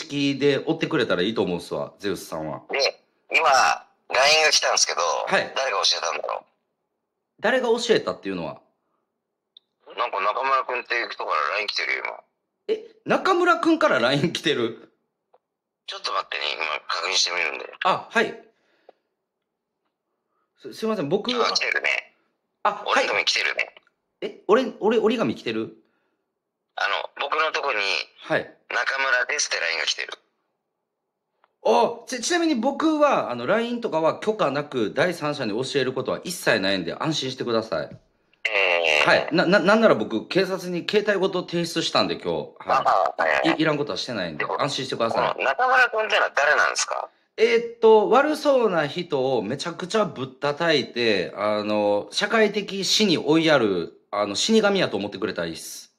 識で追ってくれたらいいと思うっすわ、ゼウスさんは。で、今、LINE が来たんですけど、はい誰が教えたんだろ誰が教えたっていうのは？うなんか中村くんっていう人から LINE 来てるよ、今。え、中村くんから LINE 来てる？ちょっと待ってね、今確認してみるんで。あ、はい。すすいません、僕、あ、来てるね。あ、はい俺の。とこに来てるね。え、俺、俺、折り紙来てる？あの、僕のとこにはい。中村ですって LINE が来てる。あち、ちなみに僕は、あの、LINE とかは許可なく第三者に教えることは一切ないんで安心してください。えー、はい。な、な、なんなら僕、警察に携帯ごと提出したんで今日。あはいはいはいい。らんことはしてないんで安心してください。中村くんってのは誰なんですか？えーっと、悪そうな人をめちゃくちゃぶったたいて、あの、社会的死に追いやる、あの、死神やと思ってくれたらいいっす。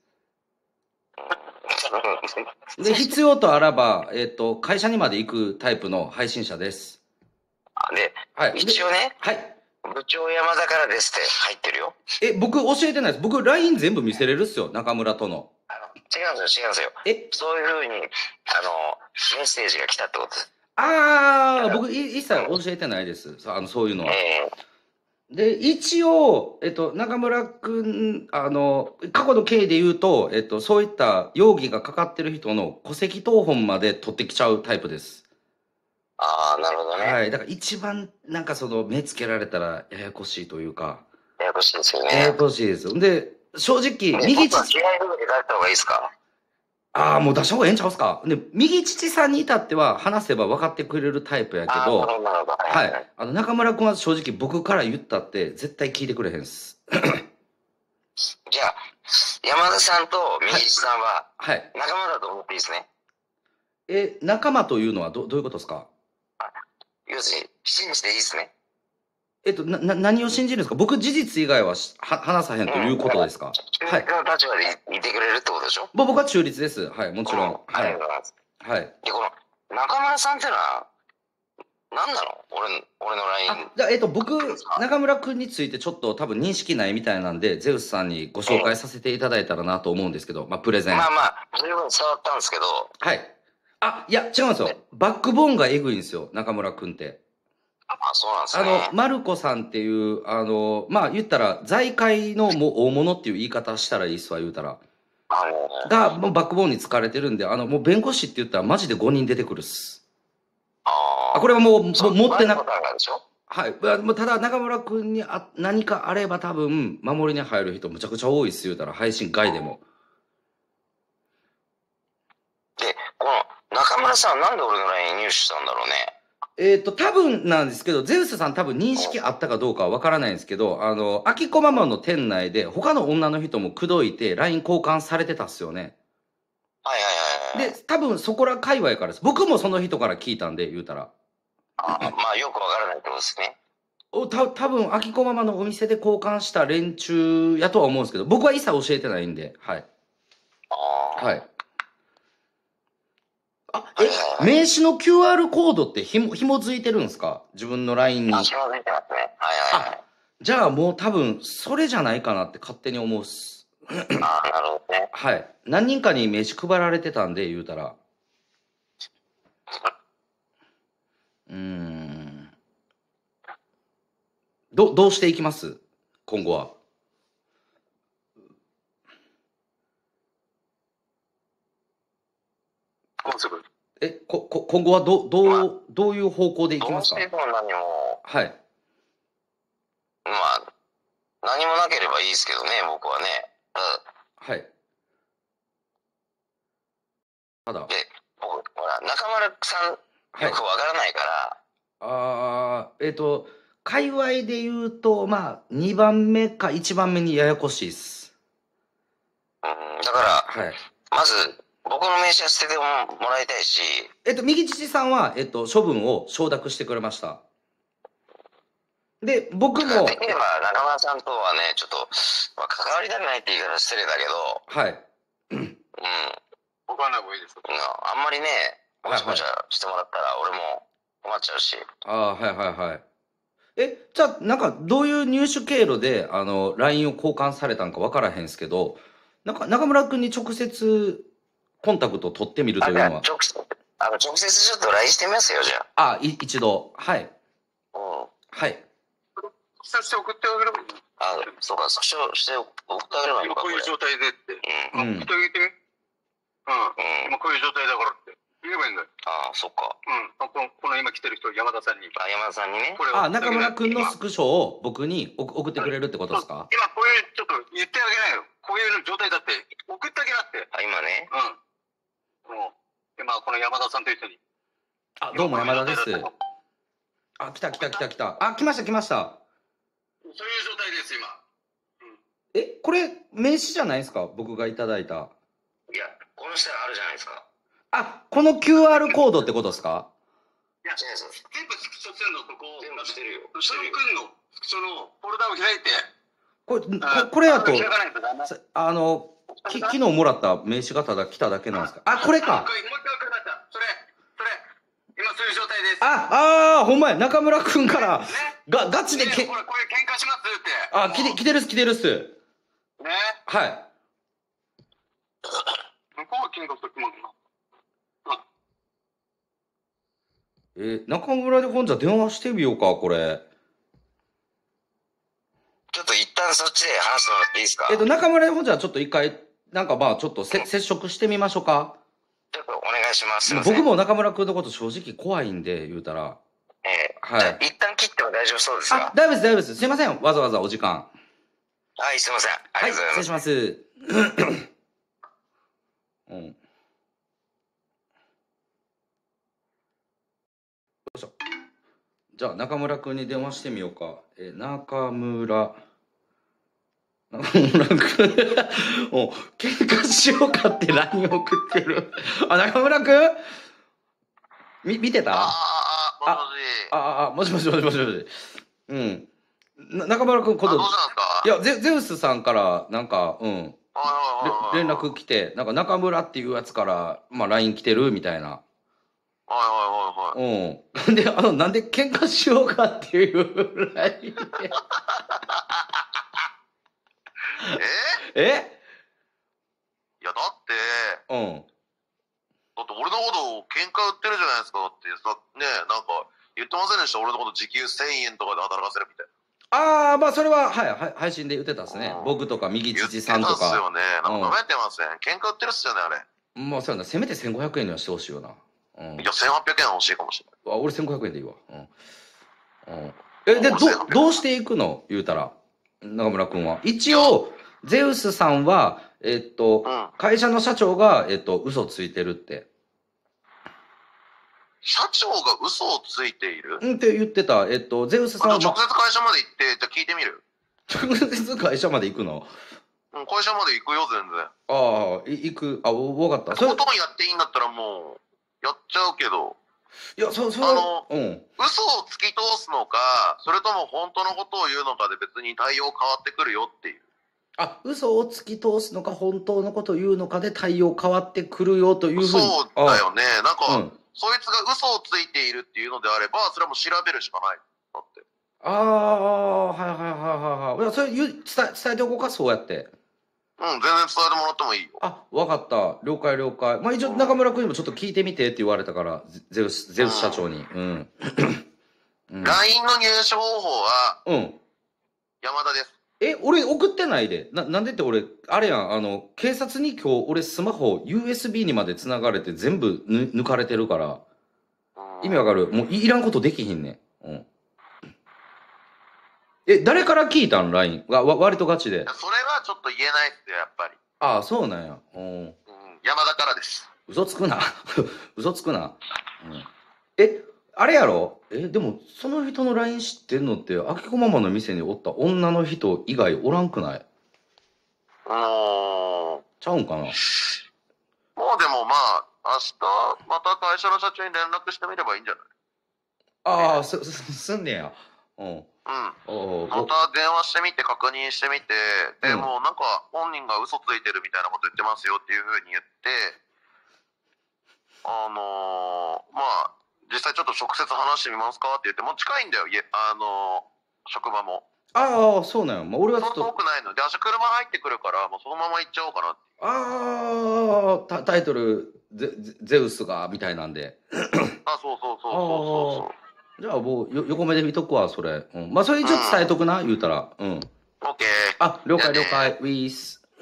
で、必要とあらば、えーっと、会社にまで行くタイプの配信者です。で、はい。で一応ね、はい。部長山田からですって入ってるよ。え、僕教えてないです。僕 LINE 全部見せれるっすよ。中村との。あの違うんですよ、違うんですよ。え、そういうふうに、あの、メッセージが来たってことです。あー、僕い一切教えてないです。さあの、そういうのは。えで、一応、えっと、中村くん、あの、過去の経緯で言うと、えっと、そういった容疑がかかってる人の戸籍謄本まで取ってきちゃうタイプです。ー、ああ、なるほどね。はい。だから一番、なんかその、目つけられたらややこしいというか、ややこしいですよややね。こしいです。で、正直、ね右父、僕は気合い部分た方がいいですか？ああ、もう出した方がええんちゃうっすか？で、右父さんに至っては話せば分かってくれるタイプやけど、ほど、なるほど。ははいい。あの、中村くんは正直僕から言ったって絶対聞いてくれへんっす。じゃあ、山田さんと右地さんははい。仲間だと思っていいですね。え、仲間というのはどどういうことですか？要するに、信じていいですね。えっと、な、な、何を信じるんですか？僕事実以外はしは話さへんということですか、中はい立の立場でいいてくれるってことでしょ？ぼ僕は中立です。はい、もちろん。うんあはい。はい。で、この、中村さんってのは、何なの？俺、俺の LINE。あ、じゃあ、えっと、僕、中村くんについてちょっと多分認識ないみたいなんで、ゼウスさんにご紹介させていただいたらなと思うんですけど、まあ、プレゼン。まあまあ、十分伝わったんですけど、はい。あ、いや、違うんですよ。バックボーンがエグいんですよ、中村くんって。まあそうなんですあね。の、マルコさんっていう、あの、まあ、言ったら、財界のもう大物っていう言い方したらいいっすわ、言うたら。あの、が、もうバックボーンに疲れてるんで、あの、もう弁護士って言ったらマジで5人出てくるっす。ああ、これはもう、も持ってなマリコさんがでしょ？はい。ただ、中村くんにあ何かあれば多分、守りに入る人むちゃくちゃ多いっす、言うたら、配信外でも。で、この、中村さんはなんで俺の LINE 入手したんだろうね？えっ、と、多分なんですけど、ゼウスさん多分認識あったかどうかはわからないんですけど、あの、アキコママの店内で他の女の人も口説いて LINE 交換されてたっすよね。はいはいはいはい。で、多分そこら界隈からです。僕もその人から聞いたんで、言うたら。あまあよくわからないってことですね。おた多分アキコママのお店で交換した連中やとは思うんですけど、僕は一切教えてないんで、はい。ああ。はい。あ、はいはいはえ、名刺の QR コードってひも、紐づいてるんですか？自分の LINE に。あ、紐づいてますね。はいはいはい。じゃあもう多分、それじゃないかなって勝手に思うっす。ああ、なるほどね。はい。何人かに名刺配られてたんで、言うたら。うーん。ど、どうしていきます？今後は。もうすぐ。え、こ、こ、今後はど、どまあう、どういう方向でいきどうますか？しても何も、はい。まあ、何もなければいいですけどね、僕はね。はい。ただ、で、僕、ほら、中村さん、はいよくわからないから、あーえっ、と、界隈で言うと、まあ、2番目か1番目にややこしいっす。うん、だから、はい。まず、僕の名刺は捨ててももらいたいし、えっと、右父さんは、えっと、処分を承諾してくれました。で、僕も、できれば中村さんとはね、ちょっと、まあ、関わりたくないって言い方失礼だけど、はい。うん、僕はない方がいいです。うんあんまりね、はいはいごちゃごちゃしてもらったら俺も困っちゃうし、ああ、はいはいはい。え、じゃあ、なんか、どういう入手経路で、あの、LINE を交換されたんか分からへんすけど、なんか、中村くんに直接、コンタクトを取ってみるというのは、あじゃあ直接、あの、直接ちょっと LINE してみますよ、じゃあ、い一度。はい。あ。うん。はい。そして送ってあげればいいのあ、そうか、スクショして送ってあげればいいのか、これ。今こういう状態でって。うん。うん送ってあげてみ。うん。うん。今こういう状態だからって。言えばいいんだよ。ああ、そっか。うん。このこの今来てる人、山田さんに。あ、山田さんにね。これをあ、中村くんの今スクショを僕に送送ってくれるってことですか？今こういう、ちょっと言ってあげないよ。こういう状態だって。送ってあげなって。あ、今ね。うん。もう、今この山田さんという人に。あ、どうも山田です。あ、来た来た来た来た。あ、来ました来ました。そういう状態です、今。え、これ、名刺じゃないですか？僕がいただいた。いや、この下にあるじゃないですか。あ、この QR コードってことですか？いや、違うんですよ全部スクショしてんの、ここ。全部してるよ。それをくんの、スクショのフォルダを開いて。これ、あここれやとあの、き昨日もらった名刺がただ来ただけなんですか？あ、これか。あ、あー、ほんまや。中村くんから、ね。が、ガチでけ、ねこれ、これ。喧嘩しますって。あ、来て、来てるっす、来てるっす。ね。はい。向こうは喧嘩する気もんな。えー中村でほんじゃ電話してみようか、これ。ちょっと一旦そっちで話してもらっていいですか？えっと、中村でほんじゃちょっと一回、なんかまあ、ちょっとせ接触してみましょうか。ちょっとお願いします。僕も中村くんのこと正直怖いんで、言うたら。ええはい一旦切っても大丈夫そうですあか、大丈夫です、大丈夫です。すいません。わざわざお時間。はい、すいません。あはい、りがとうございます。失礼します。うん。よいしょ。じゃあ、中村くんに電話してみようか。え、中村。中村くん。お喧嘩しようかって LINE 送ってる。あ、中村くん？み、見てた？あああ、あ、あ、もしもしもしもしもし。うん。な中村くん、今度もしもし。あ、どうしたんですかいやゼ、ゼウスさんから、なんか、うん、連絡来て、なんか中村っていうやつから、まあ、LINE 来てる？みたいな。はいはいはいはい。うん。で、あの、なんで喧嘩しようかっていう LINE で。え？え？いや、だって、うん。だって俺のこと喧嘩売ってるじゃないですか。だってさ、ねなんか言ってませんでした？俺のこと時給1000円とかで働かせるみたいな。ああ、まあ、それは、はい、はい配信で言ってたっすねう。ん僕とか、右言って父さんとか。ますよね。なんうんか舐めてません。喧嘩売ってるっすよね、あれ。まあ、そうやな。せめて1500円にはしてほしいよな。うんい。や、1800円は欲しいかもしれない。あ俺1500円でいいわ。うん。うん、え、で、ど、どうしていくの？言うたら。中村くんは。一応、ゼウスさんは、えっと、うん。会社の社長が、えっと、嘘ついてるって。社長が嘘をついている？うんって言ってた。えっと、ゼウスさんは、あじゃあま直接会社まで行って、じゃあ聞いてみる？直接会社まで行くの？うん、会社まで行くよ、全然。ああ、い行く。あ、わかった。そことんやっていいんだったらもう、やっちゃうけど、いや、そ、それあのうん。嘘を突き通すのか、それとも本当のことを言うのかで別に対応変わってくるよっていう。あ、嘘を突き通すのか、本当のことを言うのかで対応変わってくるよというふうに。そうだよね。なんか、あうん。そいつが嘘をついているっていうのであれば、それはもう調べるしかない。だって。ああ、はいはいはいはいはい。いや、それ伝え、伝えておこうか、そうやって。うん、全然伝えてもらってもいいよ。あ、わかった。了解了解。まあ一応中村君にもちょっと聞いてみてって言われたから、ゼゼウス、ゼウス社長に。うん。うん。LINE の入手方法はうん。山田です。え、俺送ってないで。な、なんでって俺、あれやん、あの、警察に今日俺スマホ USB にまで繋がれて全部ぬ抜かれてるから、うん意味わかる？もういいらんことできひんねん。うん。え、誰から聞いたん ?LINE？わ、わ、割とガチで。それはちょっと言えないっすよ、やっぱり。ああ、そうなんや。うん。うん、山田からです。嘘つくな。嘘つくな。うん、え、あれやろ？え、でも、その人の LINE 知ってんのって、あきこママの店におった女の人以外おらんくない？もちゃうんかなう、もうでもまあ、明日、また会社の社長に連絡してみればいいんじゃない？ああ、す、す、すんねや。うん。うん。おまた電話してみて確認してみて、でうん。もうなんか本人が嘘ついてるみたいなこと言ってますよっていうふうに言って、あのーまあ、実際ちょっと直接話してみますかって言って、もう近いんだよ、あのー職場も。ああ、そうなんや。まあ、俺はちょそう遠っと、くないの。で、明日車入ってくるから、もうそのまま行っちゃおうかなって。ああ、タタイトルゼゼゼウスがみたいなんで。あ、そうそうそうそうそうじゃあもうよ横目で見とくわそれ、うん、まあそれ一応伝えとくな言うたら。うん。オッケー。あ了解了解。ウィース。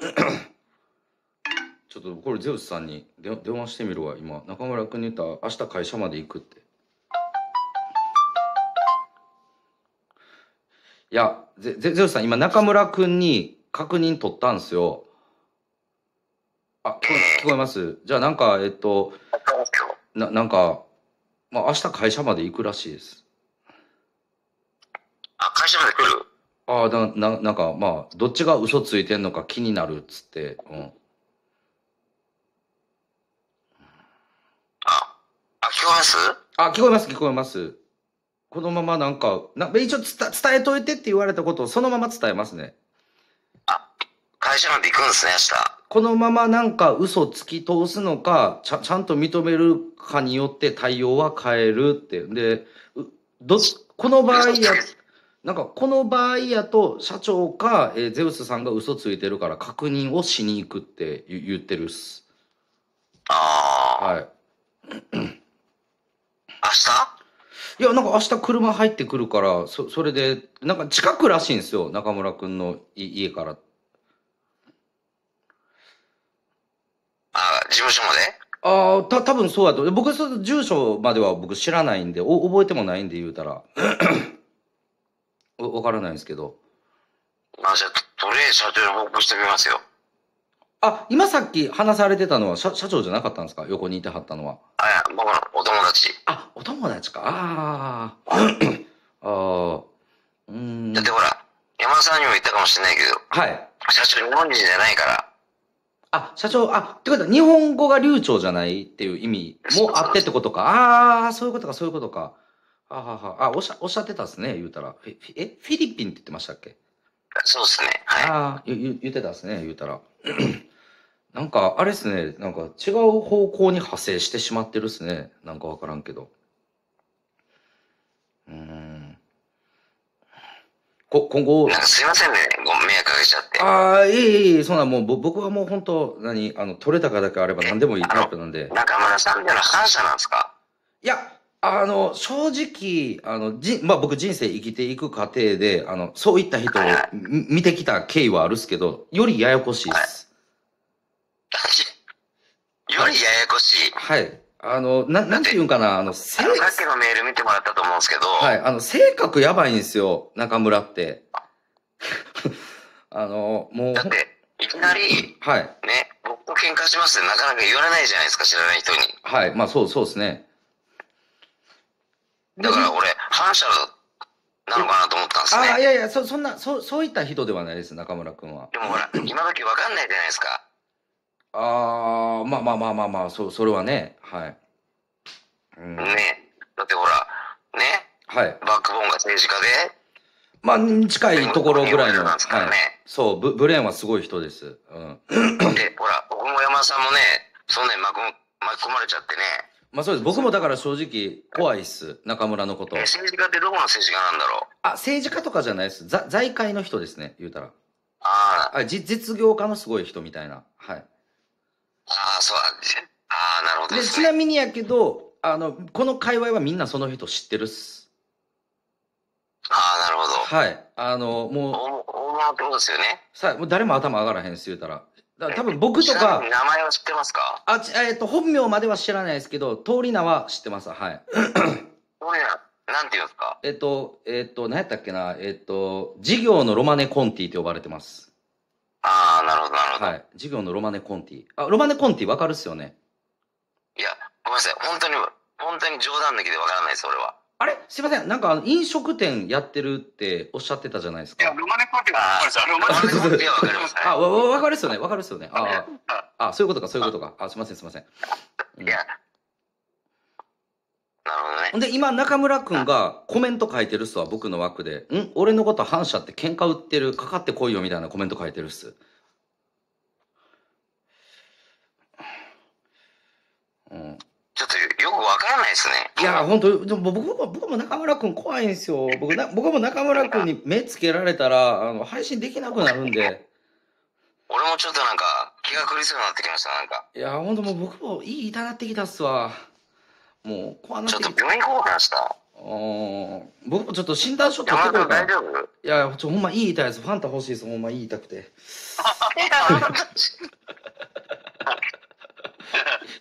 ちょっとこれゼウスさんにで電話してみるわ。今中村君に言ったら明日会社まで行くって。いやゼゼゼウスさん今中村君に確認取ったんですよ。あ聞こえます。じゃあなんかえっとななんかまあ明日会社まで行くらしいですあ、会社まで来る？ああなななんかまあどっちが嘘ついてんのか気になるっつってうんあ、あ、聞こえます？あ、聞こえます、聞こえます。このままなんか、な一応伝伝えといてって言われたことをそのまま伝えますね。会社まで行くんですね、明日。このままなんか嘘突き通すのか、ちゃちゃんと認めるかによって対応は変えるって。で、うどこの場合や、なんかこの場合やと社長か、えーゼウスさんが嘘ついてるから確認をしに行くって言言ってるっす。ああ、はい。明日？いや、なんか明日車入ってくるから、そ、それで、なんか近くらしいんですよ。中村くんのい家から。あ、事務所までああ、た、多分そうやと。僕、その住所までは僕知らないんで、お、覚えてもないんで言うたら。わわからないんですけど。あ、じゃあ、ととりあえず社長に報告してみますよ。あ、今さっき話されてたのは社社長じゃなかったんですか？横にいてはったのは。あ、いや、僕のお友達。あ、お友達か。あ あ。ああ。うーんだっ。てほら、山田さんにも言ったかもしれないけど、はい。社長日本人じゃないから。あ、社長、あ、ってことは日本語が流暢じゃないっていう意味もあってってことか。ああ、そういうことか、そういうことか。はははあ、おっしゃ、おっしゃってたっすね、言うたら。え、フィリピンって言ってましたっけ？そうですね。はい。ああ、言ってたっすね、言うたら。なんか、あれっすね、なんか違う方向に派生してしまってるっすね。なんかわからんけど。うーん。こ、今後、なんかすいませんね。ご迷惑かけちゃって。ああ、いえいえいえ、そんなもう、ぼ僕はもう本当、何、あの、取れたかだけあれば何でもいいタイプなんで。中村さんっていうのは反社なんですか？いや、あの、正直、あの、じ、まあ僕人生生きていく過程で、あの、そういった人をはいはいみ見てきた経緯はあるっすけど、よりややこしいです。よりややこしい。はい。あの、な、なんていうんかな、あの、さっきのメール見てもらったと思うんですけど、はい、あの、性格やばいんですよ、中村って。あの、もう、だって、いきなり、はい、ね、僕と喧嘩しますってなかなか言われないじゃないですか、知らない人に。はい、まあそう、そうですね。だから俺、反社なのかなと思ったんですああ、いね。やいや、そ、そんな、そう、そういった人ではないです、中村くんは。でもほら、今時わかんないじゃないですか。ああ、まあまあまあまあまあ、そう、それはね、はい。うん、ね。だってほら、ね、はい。バックボーンが政治家で、まあ、近いところぐらいの、なんですからはい。ね。そう、ブブレーンはすごい人です。うん。で、ほら、僕も山田さんもね、そんなに巻き巻き込まれちゃってね、まあそうです。僕もだから正直怖いっす。中村のことえ。政治家ってどこの政治家なんだろう？あ、政治家とかじゃないです。ざ財界の人ですね、言うたら。あーあじ実業家のすごい人みたいな。はい。あー、そうなんですね。ああ、なるほどで、ね。ちなみにやけど、あの、この界隈はみんなその人知ってるっす。ああ、なるほど。はい。あの、もう、大大物ってことですよね。さ、もう誰も頭上がらへんっす、言うたら。だ多分僕とかちなみに、名前は知ってますかあ、ちえっと、本名までは知らないですけど、通り名は知ってます。はい。これな、なんていうんですかえっと、えっと、何やったっけな、えっと、事業のロマネコンティって呼ばれてます。ああ、なるほど、なるほど。はい。事業のロマネコンティ。あ、ロマネコンティわかるっすよね。い、や、ごめんなさい。本当に、本当に冗談抜きでわからないです、俺は。あれ？すいません。なんかあの、飲食店やってるっておっしゃってたじゃないですか。ロマネコンティあは、ロマあ、ネロマネコンティはわかります。あ、はわ、わわかるっすよね。わかるっすよね。ああ、あ、そういうことか、そういうことか。あ、すいません、すいません。いや、なるほどねで、今、中村くんがコメント書いてるっすわ、僕の枠で。ん？俺のこと反社って喧嘩売ってる、かかってこいよみたいなコメント書いてるっす。うん。ちょっとよくわからないですね。いや、本当でも僕も、僕も中村くん怖いんですよ。僕な、僕も中村くんに目つけられたら、あの、配信できなくなるんで。俺もちょっとなんか気が狂いそうになってきましたなんかいやほんともう僕もいい痛なってきたっすわもう怖なっちょってと病院行こうかなしたうん僕もちょっと診断書取ってこようか大丈夫？いやちょほんまいい痛いです。ファンタ欲しいです。ほんまいい痛くて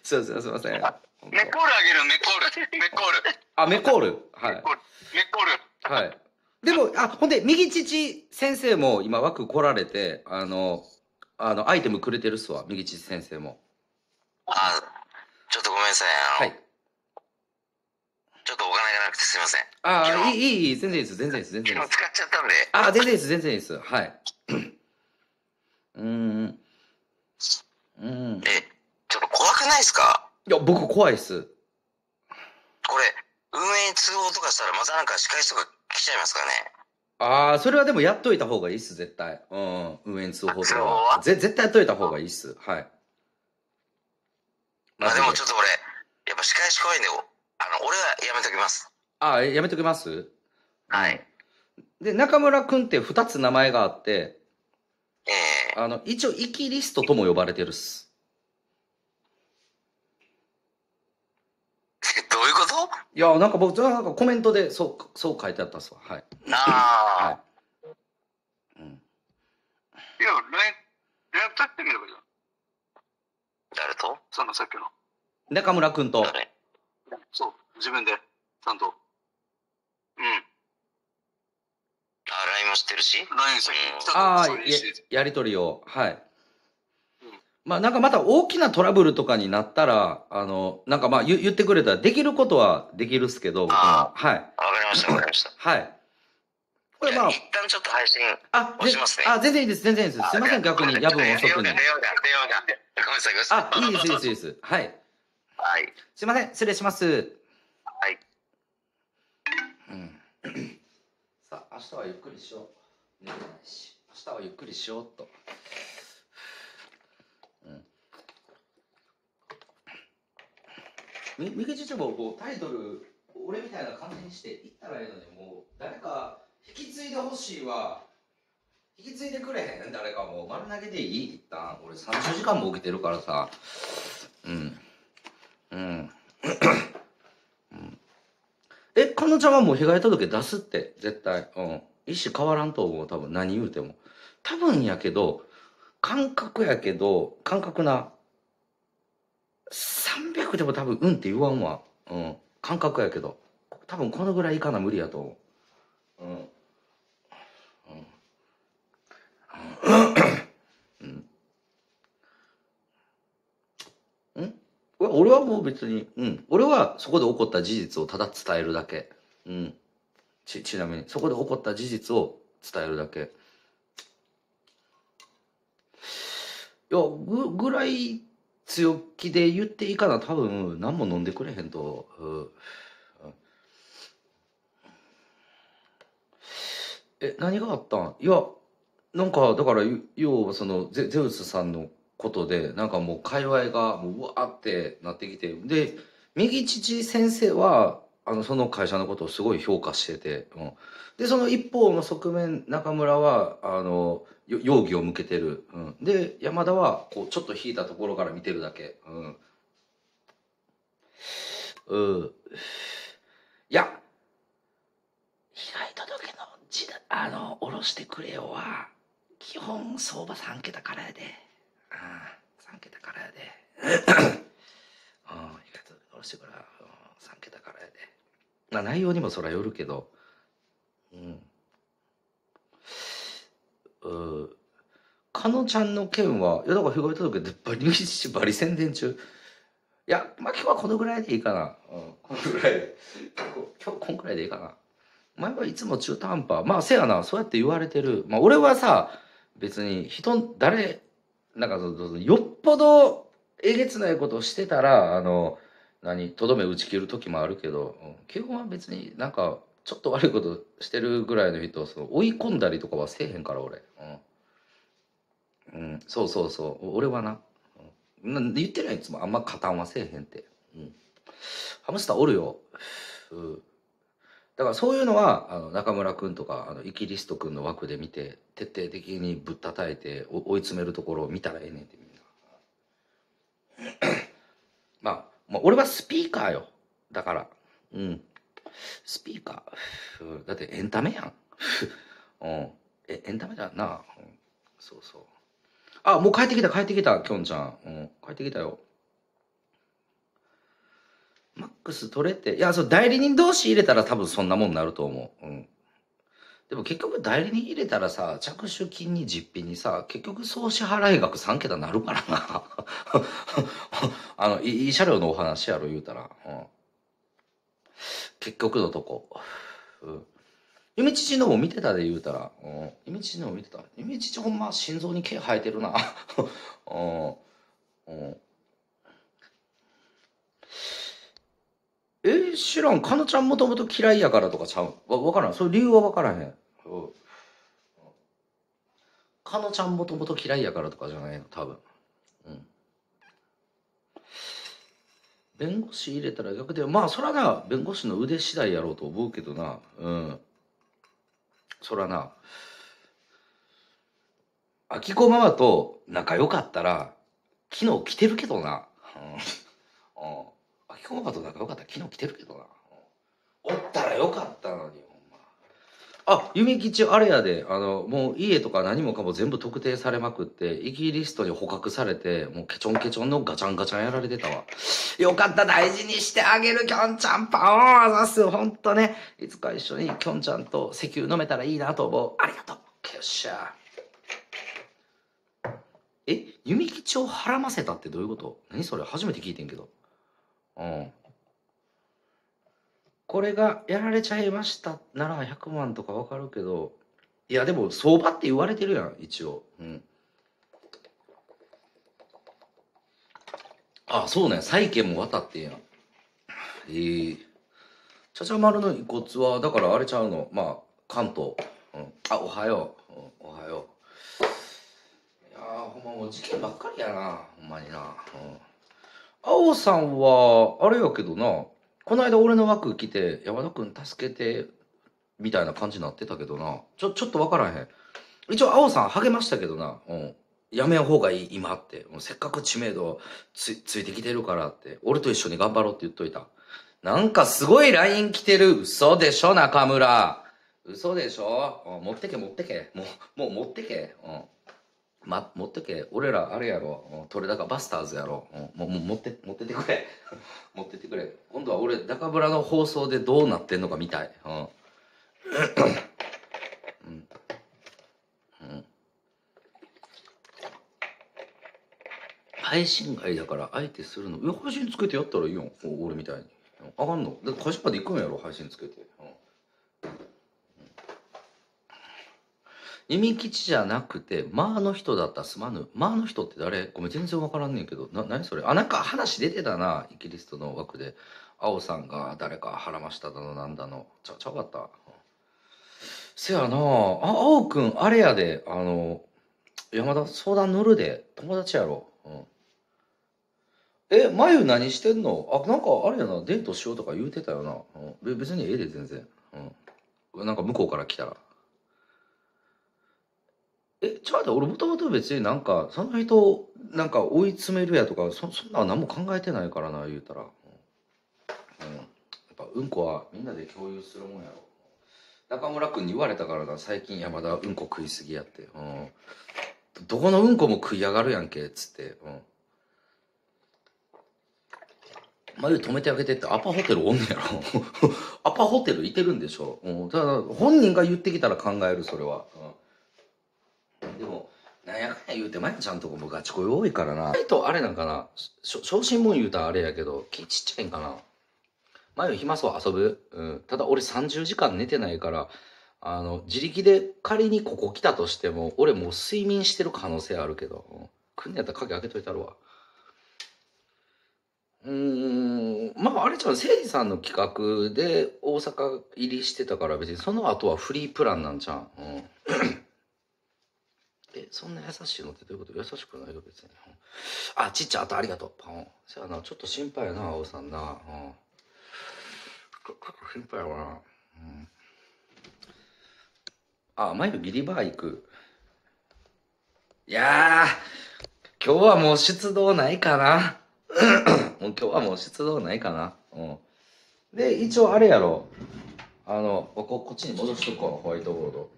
すいませんすいません。メコールあげるメコール。メコール。あメコール？はい。メコール。メコール。はい。でも、あ、ほんで、右父先生も今枠来られて、あの、あの、アイテムくれてるっすわ、右父先生も。あちょっとごめんなさい。あの、はい。くてすいませんあ、いい、いい、いい、全然いいです、全然いいです、全然いいです。使っちゃったんであ、全然いいです、全然いいです。はい。うーん。うん。えちょっと怖くないですか？いや、僕怖いっす。これ運営に通報とかしたらまたなんか仕返しとか来ちゃいますからね？ああ、それはでもやっといた方がいいっす、絶対。うん。運営通報とかは。は？ぜ絶対やっといた方がいいっす。はい。まあでもちょっっと俺やっぱ仕返し怖いんでおあの俺はやめときますと。あーやめときます？はい。で、中村くんって二つ名前があって、ええ。あの、一応、イキリストとも呼ばれてるっす。どういうこと？いや、なんか僕、なんかコメントで、そう、そう書いてあったっすわ。はい。ああ、はい。うん。いや連絡取ってみればいいじゃん誰と？そのさっきの。中村くんと、誰？そう自分でちゃんとうん。あ LINE も知ってるし。LINE 先うん。来たああ、ややりとりを、はい。うん。まあなんかまた大きなトラブルとかになったら、あの、なんかまあ言言ってくれたらできることはできるっすけど、僕も。あはい。わかりましたわかりました。はい。これまあ。一旦ちょっと配信あ、押しますね。あ、全然いいです、全然いいです。すいません、逆に。夜分遅くに。あ、いいです、いいです、いいです。はい。はいすいません、失礼します。はい。うん。さあ、明日はゆっくりしよう。寝てないし。明日はゆっくりしようと。うん。み、右父もこうタイトル、俺みたいな感じにしていったらいいのに、もう、誰か引き継いでほしいわ。引き継いでくれへん誰かもう丸投げでいい一旦。俺30時間も起きてるからさ。うん。うん彼女はもう被害届出すって、絶対。うん。意思変わらんと思う、多分。何言うても。多分やけど、感覚やけど、感覚な。300でも多分、うんって言わんわ。うん。感覚やけど。多分このぐらいいかな無理やと思う。うん。うん。うん俺はもう別に、うん。俺はそこで起こった事実をただ伝えるだけ。うん。ち、ちなみに、そこで起こった事実を伝えるだけ。いや、ぐ、ぐらい強気で言っていいかな。多分、何も飲んでくれへんと。うんうんえ、何があったん？いや、なんか、だから、要はその、ゼゼウスさんのことで、なんかもう、界隈が、もう、わーってなってきて、で、右父先生は、あの、その会社のことをすごい評価してて、うん。で、その一方の側面、中村は、あの、容疑を向けてる。うん。で、山田は、こう、ちょっと引いたところから見てるだけ。うん。うん。いや、被害届の、あの、下ろしてくれよは、基本相場3桁からやで。3桁からやで。うん、被害届下ろしてくれよ、うん、3桁からやで。まあ内容にもそらよるけど、うん。うん。かのちゃんの件は、いやだから被害届でバリバリ宣伝中。いや、まあ今日はこのぐらいでいいかな。うん、このぐらいで。今日こんぐらいでいいかな。前はいつも中途半端。まあせやな、そうやって言われてる。まあ俺はさ、別に人、誰、なんかそのよっぽどえげつないことをしてたら、あの、何、とどめ打ち切る時もあるけど、基本は別になんか、ちょっと悪いことしてるぐらいの人をその追い込んだりとかはせえへんから俺。うん。うん、そうそうそう。俺はな。うん、な言ってないいつもあんま加担はせえへんって。うん。ハムスターおるよ。うん。だからそういうのはあの中村君とかあのイキリスト君の枠で見て徹底的にぶったたいて追い詰めるところを見たらええねんってみんな。まあ、まあ、俺はスピーカーよ。だから。うん。スピーカー。だってエンタメやん。うん。えエンタメだな、うん、そうそう。あもう帰ってきた帰ってきたきょんちゃん、うん、帰ってきたよ。マックス取れて、いや、そう、代理人同士入れたら多分そんなもんなると思う。うん。でも結局代理人入れたらさ、着手金に実費にさ、結局総支払い額3桁なるからな。あの、いい車両のお話やろ、言うたら。うん。結局のとこ。うん。夢父のも見てたで言うたら。うん。夢父のも見てた。夢父ほんま心臓に毛生えてるな。うん。うん。え知らん。かのちゃんもともと嫌いやからとかちゃう？わ分からん。その理由は分からへん、かのちゃんもともと嫌いやからとかじゃないの？多分。弁護士入れたら逆でまあそらな弁護士の腕次第やろうと思うけどな。うん。そらな。あきこママと仲良かったら昨日来てるけどな。うん、うん。あきこマと仲良かった昨日来てるけどな。おったらよかったのに、ほんま。あ、弓吉あれやで、あの、もう家とか何もかも全部特定されまくって、イギリストに捕獲されて、もうケチョンケチョンのガチャンガチャンやられてたわ。よかった、大事にしてあげる、きょんちゃん、パオンあざす、ほんとね。いつか一緒にきょんちゃんと石油飲めたらいいなと思う。ありがとう。よっしゃ。え、弓吉をはらませたってどういうこと？何それ？初めて聞いてんけど。うん。これがやられちゃいましたなら100万とかわかるけど、いやでも相場って言われてるやん、一応。うん。あ、そうね。債権も渡ってんやん。ええちゃちゃ丸の遺骨は、だからあれちゃうの。まあ、関東。うん。あ、おはよう。うん、おはよう。いやー、ほんまもう事件ばっかりやな。ほんまにな。うん。青さんは、あれやけどな、この間俺の枠来て、山田くん助けて、みたいな感じになってたけどな、ちょ、ちょっとわからへん。一応青さん励ましたけどな、うん。やめん方がいい、今って。もうせっかく知名度つ、ついてきてるからって。俺と一緒に頑張ろうって言っといた。なんかすごい LINE 来てる。嘘でしょ、中村。嘘でしょ、持ってけ、持ってけ。もう、もう持ってけ。うん。ま、持ってけ。俺ら、あれやろ。うん取れ高バスターズやろ。もう、もう持って、持っててくれ。持っててくれ。今度は俺、高村の放送でどうなってんのか見たい。うん。うん。うん。配信外だから相手するの。いや、配信つけてやったらいいよ。俺みたいに。あかんのだって会社まで行くんやろ、配信つけて。うん。弓吉じゃなくて、マーの人だったすまぬ。マーの人って誰？ごめん、全然わからんねんけど。な、何それ？あ、なんか話出てたな、イギリストの枠で。青さんが誰かはらましただの、なんだの。ちゃ、ちゃうかった？せやなあ、青くん、あれやで、あの、山田相談乗るで、友達やろ。うん。え、まゆ何してんの？あ、なんかあれやな、デートしようとか言うてたよな。うん、別にええで、全然。うん。なんか向こうから来たら。え、ちゃうで、俺もともと別になんか、その人、なんか追い詰めるやとか、そそんなん何も考えてないからな、言うたら。うん。うん、やっぱ、うんこはみんなで共有するもんやろ。中村君に言われたからな、最近山田うんこ食いすぎやって。うん。どこのうんこも食い上がるやんけっ、つって。うん。眉止めてあげてってアパホテルおんねやろ アパホテルいてるんでしょ、うん、ただ本人が言ってきたら考えるそれは、うん、なんやかんや言うてまやちゃんとこもガチ恋多いからな。意外とあれなんかなし昇進も言うたらあれやけど気ちっちゃいんかな。眉暇そう遊ぶ、うん、ただ俺30時間寝てないからあの自力で仮にここ来たとしても俺もう睡眠してる可能性あるけど、うん、来んねやったら鍵開けといたるわ。うん。まああれちゃん誠司さんの企画で大阪入りしてたから別にその後はフリープランなんちゃうん、そんな優しいのってどういうこと？優しくないよ別に、あちっちゃんあとありがとうパンそやなちょっと心配やな青さんな、うん、心配やわな、うん、あ、マイルギリバー行く。いやー、今日はもう出動ないかな。もう今日はもう出動ないかな。うん。で、一応あれやろ。あの、ここっちに戻しとこう、ホワイトボード。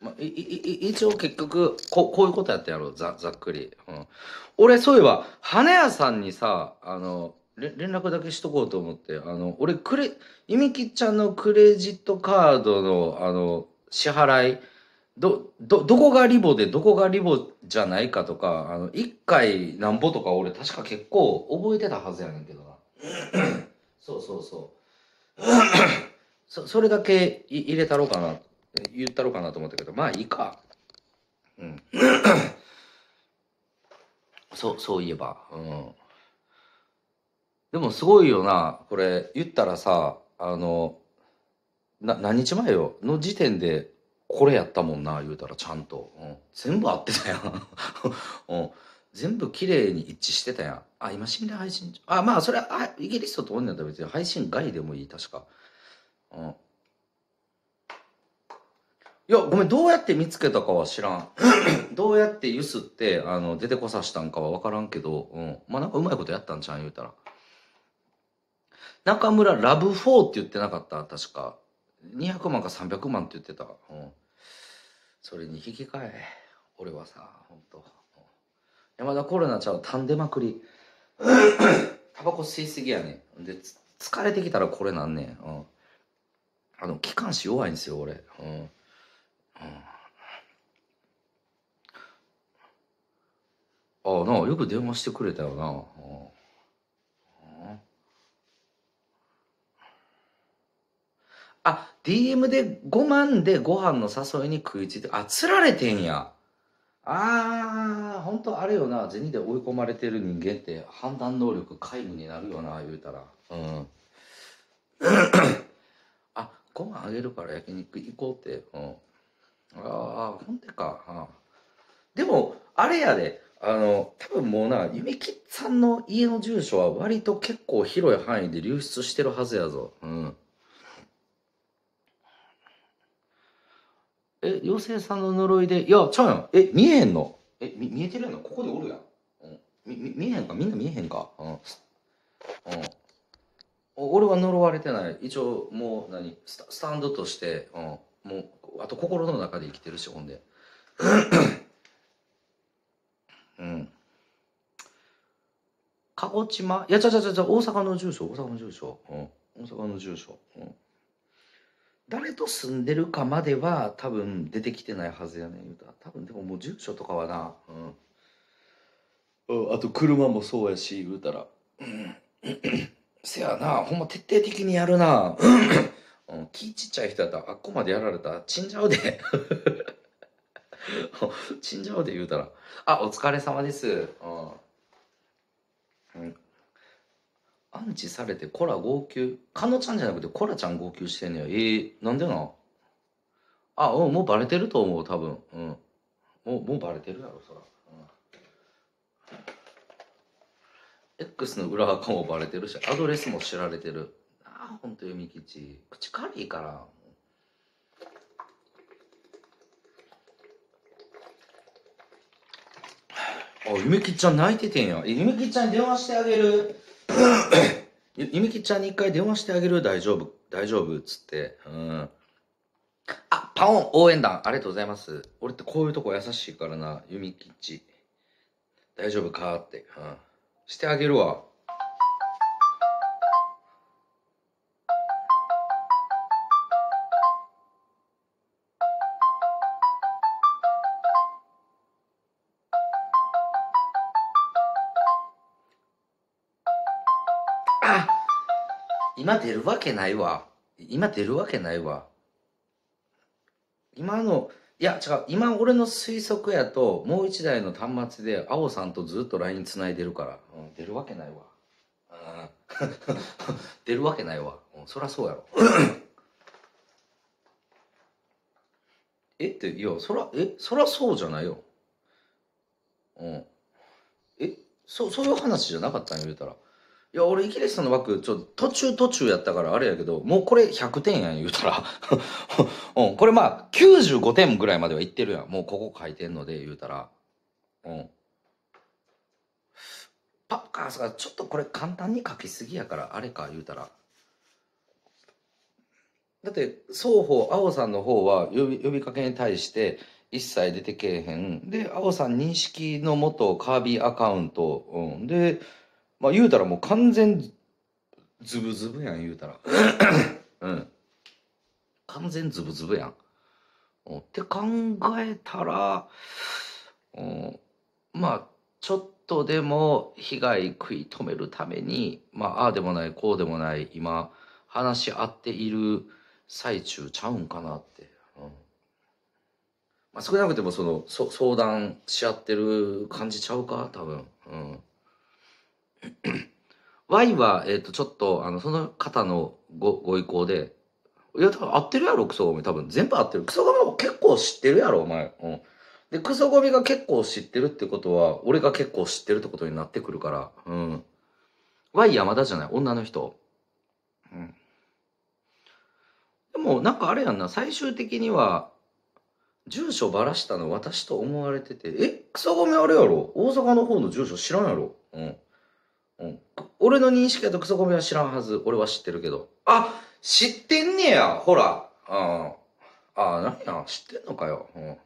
まあ、い、い、一応結局、ここういうことやったやろ、ざ、ざっくり。うん。俺、そういえば、花屋さんにさ、あの、連絡だけしとこうと思って、あの、俺、クレ、ゆみきちゃんのクレジットカードの、あの、支払い、ど、ど、どこがリボでどこがリボじゃないかとか、あの、一回なんぼとか俺確か結構覚えてたはずやねんけどな。そうそうそう。そ、それだけい入れたろうかな、言ったろうかなと思ったけど、まあいいか。うん。そう、そういえば。うん。でもすごいよな、これ、言ったらさ、あの、な、何日前よ？の時点で、これやったもんな、言うたらちゃんと。うん、全部合ってたやん。うん、全部綺麗に一致してたやん。あ、今心霊配信。あ、まあ、それは、あイギリスとおんねんやったら別に配信外でもいい、確か。うん。いや、ごめん、どうやって見つけたかは知らん。どうやってゆすって、あの、出てこさしたんかは分からんけど、うん。まあ、なんかうまいことやったんちゃうん、言うたら。中村ラブ4って言ってなかった？確か。200万か300万って言ってた。うん。それに引き換え、俺はさ、ほんと。山田コロナちゃう、たんでまくり。タバコ吸いすぎやねん。で、疲れてきたらこれなんねん。うん。あの、気管支弱いんですよ、俺。うん。ああ、なあ、よく電話してくれたよな。うん。うんあ、DM で5万でご飯の誘いに食いついて、あ、釣られてんや。あー、ほんとあれよな、銭で追い込まれてる人間って判断能力皆無になるよな、言うたら。うん。あ、ご飯あげるから焼肉行こうって。うん。あー、ほんでか。あでも、あれやで。あの、多分もうな、ゆみきさんの家の住所は割と結構広い範囲で流出してるはずやぞ。うん。え、妖精さんの呪いで、いや、ちゃうやん。え、見えへんの？え、み見えてるやんのここでおるやん。うん。み、み見えへんか？みんな見えへんか？うん。うん。俺は呪われてない。一応、もう何、スタスタンドとして、うん。もう、あと心の中で生きてるし、ほんで。うん。鹿児島？いや、ちゃちゃちゃちゃ、大阪の住所、大阪の住所。うん。大阪の住所。うん。誰と住んでるかまでは多分出てきてないはずやねん言うたら多分でももう住所とかはなうん、うん、あと車もそうやし言うたらうん せやなほんま徹底的にやるなうん気ちっちゃい人やったらあっこまでやられたら死んじゃうで。死んじゃうで言うたら。あお疲れ様です。うん、うん。アンチされてコラ号泣。カノちゃんじゃなくてコラちゃん号泣してんねや。えー、なんでなあうんもうバレてると思う多分。うん。もうもうバレてるやろそら、うん、X の裏垢もバレてるしアドレスも知られてる。ああほんと弓吉口軽いから。あゆみきちゃん泣いててんや。えゆみきちゃんに電話してあげる。ゆゆみきちゃんに一回電話してあげる？大丈夫大丈夫？っつって。うん。あパオン応援団。ありがとうございます。俺ってこういうとこ優しいからなゆみきち。大丈夫か？って。うん。してあげるわ。今出るわけないわ。今出るわけないわ。今のいや違う。今俺の推測やともう一台の端末で青さんとずっと LINE つないでるから、うん、出るわけないわ。うん。出るわけないわ、うん、そりゃそうやろ。え？っていやそらえ？そらそうじゃないよ。うん。え？そそういう話じゃなかったん？言うたら。いや、俺、イギリスの枠、ちょ、途中途中やったからあれやけど、もうこれ100点やん、言うたら。うん、これまあ、95点ぐらいまではいってるやん。もうここ書いてんので、言うたら。うん。パッカーさが、ちょっとこれ簡単に書きすぎやから、あれか、言うたら。だって、双方、青さんの方は呼び呼びかけに対して、一切出てけえへん。で、青さん認識の元カービィアカウント。うん。で、まあ言うたらもう完全ズブズブやん、言うたら。うん。完全ズブズブやん。うんって考えたら、うん、まあ、ちょっとでも被害食い止めるために、まあ、ああでもない、こうでもない、今、話し合っている最中ちゃうんかなって。うんまあ、少なくてもそのそ相談し合ってる感じちゃうか多分。うん。Y は、えっ、と、ちょっと、あの、その方のごご意向で、いや、多分合ってるやろ、クソゴミ。多分全部合ってる。クソゴミも結構知ってるやろ、お前。うん。で、クソゴミが結構知ってるってことは、俺が結構知ってるってことになってくるから、うん。Y 山田じゃない、女の人。うん。でも、なんかあれやんな、最終的には、住所ばらしたの私と思われてて、え、クソゴミあれやろ大阪の方の住所知らんやろうん。うん。俺の認識だとクソゴミは知らんはず。俺は知ってるけど。あ知ってんねやほら。ああ。ああ、なんや、知ってんのかよ。うん。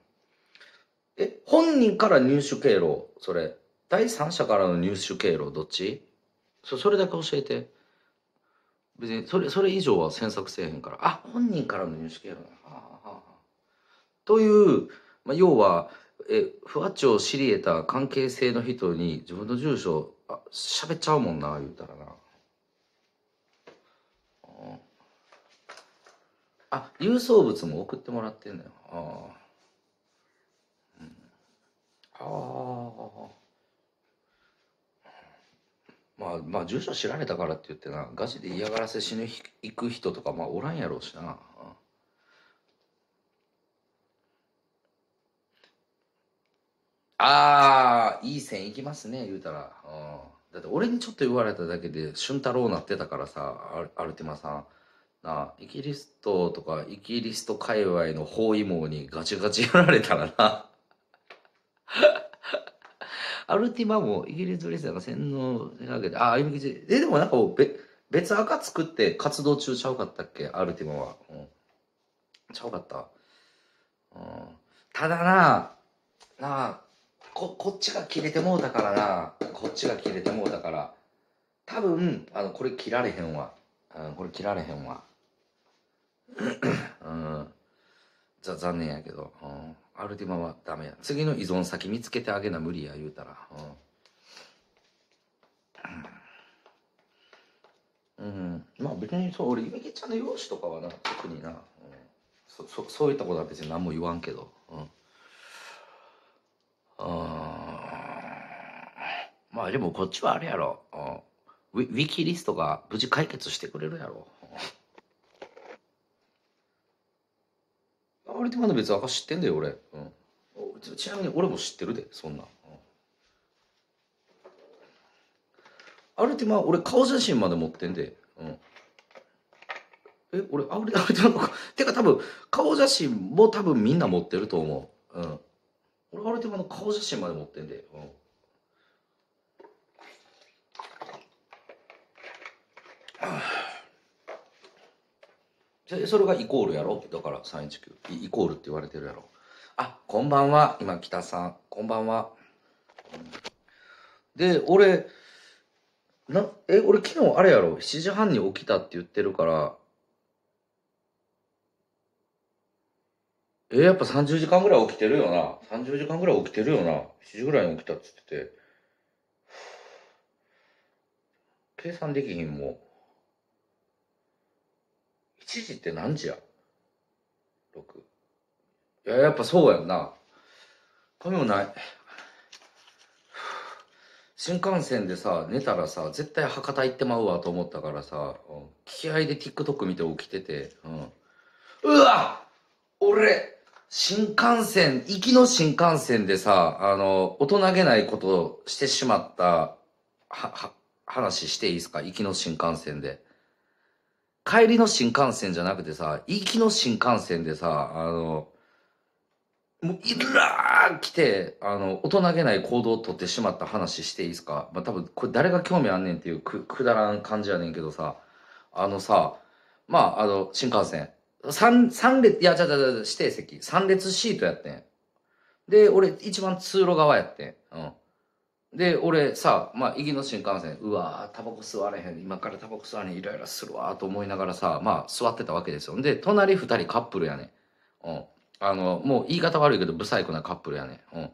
え、本人から入手経路、それ。第三者からの入手経路、どっち？そそれだけ教えて。別に、それ、それ以上は詮索せえへんから。あ、本人からの入手経路な。はあはあはあという、まあ、要は、え、ふわっちを知り得た関係性の人に自分の住所、あ、喋っちゃうもんな、言うたらな。あ、郵送物も送ってもらってんのよ。あ。うん、あ。まあ、まあ、住所知られたからって言ってな、ガチで嫌がらせしに行く人とか、まあ、おらんやろうしな。うんああ、いい線いきますね、言うたら。うん、だって俺にちょっと言われただけで、俊太郎なってたからさ、アルティマさん。なあ、イギリストとか、イギリスト界隈の包囲網にガチガチやられたらな。アルティマもイギリストリストが洗脳手掛けて、ああ、今口え、でもなんかべ別赤作って活動中ちゃうかったっけ？アルティマは。うん、ちゃうかった。うん、ただな、なあ、こ、こっちが切れてもうたからな。こっちが切れてもうたから。多分、あの、これ切られへんわ。うん、これ切られへんわ。うん。ざ、残念やけど。うん。アルティマはダメや。次の依存先見つけてあげな無理や、言うたら。うん。うん。まあ別にそう、俺、ゆめきちゃんの容姿とかはな、特にな。うん。そ、そ、そういったことは別に何も言わんけど。うん。うーんまあでもこっちはあれやろ。うんウィウィキリストが無事解決してくれるやろ。あれでまだ別に赤知ってんだよ俺。うんちなみに俺も知ってるでそんな。うんアルティマ俺顔写真まで持ってんで。うんえ、俺、アルティマの、てか多分、顔写真も多分みんな持ってると思う。うん。俺アルティマの顔写真まで持ってんで。うん。じゃあそれがイコールやろ？だから319イコールって言われてるやろ。あこんばんは。今北さん。こんばんは。で俺なえ俺昨日あれやろ？7時半に起きたって言ってるから。えやっぱ30時間ぐらい起きてるよな。30時間ぐらい起きてるよな。7時ぐらいに起きたっつってて。計算できひんもう1時って何時や ?6。いや、やっぱそうやんな。髪もない。新幹線でさ、寝たらさ、絶対博多行ってまうわと思ったからさ、うん気合で TikTok 見て起きてて、うん。うわ俺、新幹線、行きの新幹線でさ、あの、大人げないことしてしまった、は、は、話していいですか？行きの新幹線で。帰りの新幹線じゃなくてさ、行きの新幹線でさ、あの、もういらー来て、あの、大人げない行動をとってしまった話していいですか？まあ多分、これ誰が興味あんねんっていうく、くだらん感じやねんけどさ、あのさ、まあ、あの、新幹線。三、三列、いや、じゃじゃじゃ指定席。三列シートやってん。で、俺一番通路側やってん。うん。で、俺さ、まあ、行きの新幹線、うわータバコ吸われへん。今からタバコ吸われへん。イライラするわと思いながらさ、まあ、座ってたわけですよ。で、隣二人カップルやねん。うん。あの、もう言い方悪いけど、ブサイクなカップルやねん。うん。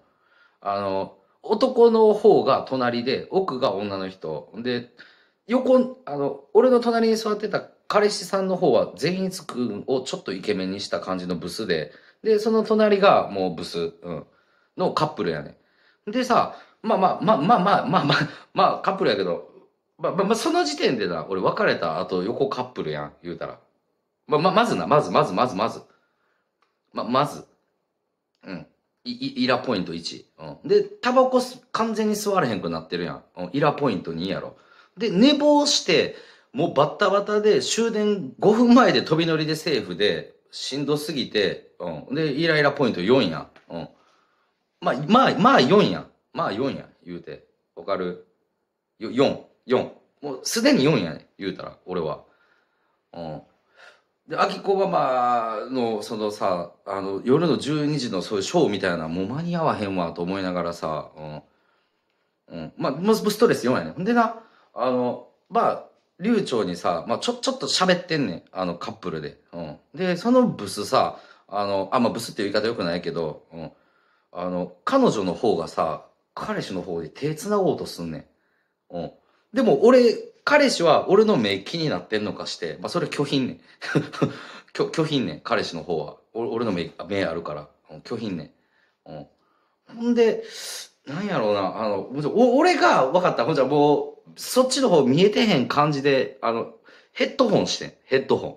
あの、男の方が隣で、奥が女の人。で、横、あの、俺の隣に座ってた彼氏さんの方は善逸くんをちょっとイケメンにした感じのブスで、で、その隣がもうブス、うん、のカップルやねん。でさ、まあまあまあまあまあまあまあ、まあカップルやけど、まあまあ、まあ、その時点でな、俺別れた後横カップルやん、言うたら。まあまあ、まずな、まずまずまずまず。ま、まず。うん。い、いイラポイント1。うん。で、タバコす完全に吸われへんくなってるやん。うん。イラポイント2やろ。で、寝坊して、もうバッタバタで終電5分前で飛び乗りでセーフで、しんどすぎて、うん。で、イライラポイント4やん。うん。まあ、まあ、まあ4やん。まあ4や、言うて。わかる ?4。4。もうすでに4やねん、言うたら、俺は。うん。で、秋子ママの、そのさ、あの、夜の12時のそういうショーみたいな、もう間に合わへんわと思いながらさ、うん。うん。まあ、もうストレス4やねん。でな、あの、まあ、流暢にさ、まあ、ちょ、ちょっと喋ってんねん。あの、カップルで。うん。で、そのブスさ、あの、あ、まあ、ブスっていう言い方よくないけど、うん。あの、彼女の方がさ、彼氏の方で手繋ごうとすんねん。うん。でも俺、彼氏は俺の目気になってんのかして、まあそれ拒否んねん。拒拒否んねん、彼氏の方は。俺の目、目あるから。うん拒否んねん。うん。ほんで、なんやろうな、あの、俺が分かった。ほんじゃもう、そっちの方見えてへん感じで、あの、ヘッドホンしてん。ヘッドホン。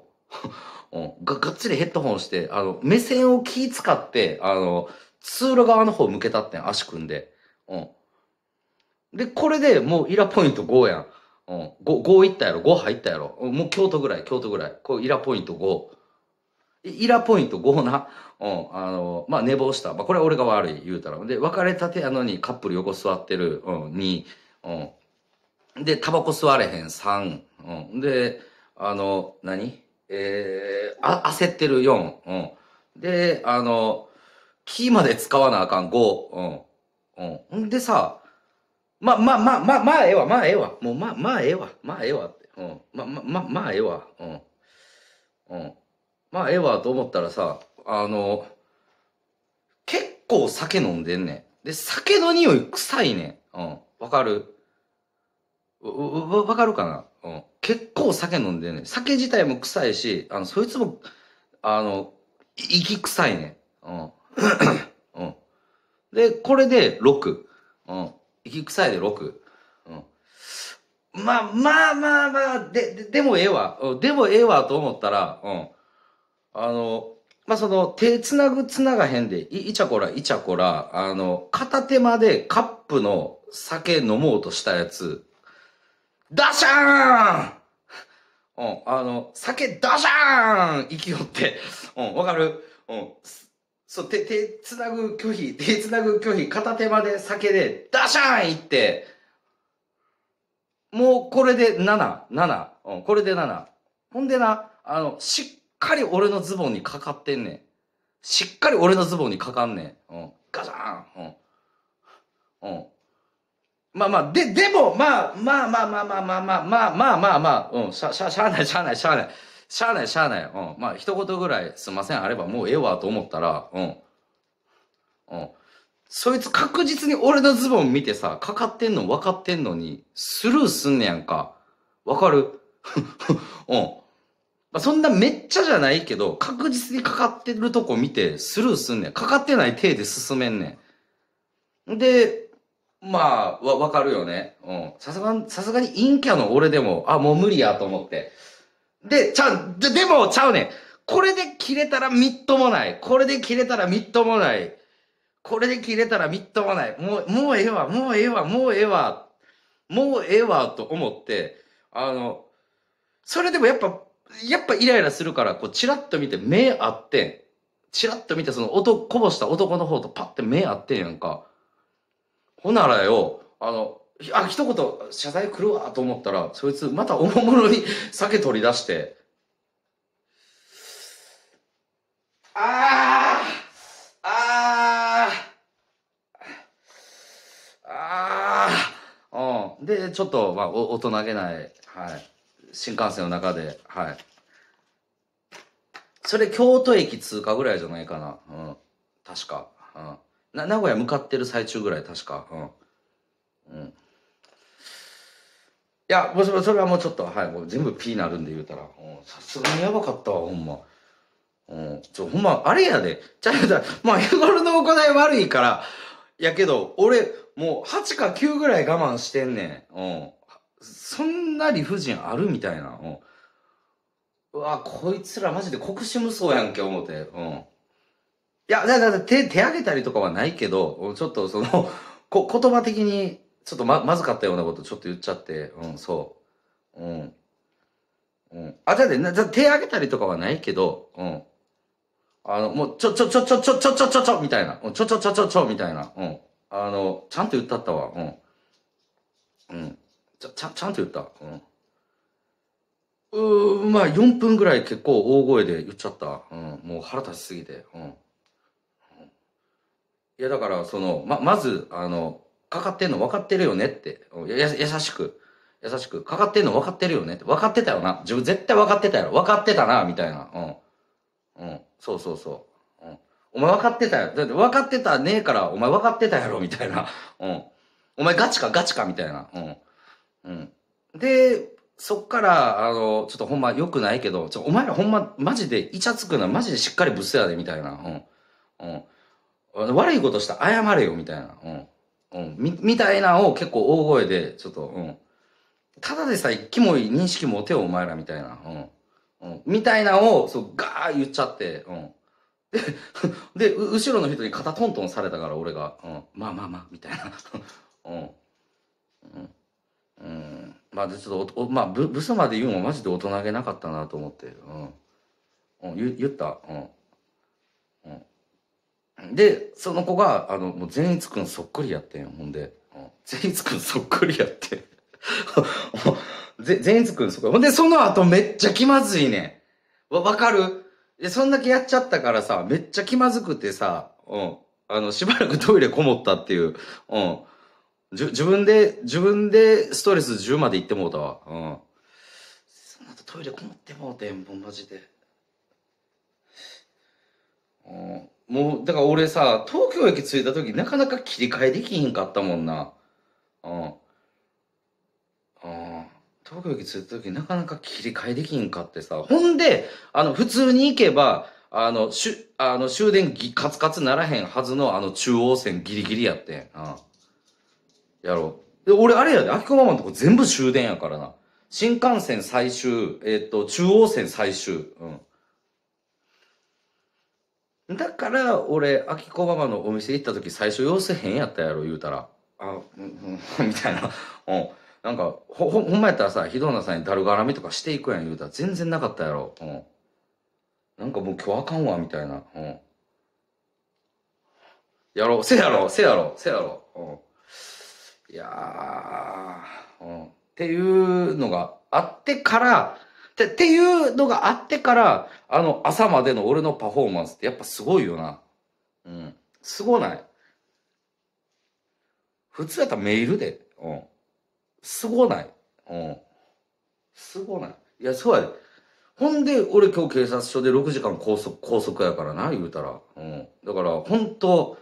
うん、ががっつりヘッドホンして、あの、目線を気使って、あの、通路側の方向けたってん、足組んで。うん。で、これでもうイラポイント5やん。うん。5、5いったやろ ?5 入ったやろ？もう京都ぐらい、京都ぐらい。こう、イラポイント5。イラポイント5な。うん。あの、まあ、寝坊した。まあ、これは俺が悪い言うたら。で、別れたてやのにカップル横座ってる。うん。2。うん。で、タバコ吸われへん。3。うん。で、あの、何？えー、あ、焦ってる4。うん。で、あの、キーまで使わなあかん5。うん。うん。でさ、ま、ま、ま、ま、まあええわ、まあええわ。もう、ま、まあええわ、まあええわって。うん。ま、ま、ま、まあええわ。うん。うん。まあええわと思ったらさ、あの、結構酒飲んでんねん。で、酒の匂い臭いねん。うん。わかる？わ、わかるかな？うん。結構酒飲んでんねん。酒自体も臭いし、あの、そいつも、あの、息臭いねん。うん。で、これで6。うん。息臭いで6。うん。まあまあまあまあ、で、ででもええわ。うんでもええわと思ったら、うん。あの、まあその、手つなぐつながへんで、い、いちゃこら、いちゃこら、あの、片手間でカップの酒飲もうとしたやつ、ダシャーンうん、あの、酒ダシャーン生きよって、うん、わかる？うん。そう、手、手つなぐ拒否、手つなぐ拒否、片手間で酒で、ダシャーンいって、もうこれで7、7、うん、これで7。ほんでな、あの、しっかり俺のズボンにかかってんねん。しっかり俺のズボンにかかんねん。うん、ガシャーンうん。うん。まあまあ、で、でも、まあ、まあまあまあまあまあまあまあまあまあまあ、うん、しゃ、しゃ、しゃあない、しゃあない、しゃあない。しゃあない、しゃあない。うん。まあ、一言ぐらい、すいません、あればもうええわと思ったら、うん。うん。そいつ確実に俺のズボン見てさ、かかってんの分かってんのに、スルーすんねやんか。わかる？うん。まあ、そんなめっちゃじゃないけど、確実にかかってるとこ見て、スルーすんねん。かかってない体で進めんねん。で、まあ、わ、わかるよね。うん。さすがに、さすがに陰キャの俺でも、あ、もう無理やと思って。で、ちゃう、で、でも、ちゃうねん。これで切れたらみっともない。これで切れたらみっともない。これで切れたらみっともない。もう、もうええわ、もうええわ、もうええわ。もうええわと思って、あの、それでもやっぱ、やっぱイライラするから、こう、チラッと見て目合ってん。チラッと見て、その音、こぼした男の方とパッて目合ってんやんか。ほならよ、あの、あ、一言謝罪来るわと思ったら、そいつまたおもむろに 酒取り出して、あーあーあーうん。で、ちょっと、まあ、お大人げない、はい。新幹線の中で、はい。それ、京都駅通過ぐらいじゃないかな。うん。確か。うん。な、名古屋向かってる最中ぐらい、確か。うん。うん。いや、もうそれそれはもうちょっと、はい、もう全部 P なるんで言うたら、さすがにやばかったわ、ほんま。うん、ちょ、ほんま、あれやで。ちゃうだ、まあ、日頃の行い悪いから、やけど、俺、もう8か9ぐらい我慢してんねん。うん。そんな理不尽あるみたいな。うん。うわ、こいつらマジで国士無双やんけ、思って。うん。いや、だから手、手挙げたりとかはないけど、ちょっとその、こ、言葉的に、ちょっとま、まずかったようなことちょっと言っちゃって、うん、そう。うん。うん。あ、だって、なだ手挙げたりとかはないけど、うん。あの、もう、ちょ、ちょ、ちょ、ちょ、ちょ、ちょ、ちょ、ちょ、ちょ、みたいな。うんちょ、ちょ、ちょ、ちょ、ちょ、みたいな。うん。あの、ちゃんと言ったったわ。うん。うん。ちゃ、ちゃ、ちゃんと言った。うん。うー、まあ、4分ぐらい結構大声で言っちゃった。うん。もう腹立ちすぎて。うんいや、だから、その、ま、まず、あの、かかってんの分かってるよねって。うんや、や優しく。優しく。かかってんの分かってるよねって。分かってたよな。自分絶対分かってたやろ。分かってたな、みたいな。うん。うん。そうそうそう。うん。お前分かってたよ。だって分かってたねえから、お前分かってたやろ、みたいな。うん。お前ガチかガチか、みたいな。うん。うん。で、そっから、あの、ちょっとほんま良くないけど、ちょ、お前らほんま、マジでイチャつくのはマジでしっかりブスやで、みたいな。うん。うん。悪いことしたら謝れよ、みたいな。うん。うん。み、みたいなを結構大声で、ちょっと、うん。ただでさえキモい認識持てよ、お前ら、みたいな。うん。うん。みたいなを、そう、ガー言っちゃって、うん。で、で、後ろの人に肩トントンされたから、俺が。うん。まあまあまあ、みたいな。うん。うん。うん。まあ、で、ちょっとお、おまあ、ブ、ブスまで言うのもマジで大人げなかったなと思って。うん。うん、言言った？うん。で、その子が、あの、もう善逸くんそっくりやってん、ほんで。善逸くんそっくりやって。善逸くんそっくり。ほんで、その後めっちゃ気まずいねん。わ、わかる？で、そんだけやっちゃったからさ、めっちゃ気まずくてさ、うん。あの、しばらくトイレこもったっていう。うん。じ自分で、自分でストレス10まで行ってもうたわ。うん。その後トイレこもってもうてん、もうマジで。うん。もう、だから俺さ、東京駅着いた時なかなか切り替えできひんかったもんな。うん。うん。東京駅着いた時なかなか切り替えできひんかってさ。ほんで、あの、普通に行けば、あの、しゅ、あの、終電ぎカツカツならへんはずのあの中央線ギリギリやって。うん。やろう。で、俺あれやで、秋子ママのとこ全部終電やからな。新幹線最終、えっ、と、中央線最終。うん。だから、俺、秋子ママのお店行った時最初様子変やったやろ、言うたら。あ、うん、うん、みたいな。うん。なんか、ほ、ほ、ほんまやったらさ、ひどなさんにだるがらみとかしていくやん言うたら全然なかったやろ。うん。なんかもう今日あかんわ、みたいな。うん。やろう、せやろ、せやろ、せやろ。うん。いやー、うん。っていうのがあってから、ってっていうのがあってから、あの朝までの俺のパフォーマンスってやっぱすごいよな。うん。すごない？普通やったらメールで。うん。すごない？うん。すごない？いや、そうや。ほんで、俺今日警察署で6時間拘束、拘束やからな、言うたら。うん。だから、本当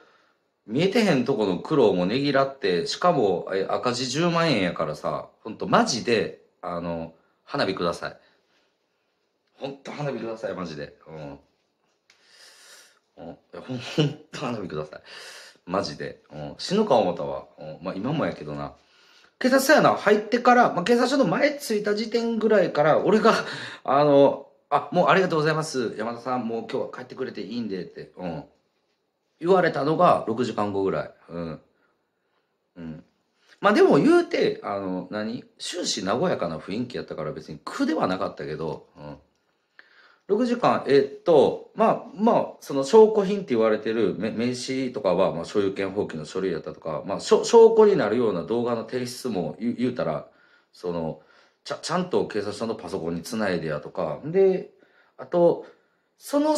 見えてへんとこの苦労もねぎらって、しかも赤字10万円やからさ、ほんとマジで、あの、花火ください。ほんと花火ください、マジで。うん。うん、ほんと花火ください。マジで。うん、死ぬか思ったわ。うん、まあ今もやけどな。警察署やな、入ってから、まあ、警察署の前着いた時点ぐらいから、俺が、あの、あ、もうありがとうございます。山田さん、もう今日は帰ってくれていいんで、って。うん。言われたのが6時間後ぐらい。うん。うん。まあでも言うて、あの、何？終始和やかな雰囲気やったから別に苦ではなかったけど、うん。6時間、えっと、まあ、まあ、その証拠品って言われてる名刺とかは、まあ、所有権放棄の書類やったとか、まあ、証拠になるような動画の提出も言う言うたら、その、ちゃ、ちゃんと警察署のパソコンにつないでやとか、で、あと、その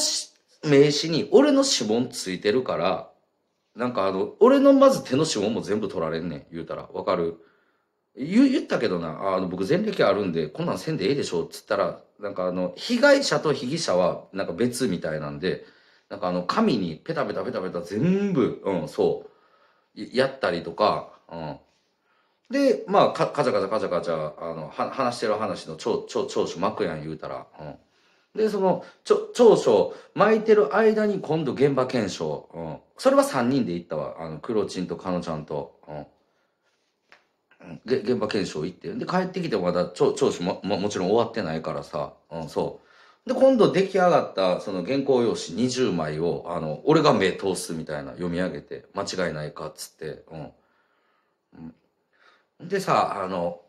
名刺に俺の指紋ついてるから、なんかあの、俺のまず手の指紋も全部取られんねん、言うたら。わかる？言言ったけどな、あの、僕前歴あるんで、こんなんせんでええでしょっ、つったら、なんかあの、被害者と被疑者は、なんか別みたいなんで、なんかあの、紙にペタペタペタペタ全部、うん、そう、やったりとか、うん。で、まあ、か、カチャカチャカチャカチャ、あの、は、話してる話の聴、聴、聴取巻くやん言うたら、うん。で、その、ちょ、長所巻いてる間に今度現場検証。うん。それは3人で行ったわ。あの、クロチンとカノちゃんと。うん。現場検証行って。で、帰ってきてまだ聴聴取もももちろん終わってないからさ。うん、そう。で、今度出来上がったその原稿用紙20枚を、あの、俺が目通すみたいな読み上げて、間違いないかっつって。うん。うん、でさ、あの、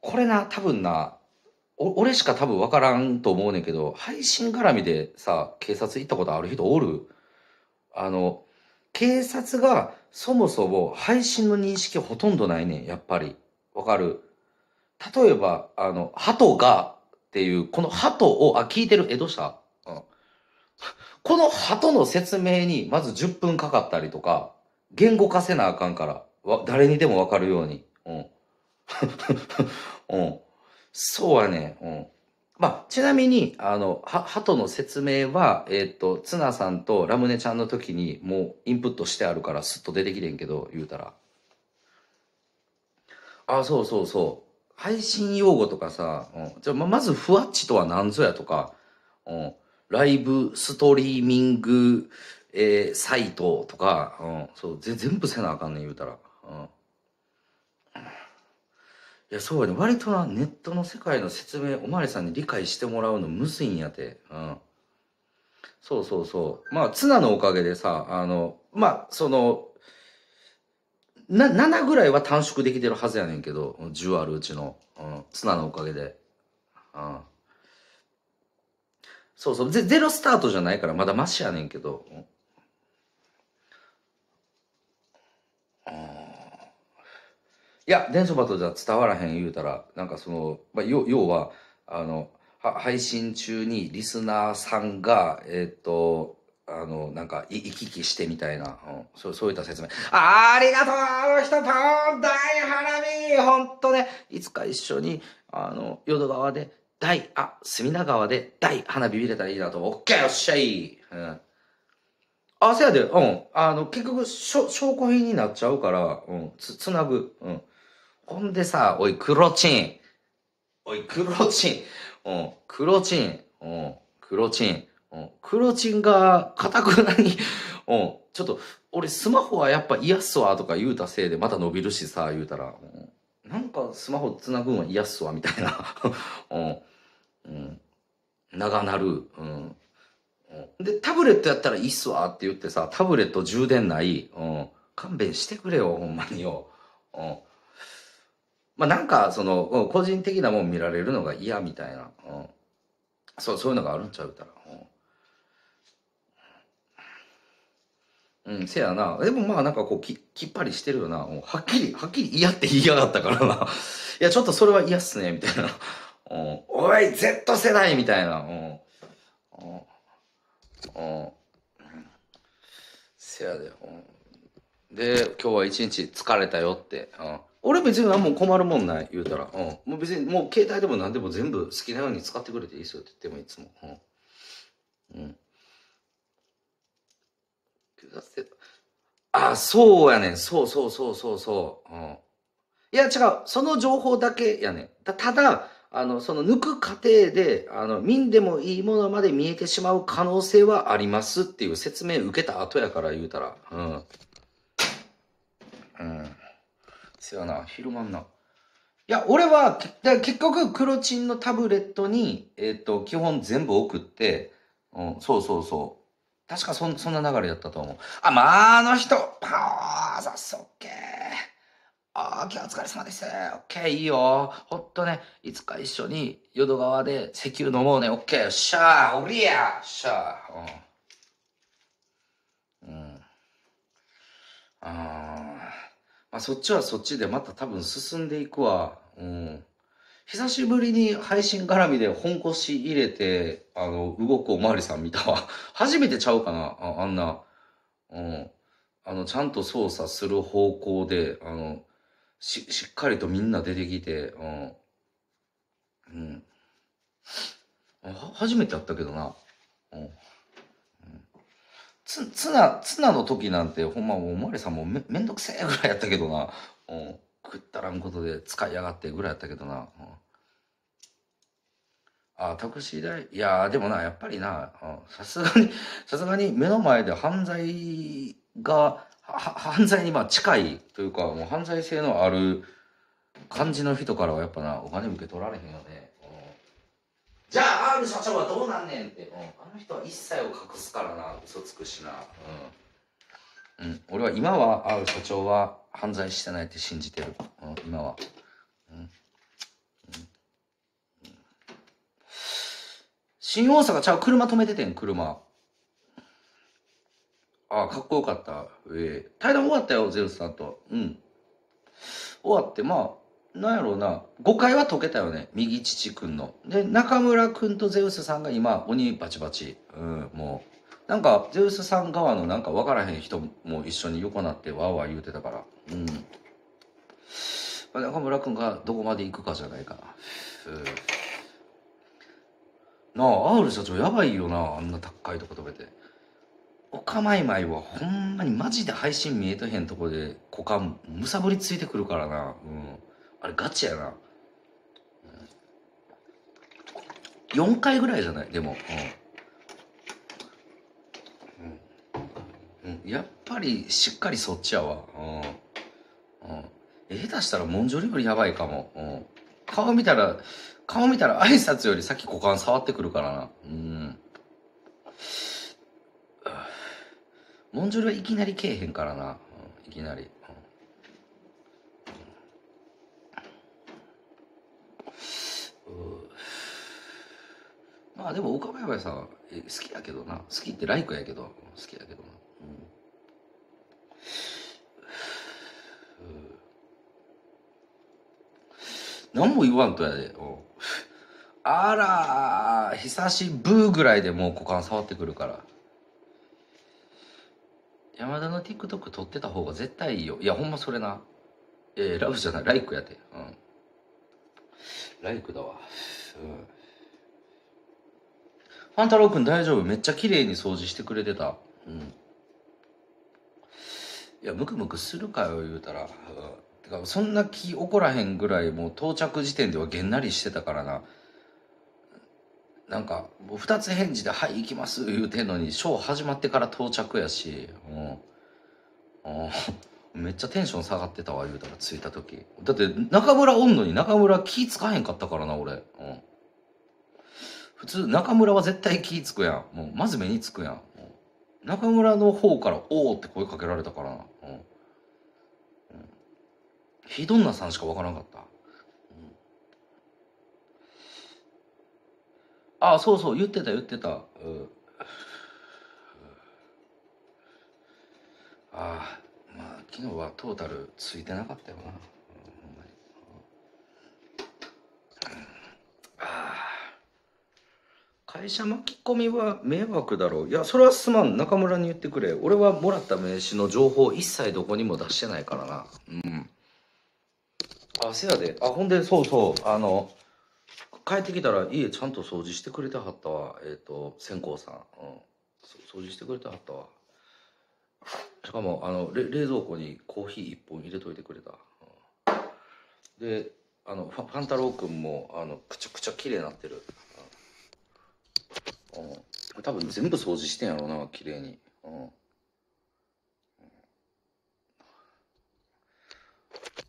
これな、多分な、お俺しか多分分からんと思うねんけど、配信絡みでさ、警察行ったことある人おる？あの、警察がそもそも配信の認識ほとんどないねん、やっぱり。わかる？例えば、あの、鳩がっていう、この鳩を、あ、聞いてる、え、どうした？うん。この鳩の説明にまず10分かかったりとか、言語化せなあかんから、わ誰にでもわかるように。うん。うん。そうやね。うん。まあ、ちなみに、あの、は、鳩の説明は、えっ、と、ツナさんとラムネちゃんの時にもうインプットしてあるからスッと出てきてんけど、言うたら。あ、そうそうそう。配信用語とかさ、うん、じゃま、まずふわっちとは何ぞやとか、うん、ライブストリーミング、えーサイトとか、うん、そう、ぜ全部せなあかんねん言うたら。うんいや、そうやね。割とな、ネットの世界の説明、おまわりさんに理解してもらうのむずいんやて。うん。そうそうそう。まあ、ツナのおかげでさ、あの、まあ、その、な、7ぐらいは短縮できてるはずやねんけど、10あるうちの、うん、ツナのおかげで。うん。そうそう。ゼゼロスタートじゃないからまだマシやねんけど。うんいや、電書バトじゃ伝わらへん言うたら、なんかその、まあ、要要は、あの、は配信中にリスナーさんが、えっ、と、あの、なんか、い行き来してみたいな、うん、そう、そういった説明。あありがとうあの人、ポーン大花見ほんとね、いつか一緒に、あの、淀川で、大、あ、隅田川で大花火見れたらいいなと。オッケーよっしゃいうん。あ、せやで、うん。あの、結局、しょ証拠品になっちゃうから、うん。つ、つなぐ。うん。ほんでさ、おい、クロチン。おい、クロチン。うん。クロチン。うん。クロチン。うん。クロチンが、かたくなに、うん。ちょっと、俺、スマホはやっぱ嫌っすわ、とか言うたせいで、また伸びるしさ、言うたら、うんなんかスマホつなぐんは嫌っすわ、みたいな。うん。うん。長なる。うんで、タブレットやったらいいっすわって言ってさ、タブレット充電ない。うん。勘弁してくれよ、ほんまによ。うん。まあなんか、その、個人的なもん見られるのが嫌みたいな。うん。そう、そういうのがあるんちゃうたら。うん。うん、せやな。でもまあなんかこうき、きっぱりしてるよな。はっきり、はっきり嫌って言いやがったからな。いや、ちょっとそれは嫌っすね、みたいな。うん。おい、Z 世代みたいな。うん。うん。うん。せやで。うん。で、今日は一日疲れたよって。うん。俺別に何も困るもんない、言うたら。うん。もう別に、もう携帯でも何でも全部好きなように使ってくれていいですよって言ってもいつも。うん。うん。だってあ、そうやねん。そうそうそうそうそう。うん。いや、違う。その情報だけやねん。たただ、あの、その抜く過程で、あの、見んでもいいものまで見えてしまう可能性はありますっていう説明受けた後やから言うたら。うん。せやな、昼間んな。いや、俺は、結局、クロチンのタブレットに、えっ、と、基本全部送って、うん、そうそうそう。確かそんそんな流れだったと思う。あ、まあ、あの人、パワーザスオッケー。ああ、今日お疲れ様です。オッケー、いいよ。ほんとね、いつか一緒に淀川で石油飲もうね。オッケー、よっしゃー、おりやよっしゃー。うん。うん。あーまあ、そっちはそっちでまた多分進んでいくわ。うん。久しぶりに配信絡みで本腰入れて、あの、動くおまわりさん見たわ。初めてちゃうかなああんな。うん。あの、ちゃんと操作する方向で、あの、し、しっかりとみんな出てきて、うん。うん。初めてやったけどな。うん。うんつ、ツナ、ツナの時なんて、ほんま、おまりさんもめ、めんどくせえぐらいやったけどな。うん。食ったらんことで使いやがってぐらいやったけどな。うん。あ、タクシー代いやでもな、やっぱりな、さすがに、さすがに目の前で犯罪が、は犯罪にまあ近いというか、もう犯罪性のある感じの人からはやっぱな、お金受け取られへんよね。社長はどうなんねんって。うんあの人は一切を隠すからな、嘘つくしな。うん。うん、俺は今は R 社長は犯罪してないって信じてる。うん、今は。うん新大阪ちゃう車止めててん車ああかっこよかったええ対談終わったよゼウスさんとうん終わってまあなんやろうな誤解は解けたよね右父くんの。で中村くんとゼウスさんが今鬼バチバチ。うんもう。なんかゼウスさん側のなんか分からへん人も一緒に横なってわーわー言うてたから。うん。まあ中村くんがどこまで行くかじゃないか。なう。んなあ、アウル社長やばいよな、あんな高いとこ止めて。おかまいまいはほんまにマジで配信見えてへんとこで股間むさぶりついてくるからな。うん。あれガチやな。4回ぐらいじゃない？でも。うん。うん。やっぱりしっかりそっちやわ。うん。うん。下手したらモンジョリよりやばいかも。うん。顔見たら、顔見たら挨拶より先股間触ってくるからな。うん。モンジョリはいきなりけえへんからな。うんいきなり。うんまあでも岡林さん好きやけどな。好きってライクやけど。好きやけどな。うん、うん、何も言わんとやで。うん。あら久しぶりぐらいでもう股間触ってくるから。山田の TikTok 撮ってた方が絶対いいよ。いやほんまそれな。えー、ラブじゃない。ライクやて。うん。ライクだわ。うん。ファンタロウくん大丈夫？めっちゃ綺麗に掃除してくれてた。うん。いやムクムクするかよ言うたら、うん、てかそんな気起こらへんぐらいもう到着時点ではげんなりしてたからな。なんかもう2つ返事で「はい行きます」言うてんのにショー始まってから到着やし。うん。うめっちゃテンション下がってたわ言うたら着いた時。だって中村おんのに中村気つかへんかったからな俺。うん。普通中村は絶対気つくやん。もうまず目につくやん。中村の方から「おお」って声かけられたから。う。ん、ひどんなさんしかわからんかった。ああそうそう。言ってた言ってた、うん、ああまあ昨日はトータルついてなかったよな、うん、ああ会社巻き込みは迷惑だろう。いやそれはすまん。中村に言ってくれ。俺はもらった名刺の情報一切どこにも出してないからな。うん。あせやで。あほんでそうそう。あの帰ってきたら家ちゃんと掃除してくれてはったわ。えっ、と線香さん、うん、掃除してくれてはったわ。しかもあの冷蔵庫にコーヒー一本入れといてくれた、うん。であのファンタロー君もあのくちゃくちゃ綺麗になってる、うんうん、多分全部掃除してんやろうな綺麗にうん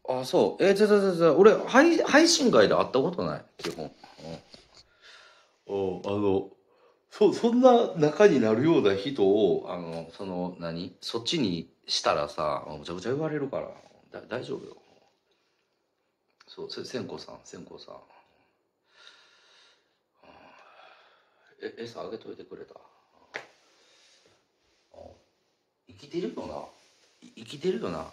あ、そう。えー、じゃじゃじゃじゃ俺、配、配信外で会ったことない？基本。うん。おあの、そ、そんな仲になるような人を、あの、その、何？そっちにしたらさ、むちゃくちゃ言われるから。だ大丈夫よ。そうせ千子さん千子さんえ餌あげといてくれた。生きてるよな。生きてるよな。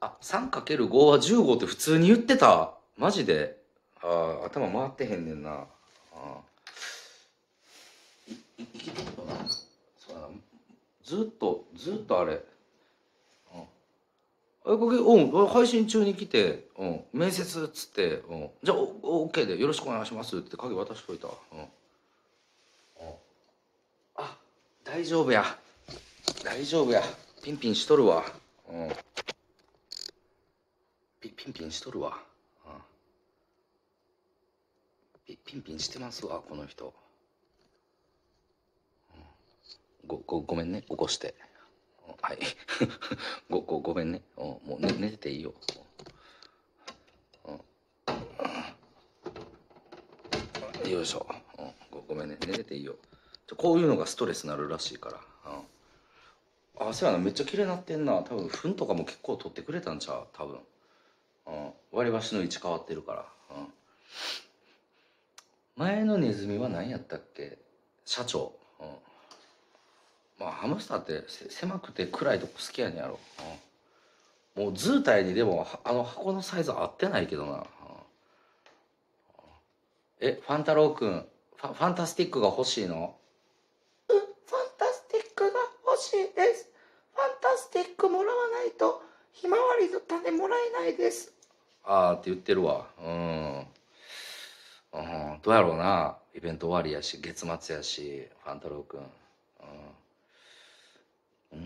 あ 3×5 は15って普通に言ってた。マジで。あー頭回ってへんねんな。あーいい生きてるよな。そうやな。ずっとずっとあれ。うん。あこれうん。配信中に来て、うん、面接っつって、うん、じゃあ OK でよろしくお願いしますって鍵渡しといた、うんうん、あ大丈夫や。大丈夫や。ピンピンしとるわ。うん。ピピンピンしとるわ、うん、ピピンピンしてますわこの人、うん、ごごごめんね。起こして。うん。はい。ごごごめんね。うん。もう寝寝てていいよ。うん。よいしょ、うん、ごごめんね。寝てていいよ。こういうのがストレスなるらしいから、うん、あそうやな。めっちゃ綺麗なってんな。多分糞とかも結構取ってくれたんちゃう？多分、うん、割り箸の位置変わってるから、うん、前のネズミは何やったっけ？社長、うん、まあハムスターって狭くて暗いとこ好きやねやろ、うん、もう図体にでもあの箱のサイズ合ってないけどな、うん。えファンタロウくんファンタスティックが欲しいのうんファンタスティックが欲しいです。ファンタスティックもらわないとひまわりの種もらえないです。ああって言ってるわ。うん、うん、どうやろうな。イベント終わりやし月末やしファンタロウくん。うん。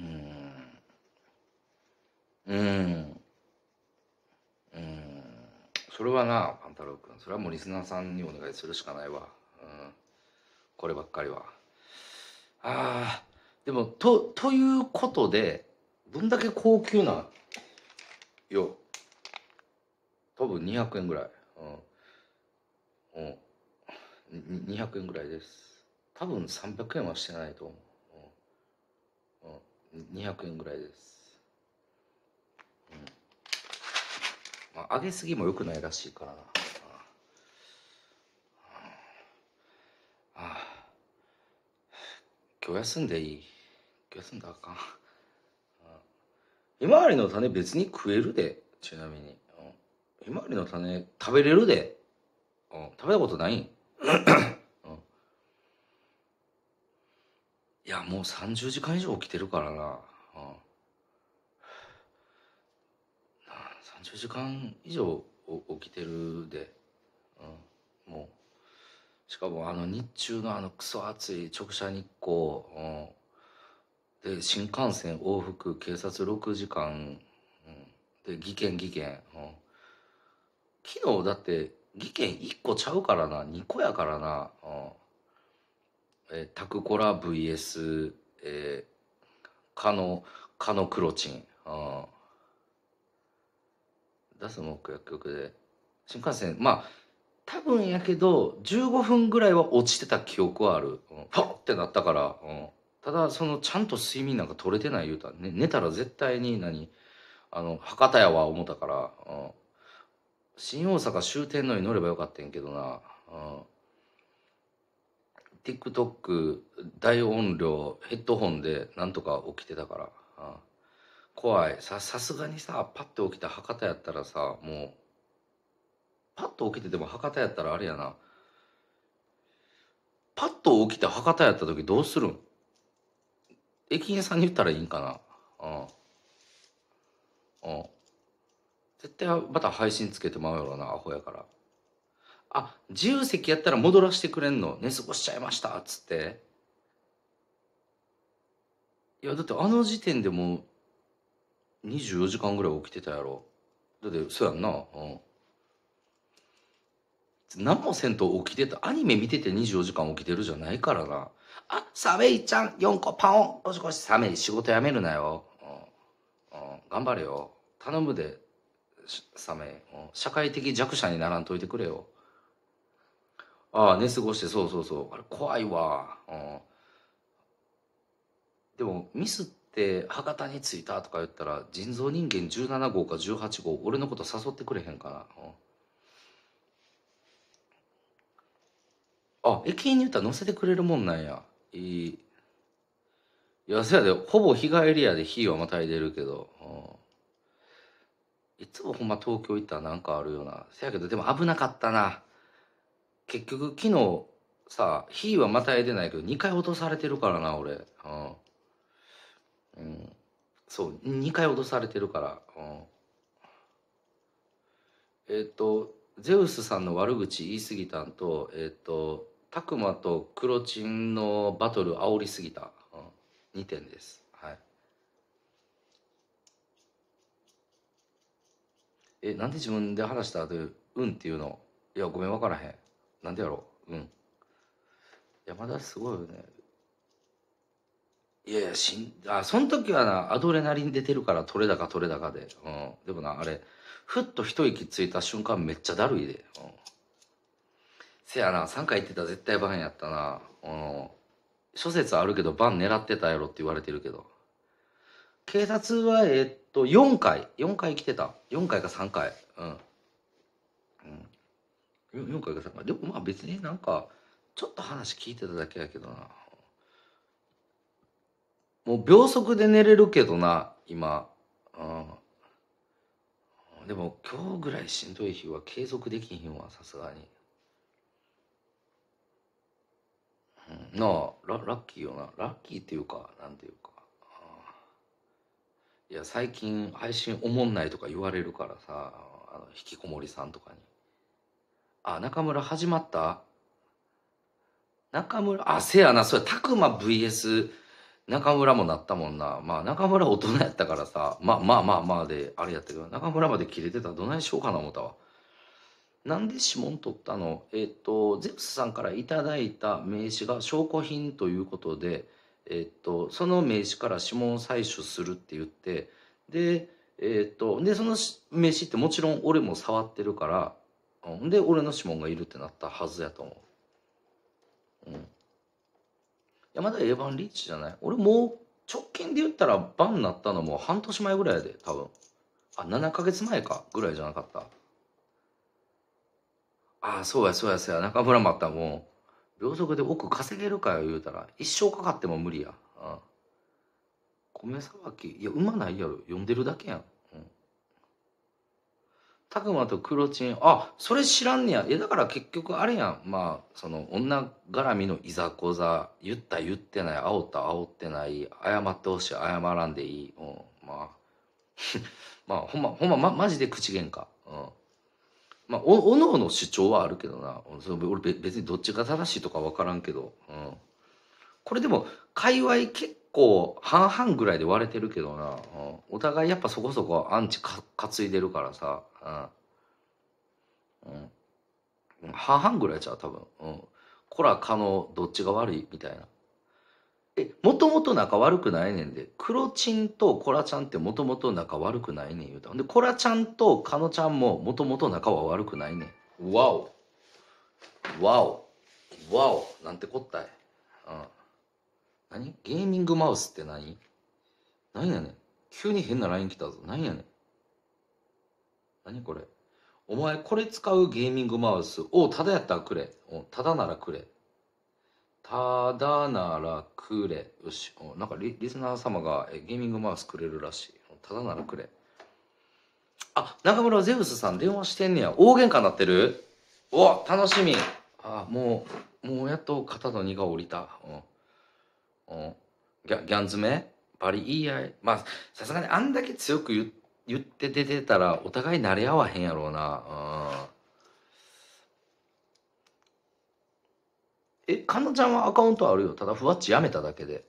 うん。うん。うんそれはなパンタロウ君それはもうリスナーさんにお願いするしかないわ、うん、こればっかりは。あー。でもとということでどんだけ高級なよ。多分200円ぐらい。うん、うん、200円ぐらいです。多分300円はしてないと思う、うん。うん、200円ぐらいです。うん。まあ、上げすぎも良くないらしいから。な。ああ。今日休んでいい？休んだあかん。ああひまわりの種別に食えるで、ちなみに。うん。ひまわりの種食べれるで。うん。食べたことないん、いや、もう30時間以上起きてるからな。うん。30時間以上起きてるで、うん、もう。しかもあの日中のあのクソ暑い直射日光、うん、で新幹線往復警察6時間、うん、で技研技研、うん、昨日だって技研1個ちゃうからな2個やからな、うん、えタクコラ VS えー、カノカノクロチン、うん。出す目薬局で。新幹線まあ多分やけど15分ぐらいは落ちてた記憶はある、うん、パッってなったから、うん、ただそのちゃんと睡眠なんか取れてない言うたら、ね、寝たら絶対に何あの博多やわ思ったから、うん、新大阪終点のに乗ればよかったんけどな、うん、TikTok 大音量ヘッドホンでなんとか起きてたから、うん。怖い。ささすがにさパッと起きた博多やったらさもうパッと起きてても博多やったらあれやな。パッと起きて博多やった時どうするん？駅員さんに言ったらいいんかな？うん。うん。絶対また配信つけてまうやろなアホやから。あ自由席やったら戻らせてくれんの？寝過ごしちゃいましたっつって。いやだってあの時点でもう24時間ぐらい起きてたやろ。だってそうやんな。うん。何もせんと起きてた。アニメ見てて24時間起きてるじゃないからな。あサメイちゃん4個パオン。ゴシゴシサメイ仕事辞めるなよ、頑張れよ。頼むで。サメ。イ、社会的弱者にならんといてくれよ。ああ寝過ごしてそうそうそう。あれ怖いわ、でもミスって博多に着いたとか言ったら人造人間17号か18号俺のこと誘ってくれへんかな、うん、あ駅員に言ったら乗せてくれるもんなんや。いい。いやそやでほぼ日帰りやで日はまたいでるけど、うん、いつもほんま東京行ったらなんかあるよな。せやけどでも危なかったな。結局昨日さ日はまたいでないけど2回落とされてるからな俺。うん。うん、そう2回脅されてるから、うん、えっ、とゼウスさんの悪口言い過ぎたんとえっ、とタクマとクロチンのバトル煽りすぎた、うん、2点です。はい。えなんで自分で話した後「うん」っていうの？いやごめん分からへん。なんでやろう？うん。山田すごいよね。いやいやしんあその時はなアドレナリン出てるから取れ高取れ高で、うん、でもなあれふっと一息ついた瞬間めっちゃだるいで、うん、せやな3回言ってたら絶対バンやったな、うん、諸説あるけどバン狙ってたやろって言われてるけど。警察はえっと4回4回来てた。4回か3回。うん、うん、4回か3回。でもまあ別になんかちょっと話聞いてただけやけどな。もう秒速で寝れるけどな今。うん。でも今日ぐらいしんどい日は継続できひんわさすがに、うん、なあララッキーよな。ラッキーっていうかなんていうか。いや最近配信おもんないとか言われるからさあの引きこもりさんとかに。あ中村始まった？中村あせやな。それたくま VS 中村もなったもんな。まあ中村大人やったからさまあまあまあまあであれやったけど中村まで切れてたらどないしようかな思ったわ。なんで指紋取ったの？えっ、とゼウスさんからいただいた名刺が証拠品ということでえっ、とその名刺から指紋を採取するって言ってでえっ、とでその名刺ってもちろん俺も触ってるからうんで俺の指紋がいるってなったはずやと思う。うん。山田 A 版リーチじゃない？俺もう直近で言ったらバンなったのも半年前ぐらいやで多分。あ7ヶ月前かぐらいじゃなかった？ああそうやそうやそうや。中村もあったもう秒速で奥稼げるかよ言うたら一生かかっても無理や。うん。米さばきいやうまないやろ。読んでるだけやん。たくまとクロチンあそれ知らんねや。いやだから結局あれやん。まあその女絡みのいざこざ言った言ってない煽った煽ってない謝ってほしい謝らんでいい、うん、まあ。まあほんまほんままマジで口喧嘩。うん。まあおおのおの主張はあるけどな。俺別にどっちが正しいとか分からんけど、うん、これでも界隈結構半々ぐらいで割れてるけどな、うん、お互いやっぱそこそこアンチか担いでるからさ。うん、うん、半々ぐらいじゃう多分。うん。こらかのどっちが悪い？みたいな。えもともと仲悪くないねんで。クロチンとコラちゃんってもともと仲悪くないねん言うた。でコラちゃんとカノちゃんももともと仲は悪くないねん。わお。わお。わお。なんてこったい。うん。何？ゲーミングマウスって何？何やねん。急に変な LINE 来たぞ。何やねん。何これ？お前これ使うゲーミングマウスおただやったらくれ。おただならくれただならくれ。よし。なんかリリスナー様がゲーミングマウスくれるらしい。ただならくれ。あ中村ゼウスさん電話してんねや。大喧嘩なってる？お楽しみ。あもうもうやっと肩の荷が下りた。うんうんギャギャン詰め？バリ言い合い？まあさすがにあんだけ強く言って言って出てたらお互い慣れ合わへんやろうな。うん。えかのちゃんはアカウントあるよ。ただふわっちやめただけで。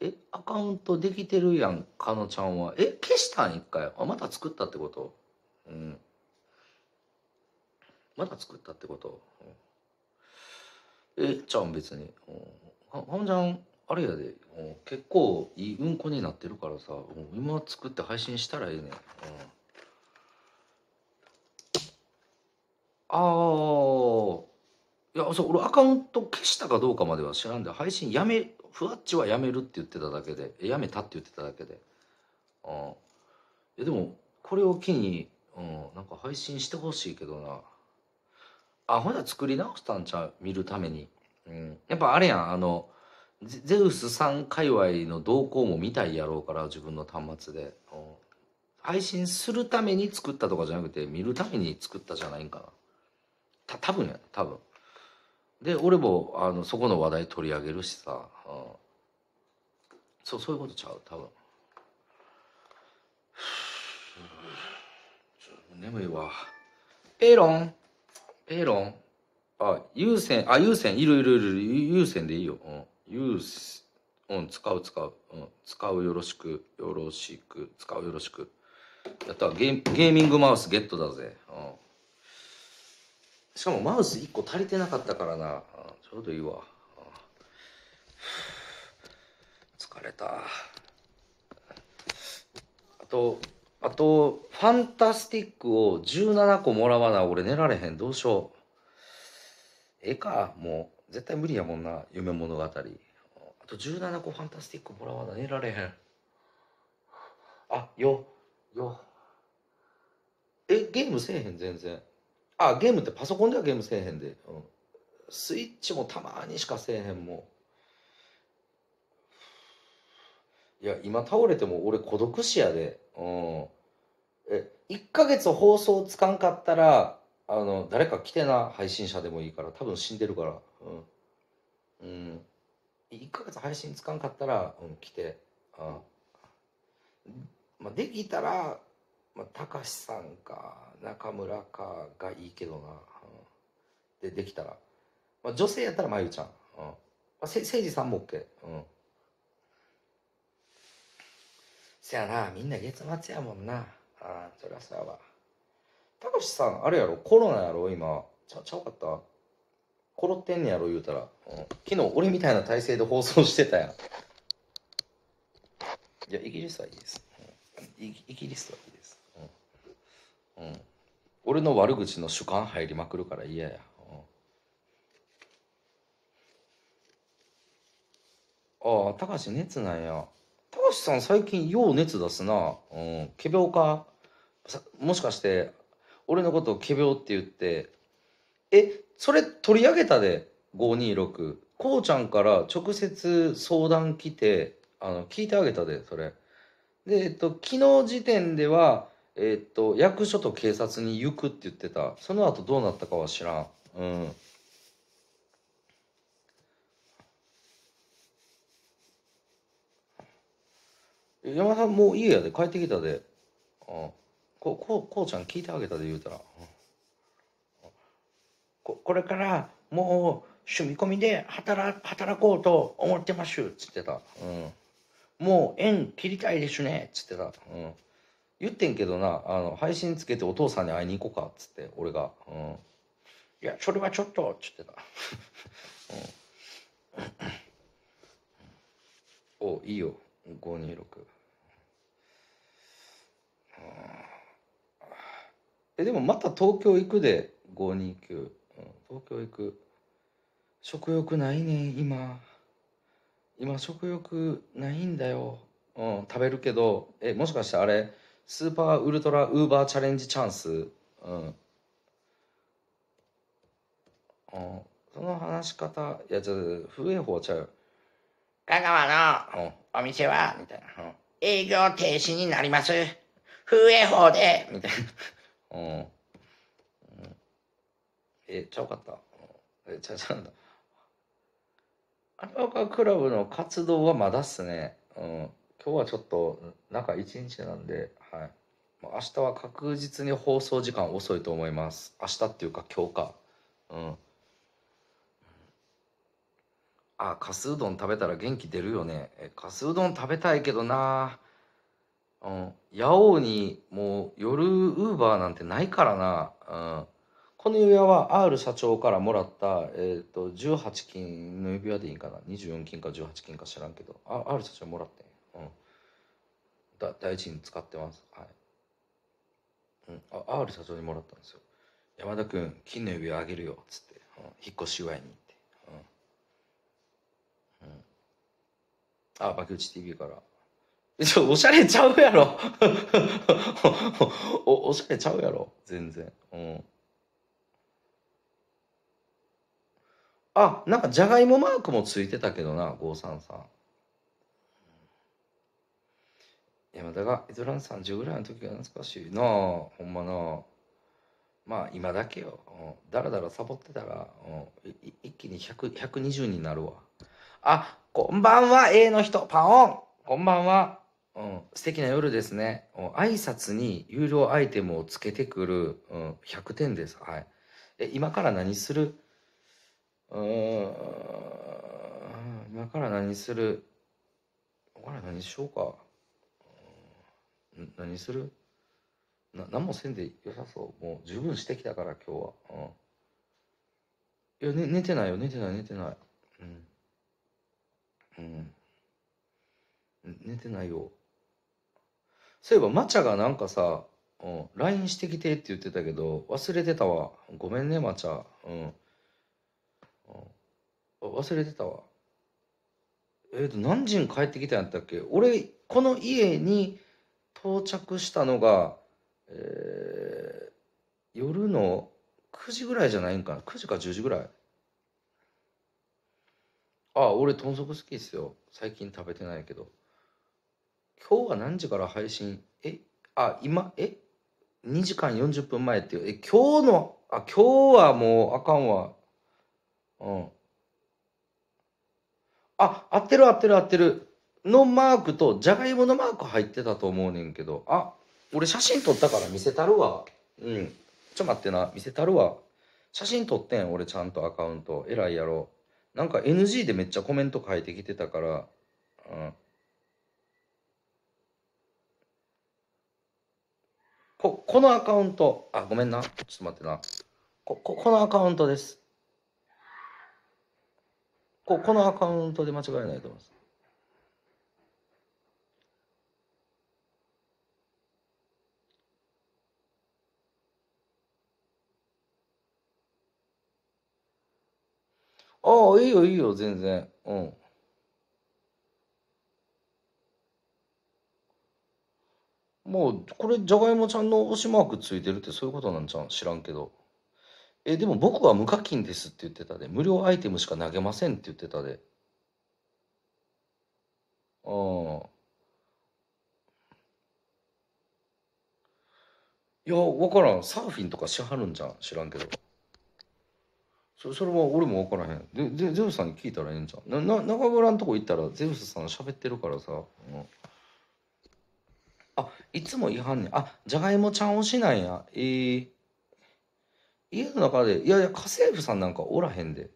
えアカウントできてるやんかのちゃんは。え消したん一回。あまた作ったってこと？うん。また作ったってこと、うん、えちゃん別に、うん、かのちゃんあれやで、うん、結構いいうんこになってるからさ、うん、今作って配信したらええね、うん、ああいやそう俺アカウント消したかどうかまでは知らんで配信やめふわっちはやめるって言ってただけでやめたって言ってただけで。うん。いやでもこれを機に、うん、なんか配信してほしいけどな。あほなら作り直したんちゃう？見るために、うん、やっぱあれやんあのゼウスさん界隈の動向も見たいやろうから自分の端末で、うん、配信するために作ったとかじゃなくて見るために作ったじゃないんかな。た多分や多分。で俺もあのそこの話題取り上げるしさ、うん、そうそういうことちゃう？多分。眠いわ。ペロン？ペロン？あ優先あ優先いるいるいる優先でいいよ、うん、優先うん使う使う、うん、使うよろしくよろしく使うよろしく。やった。ゲーゲーミングマウスゲットだぜ、うんしかもマウス1個足りてなかったからな。ちょうどいいわ。疲れた。あと、あと、ファンタスティックを17個もらわな、俺寝られへん。どうしよう。ええか、もう。絶対無理やもんな、夢物語。あと17個ファンタスティックもらわな、寝られへん。あ、よ、よ。え、ゲームせえへん、全然。あゲームってパソコンではゲームせえへんで、うん、スイッチもたまにしかせえへんもん。いや今倒れても俺孤独死やで。うん。え1ヶ月放送つかんかったらあの誰か来てな。配信者でもいいから。多分死んでるから。うん、うん、1ヶ月配信つかんかったら、うん、来て。あ、まあ、できたらまあ、たかしさんか。中村かがいいけどな、うん、でできたら、まあ、女性やったらまゆちゃん、うん。まあ、せ誠司さんも OK うん。せやな。みんな月末やもんな。ああそりゃそうやわ。たかしさんあれやろ？コロナやろ？今。ちゃちゃうかった？コロってんねやろ？言うたら、うん、昨日俺みたいな体勢で放送してたやん。いやイギリスはいいです、うん、イギリスはいいです。うん、俺の悪口の主観入りまくるから嫌や、うん、ああ高橋熱なんや。高橋さん最近よう熱出すな。うん。仮病か？もしかして俺のことを仮病って言ってえそれ取り上げたで？526こうちゃんから直接相談来てあの聞いてあげたでそれ。でえっと昨日時点ではえー、っと役所と警察に行くって言ってた。その後どうなったかは知らん。うん。山田さんもう家やで。帰ってきたで。あここうこうちゃん聞いてあげたで言うたら、ここれからもう趣味込みで働働こうと思ってますっつってた、うん、もう縁切りたいですねっつってた、うん。言ってんけどなあの配信つけてお父さんに会いに行こうかっつって俺が「うん、いやそれはちょっと」っつってた、うん、おいいよ。526えでもまた東京行くで529、うん、東京行く。食欲ないね今。今食欲ないんだよ、うん、食べるけど。えもしかしてあれスーパーウルトラウーバーチャレンジチャンス、うん、その話し方。いやちょっと不衛法ちゃう。香川のお店はみたいな、営業停止になります。風営法で。みたいな、うん、えちゃうかった。えちゃうちゃうんだ。アルパカクラブの活動はまだっすね。うん。今日はちょっと中1日なんではい。明日は確実に放送時間遅いと思います。明日っていうか今日か。うん。あかすうどん食べたら元気出るよね。えかすうどん食べたいけどな。うん。八尾にもう夜ウーバーなんてないからな。うん。この指輪は R 社長からもらった、えーと、18金の指輪でいいかな。24金か18金か知らんけど。あ R 社長もらってん、うん、だ大事に使ってますはいうん、あ R 社長にもらったんですよ山田君金の指輪あげるよっつって、うん引っ越し祝いに行って。うん。うん、あ、爆打ち TV から。えちょ、おしゃれちゃうやろ。お、おしゃれちゃうやろ。全然。うん。あ、なんかじゃがいもマークもついてたけどな、533。山田が、エドラン30ぐらいの時が懐かしいなほんまなまあ今だけよ。うんだらだらサボってたら、うん一気に100 120になるわ。あ、こんばんは、A の人、パオンこんばんは。うん、素敵な夜ですね。うん挨拶に有料アイテムをつけてくる、うん、100点です。はい。え、今から何する？うん、今から何する？今から何しようか。何する？な何もせんでよさそう。もう十分してきたから今日は。うん。いや、ね、寝てないよ。寝てない。寝てない。うん。うん。寝てないよ。そういえばマチャがなんかさ、うん、LINE してきてって言ってたけど忘れてたわ。ごめんねマチャ。うん、うん、あ忘れてたわ。えっ、と何時に帰ってきたんやったっけ？俺この家に到着したのがえー夜の9時ぐらいじゃないんかな？9時か10時ぐらい。あ俺豚足好きっすよ。最近食べてないけど。今日は何時から配信？えあ今？え？2時間40分前っていう。え今日のあ今日はもうあかんわ。うん。あ合ってる合ってる合ってる。のマークとじゃがいものマーク入ってたと思うねんけどあ俺写真撮ったから見せたるわ。うん。ちょ待ってな見せたるわ。写真撮ってん俺ちゃんとアカウント。偉いやろ。なんか NG でめっちゃコメント書いてきてたから。うん。ここのアカウント。あごめんな。ちょっと待ってな。こここのアカウントです。ここのアカウントで間違いないと思います。ああ、いいよ、いいよ、全然。うん。もう、これ、じゃがいもちゃんの推しマークついてるってそういうことなんじゃん知らんけど。え、でも僕は無課金ですって言ってたで。無料アイテムしか投げませんって言ってたで。うん。いや、わからん。サーフィンとかしはるんじゃん知らんけど。そそれは俺も分からへん。ででゼウスさんに聞いたらええんじゃんなな中村のとこ行ったらゼウスさん喋ってるからさ、うん、あいつも言いはんねあじゃがいもちゃん推しなんや。えー、家の中でいやいや家政婦さんなんかおらへんで、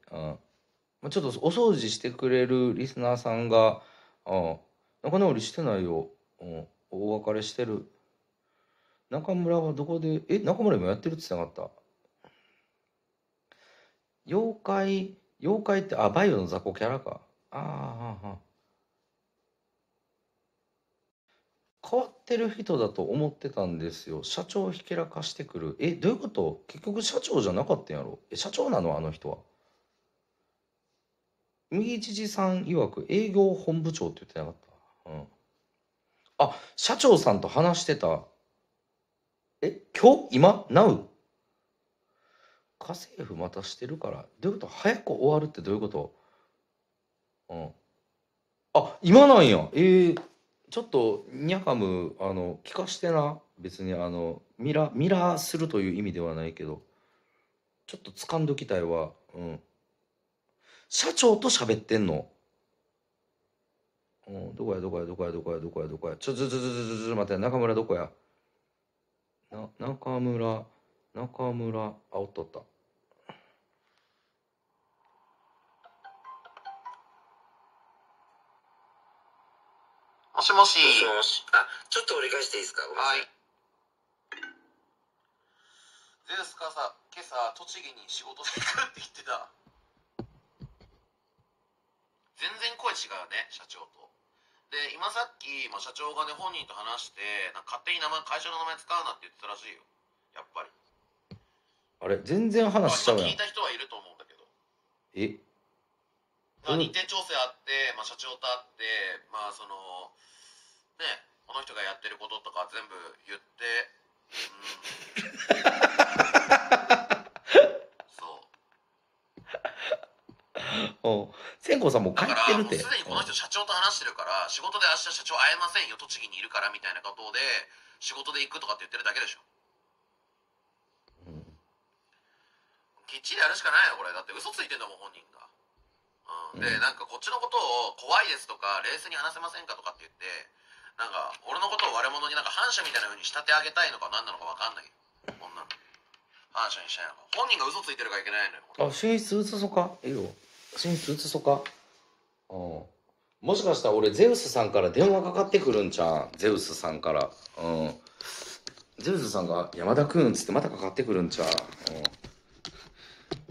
うん、ちょっとお掃除してくれるリスナーさんが「うん仲直りしてないよ、うん、お別れしてる」中村はどこで？え中村今やってるって言ってなかった？妖怪妖怪ってあバイオの雑魚キャラか。ああはあはあ変わってる人だと思ってたんですよ。社長をひけらかしてくる。えどういうこと？結局社長じゃなかったんやろ？え社長なの？あの人は。右知事さん曰く営業本部長って言ってなかった。うん。あ社長さんと話してた。え今日？今 ?Now? 家政婦またしてるからどういうこと？早く終わるってどういうこと？うん。あ今なんや。えー、ちょっとニャカムあの聞かしてな。別にあのミラミラーするという意味ではないけど。ちょっと掴んどきたいわ。うん。社長と喋ってんの？うんどこや？どこや？どこや？どこや？どこや？どこや？ちょちょちょちょちょちょちょ待って。中村どこや？な中村中村あおっとった。もしもし。もしもし。あ、ちょっと折り返していいですか？はい。ゼウスがさ、今朝、栃木に仕事で行くって言ってた。全然声違うね、社長と。で、今さっき、まあ、社長がね、本人と話して、なんか勝手に名前、会社の名前使うなって言ってたらしいよ。やっぱり。あれ全然まあ、話しちゃうやん聞いた人はいると思うんだけど。え？日程調整あって、まあ、社長と会って、まあ、その、ね、この人がやってることとか全部言って、うん。そう。うん千子さんもう帰ってるってすでにこの人社長と話してるから、仕事で明日社長会えませんよ、栃木にいるからみたいなことで、仕事で行くとかって言ってるだけでしょ。うんきっちりやるしかないよ、これ。だって嘘ついてんだもん、本人が。うん。で、うんなんかこっちのことを怖いですとか、冷静に話せませんかとかって言って、なんか、俺のことを悪者になんか反社みたいな風に仕立て上げたいのか何なのか分かんないよ。こんなの。反社にしたいのか。本人が嘘ついてるからいけないのよ。あ寝室移そか？いいよ。寝室移そか？うんもしかしたら俺ゼウスさんから電話かかってくるんちゃう？んゼウスさんから。うんゼウスさんが「山田くん」っつってまたかかってくるんちゃう、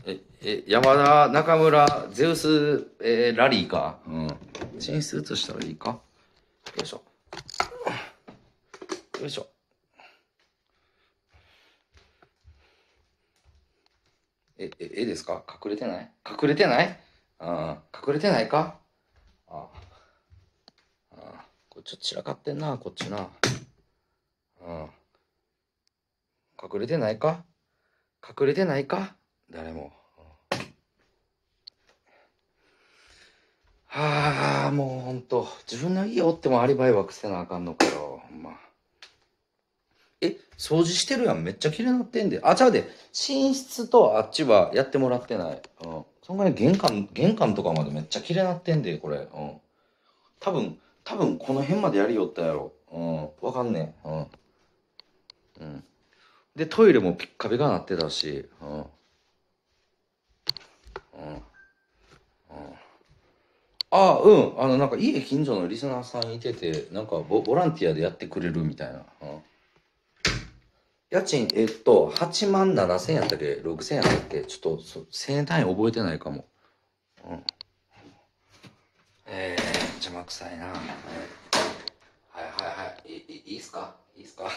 うん、ええ山田中村ゼウス、えーラリーか？うん。寝室移したらいいか？よいしょ。よいしょ。え、え、えですか？隠れてない？隠れてない？ああ、隠れてないか？ああ。ああ、これちょっと散らかってんな、こっちな。うん。隠れてないか？隠れてないか？誰も。はあ、もうほんと、自分の家おってもアリバイはくせなあかんのかよ、え、掃除してるやん。めっちゃ綺麗になってんで。あ、ちゃうで。寝室とあっちはやってもらってない。うん。そんぐらい玄関、玄関とかまでめっちゃ綺麗になってんで、これ。うん。多分、多分この辺までやりよったやろ。うん。わかんねえ。うん。うん。で、トイレもピッカピカなってたし。うん。うん。うん。ああ、うん。あの、なんか家近所のリスナーさんいてて、なんかボボランティアでやってくれるみたいな。うん。家賃、えっと、8万7千円やったっけ ?6 千円やったっけ？ちょっと、そ1000円単位覚えてないかも。うん。えー、邪魔くさいな。はいはいはい。いいいいっすか？いいっすか？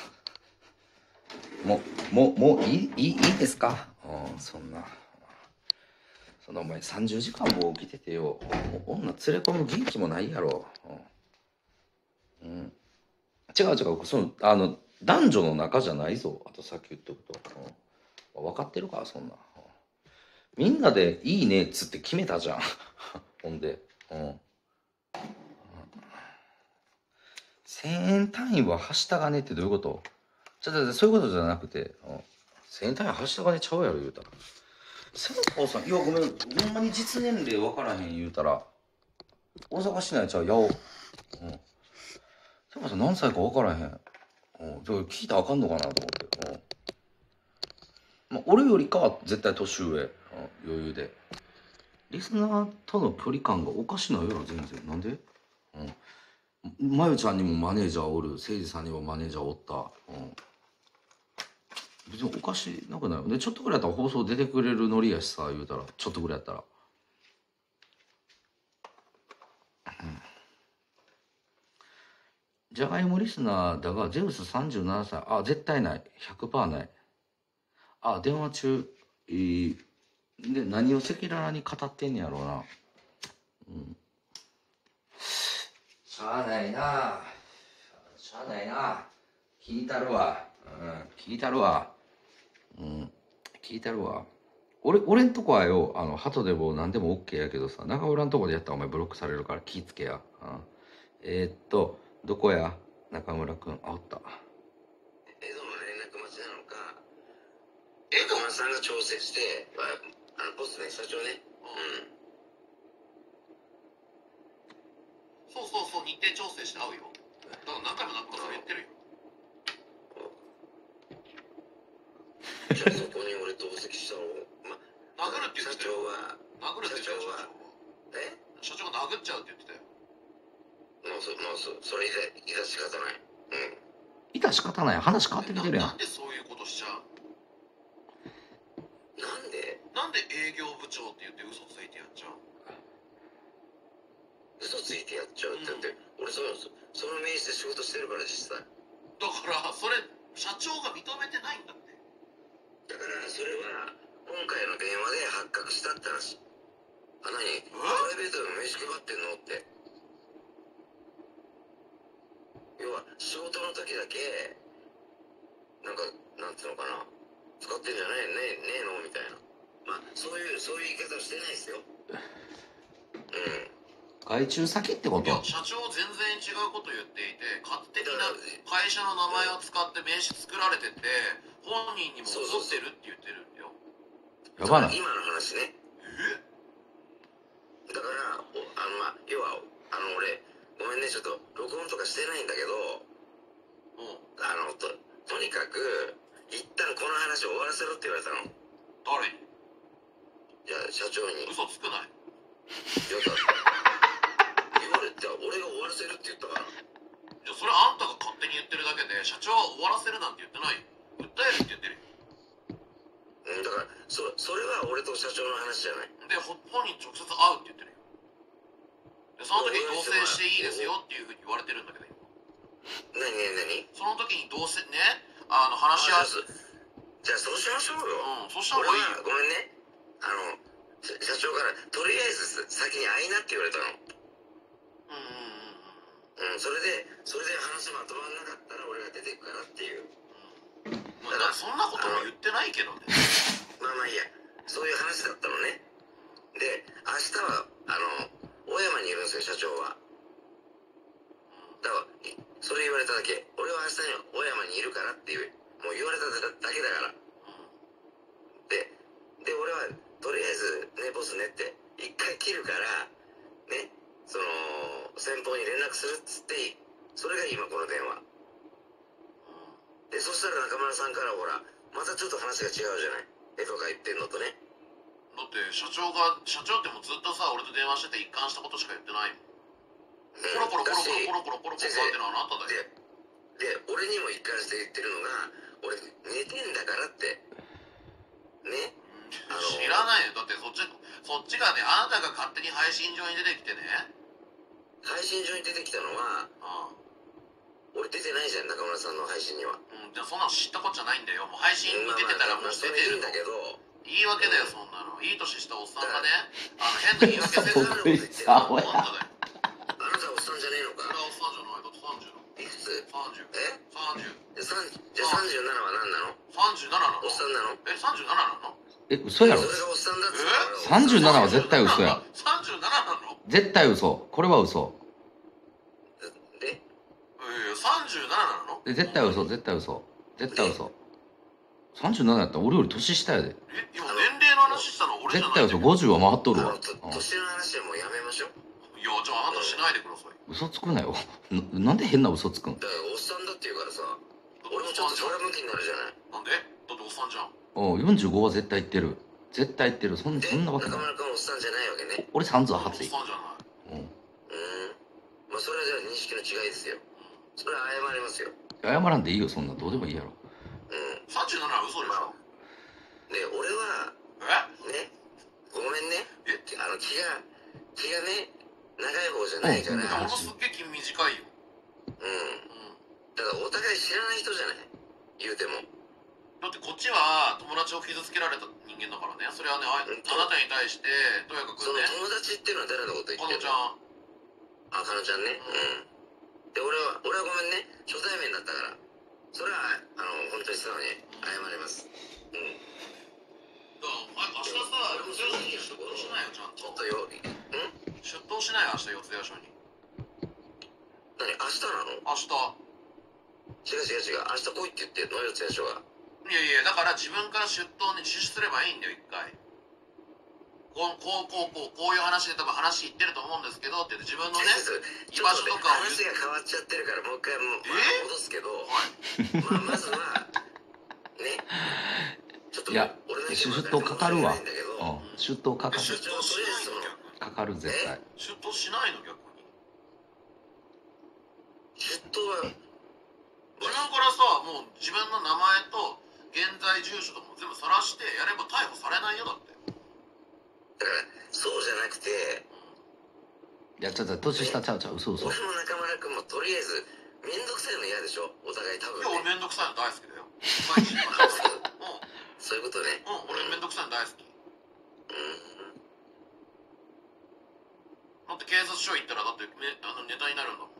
もう、もう、もういい、いい、いいですか？うん、そんな。そんなお前30時間も起きててよ。もう女連れ込む元気もないやろ。うん。うん、違う違う、その、あの、男女の仲じゃないぞ。あとさっき言っとくと。うん、分かってるか、そんな。みんなでいいねっつって決めたじゃん。ほんで。うん。1000円単位ははした金ってどういうこと？ちょっとそういうことじゃなくて、うん、1000円単位ははした金ちゃうやろ言うたら。千光さん、いやごめん、ほんまに実年齢分からへん言うたら、大阪市内ちゃう、八尾。うん。千光さん何歳か分からへん。うん、聞いたらあかんのかなと思って。うん。まあ、俺よりかは絶対年上。うん、余裕で。リスナーとの距離感がおかしないよ全然。なんで？うん。まゆちゃんにもマネージャーおる。せいじさんにもマネージャーおった。うん。別におかしなくないで、ちょっとぐらいやったら放送出てくれるノリやしさ、言うたら。ちょっとぐらいやったら。じゃがいもリスナーだが、ゼウス37歳。あ、絶対ない。100%ない。あ、電話中。えーで、何を赤裸々に語ってんねやろうな。うん。しゃあないなしゃあないな聞いたるわ。うん、聞いたるわ。うん、聞いたるわ。俺、俺んとこはよ、あの、鳩でも何でも OK やけどさ、中村んとこでやったらお前ブロックされるから気ぃつけや。うん、えー、っと、どこや？中村くん。あ、おった。江戸の連絡待ちなのか江戸さんが調整してああのボスね社長ねうんそうそうそう、日程調整して会うよ。だから何回も何回も言ってるよ。じゃあそこに俺同席したのま殴るって言社ってたよ。長は殴るって言ってたよ、社長え？社長が殴っちゃうって言ってたよ。もうそもうそそれ以外いざ仕方ない。うん。いた仕方ない。話変わってきてるやん。ななん。でそういうことしちゃう？なんで？なんで営業部長って言って嘘ついてやっちゃう？嘘ついてやっちゃうってだって、俺そのそその名刺で仕事してるから実際。だから、それ、社長が認めてないんだって。だからそれは今回の電話で発覚したって話。あ何？プライベートでも飯配ってんのって要は仕事の時だけなんかなんつうのかな。使ってんじゃないねねえの？みたいな。まあそういうそういう言い方はしてないですよ。うん。外注先ってこと？いや社長全然違うこと言っていて勝手にな会社の名前を使って名刺作られてて本人にも怒ってるって言ってるんだよやばない今の話ねだからおあのまあ要はあの俺ごめんねちょっと録音とかしてないんだけどうん。あのととにかく一旦この話終わらせろって言われたの。誰に？じゃあ社長に。嘘つくないいやだ言われて俺が終わらせるって言ったから。じゃあそれあんたが勝手に言ってるだけで社長は終わらせるなんて言ってないよ。訴えるって言ってるよ。うんだからそそれは俺と社長の話じゃない。でほ本人直接会うって言ってるその時に同棲していいですよっていうふうに言われてるんだけど今。何何何？その時に同棲ね？あの話し合あじゃあじゃあそうしましょうよ。うんそした方俺がいいよ。はごめんね。あの社社長からとりあえず先に会いなって言われたの。うんうんうんうん。うんそれでそれで話まとまんなかったら俺が出ていくからっていう。まあ、だからそんなことも言ってないけどね。まあまあいいや。そういう話だったのね。で明日はあの小山にいるんですよ社長は。だからそれ言われただけ。俺は明日には小山にいるからっていうもう言われただけだから。でで俺はとりあえずねボスねって一回切るからねその先方に連絡するっつっていい。それが今この電話。でそしたら中村さんからほらまたちょっと話が違うじゃない。絵とか言ってんのとね。だって社長が社長ってもうずっとさ俺と電話してて一貫したことしか言ってないもん。うん。コロコロコロだしコロコロコロコロコロってのはあなただよでで俺にも一貫して言ってるのが俺寝てんだからってね知らないよだってそっちそっちがねあなたが勝手に配信上に出てきてね配信上に出てきたのはう俺出てないじゃん中村さんの配信にはん、うん、じゃあそんなの知ったこっちゃないんだよもう配信に出てたらもう出てるんだけどいいわけだよそんなの。いい年したおっさんがねあの変な言い訳せずそういうさあんただよあなたはおっさんじゃねえのか。俺はおっさんじゃないだって30だいくつ30え？30じゃあ3じゃあ37は何なの？37なの？おっさんなの？え37なの？え嘘やろ。それがおっさんだっつえったら37は絶対嘘や37なの？絶対嘘。これは嘘。で？いやいや37なの？で絶対嘘絶対嘘。絶対嘘37やったら俺より年下やで。え今年齢の話したの俺じゃ絶対嘘ないんだけど。50は回っとあのるわ、と年の話はもうやめましょう。いやじゃああなたしないでください。うん、嘘つくなよ。ななんで変な嘘つくん？だからおっさんだって言うからさ俺もちょっとそれ向きになるじゃない。なんで？だっておっさんじゃん。お45は絶対言ってる。絶対言ってる。そんでそんなわけない。中村君はおっさんじゃないわけね。俺30はおっさんじゃない。うん。うん。まあそれはじゃあ認識の違いですよ。それは謝りますよ。謝らんでいいよそんな。どうでもいいやろうん。37は嘘でしょ？で俺はえ？ねごめんね。え？あの気が気がね長い方じゃないから。もすっげえ君短いよ。うん。うん。だからお互い知らない人じゃない？言うても。だってこっちは友達を傷つけられた人間だからね。それはねああなたに対してとやかくその友達っていうのは誰のこと言ってる？のこのちゃん。あかのちゃんね。うん。で俺は俺はごめんね。初対面だったからそれはあの本当に素直に謝ります。うん。だから明日さ四谷署に出頭しないよちゃんとちょっとよん出頭しないよ明日四谷署に何明日なの明日違う違う違う明日来いって言ってんの四谷署がいやいやだから自分から出頭に自首すればいいんだよ一回こうこうこうこうこういう話で多分話言ってると思うんですけどって言って自分のねちょっとね話が変わっちゃってるからもう一回もうえ？戻すけど。はい。まあまずはね。ちょっといや俺の意見出頭かかるわ。うん。出頭かかる。出頭しないの？逆にかかる絶対。出頭しないの逆に。出頭は自分からさもう自分の名前と現在住所とかも全部晒してやれば逮捕されないよだってだからそうじゃなくていやちょっと年下ちゃうちゃう？嘘嘘。俺も中村君もとりあえず面倒くさいの嫌でしょ？お互い多いや俺分ねめんどくさいの大好きだよ。そういうことね。うん俺めんどくさいの大好き。うん。だって警察署行ったらだって、ね、あのネタになるんだもん。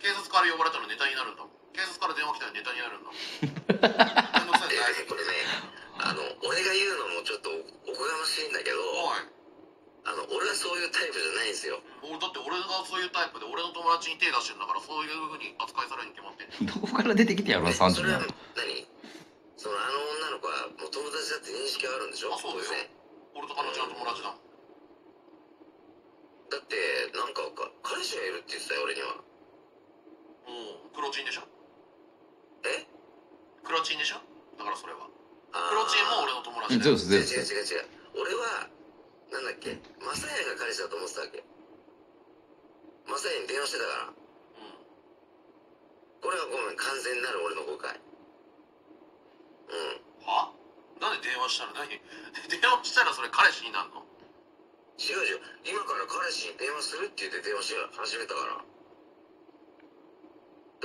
警察から呼ばれたらネタになるんだもん。警察から電話来たらネタになるんだもん。めんどくさいでねねこれねあの俺が言うのもちょっとおこがましいんだけどおいあの俺はそういうタイプじゃないんですよ俺だって俺がそういうタイプで俺の友達に手出してるんだからそういうふうに扱いされるに決まってんじゃん。どこから出てきてやろうね30それは年何？そのあの女の子はもう友達だって認識はあるんでしょ？あそうだよ。当然。俺と彼女の友達だもん。だってなんかか彼氏がいるって言ってたよ俺には。もう黒チンでしょ？え？黒チンでしょ？だからそれは。黒チンも俺の友達だよ。違うウス違う違う俺はなんだっけマサヤが彼氏だと思ってたわけマサヤに電話してたから。うん。これはごめん完全なる俺の誤解。うん。は？なんで電話したら何？電話したらそれ彼氏になるの？違う違う。今から彼氏に電話するって言って電話し始めたから。だ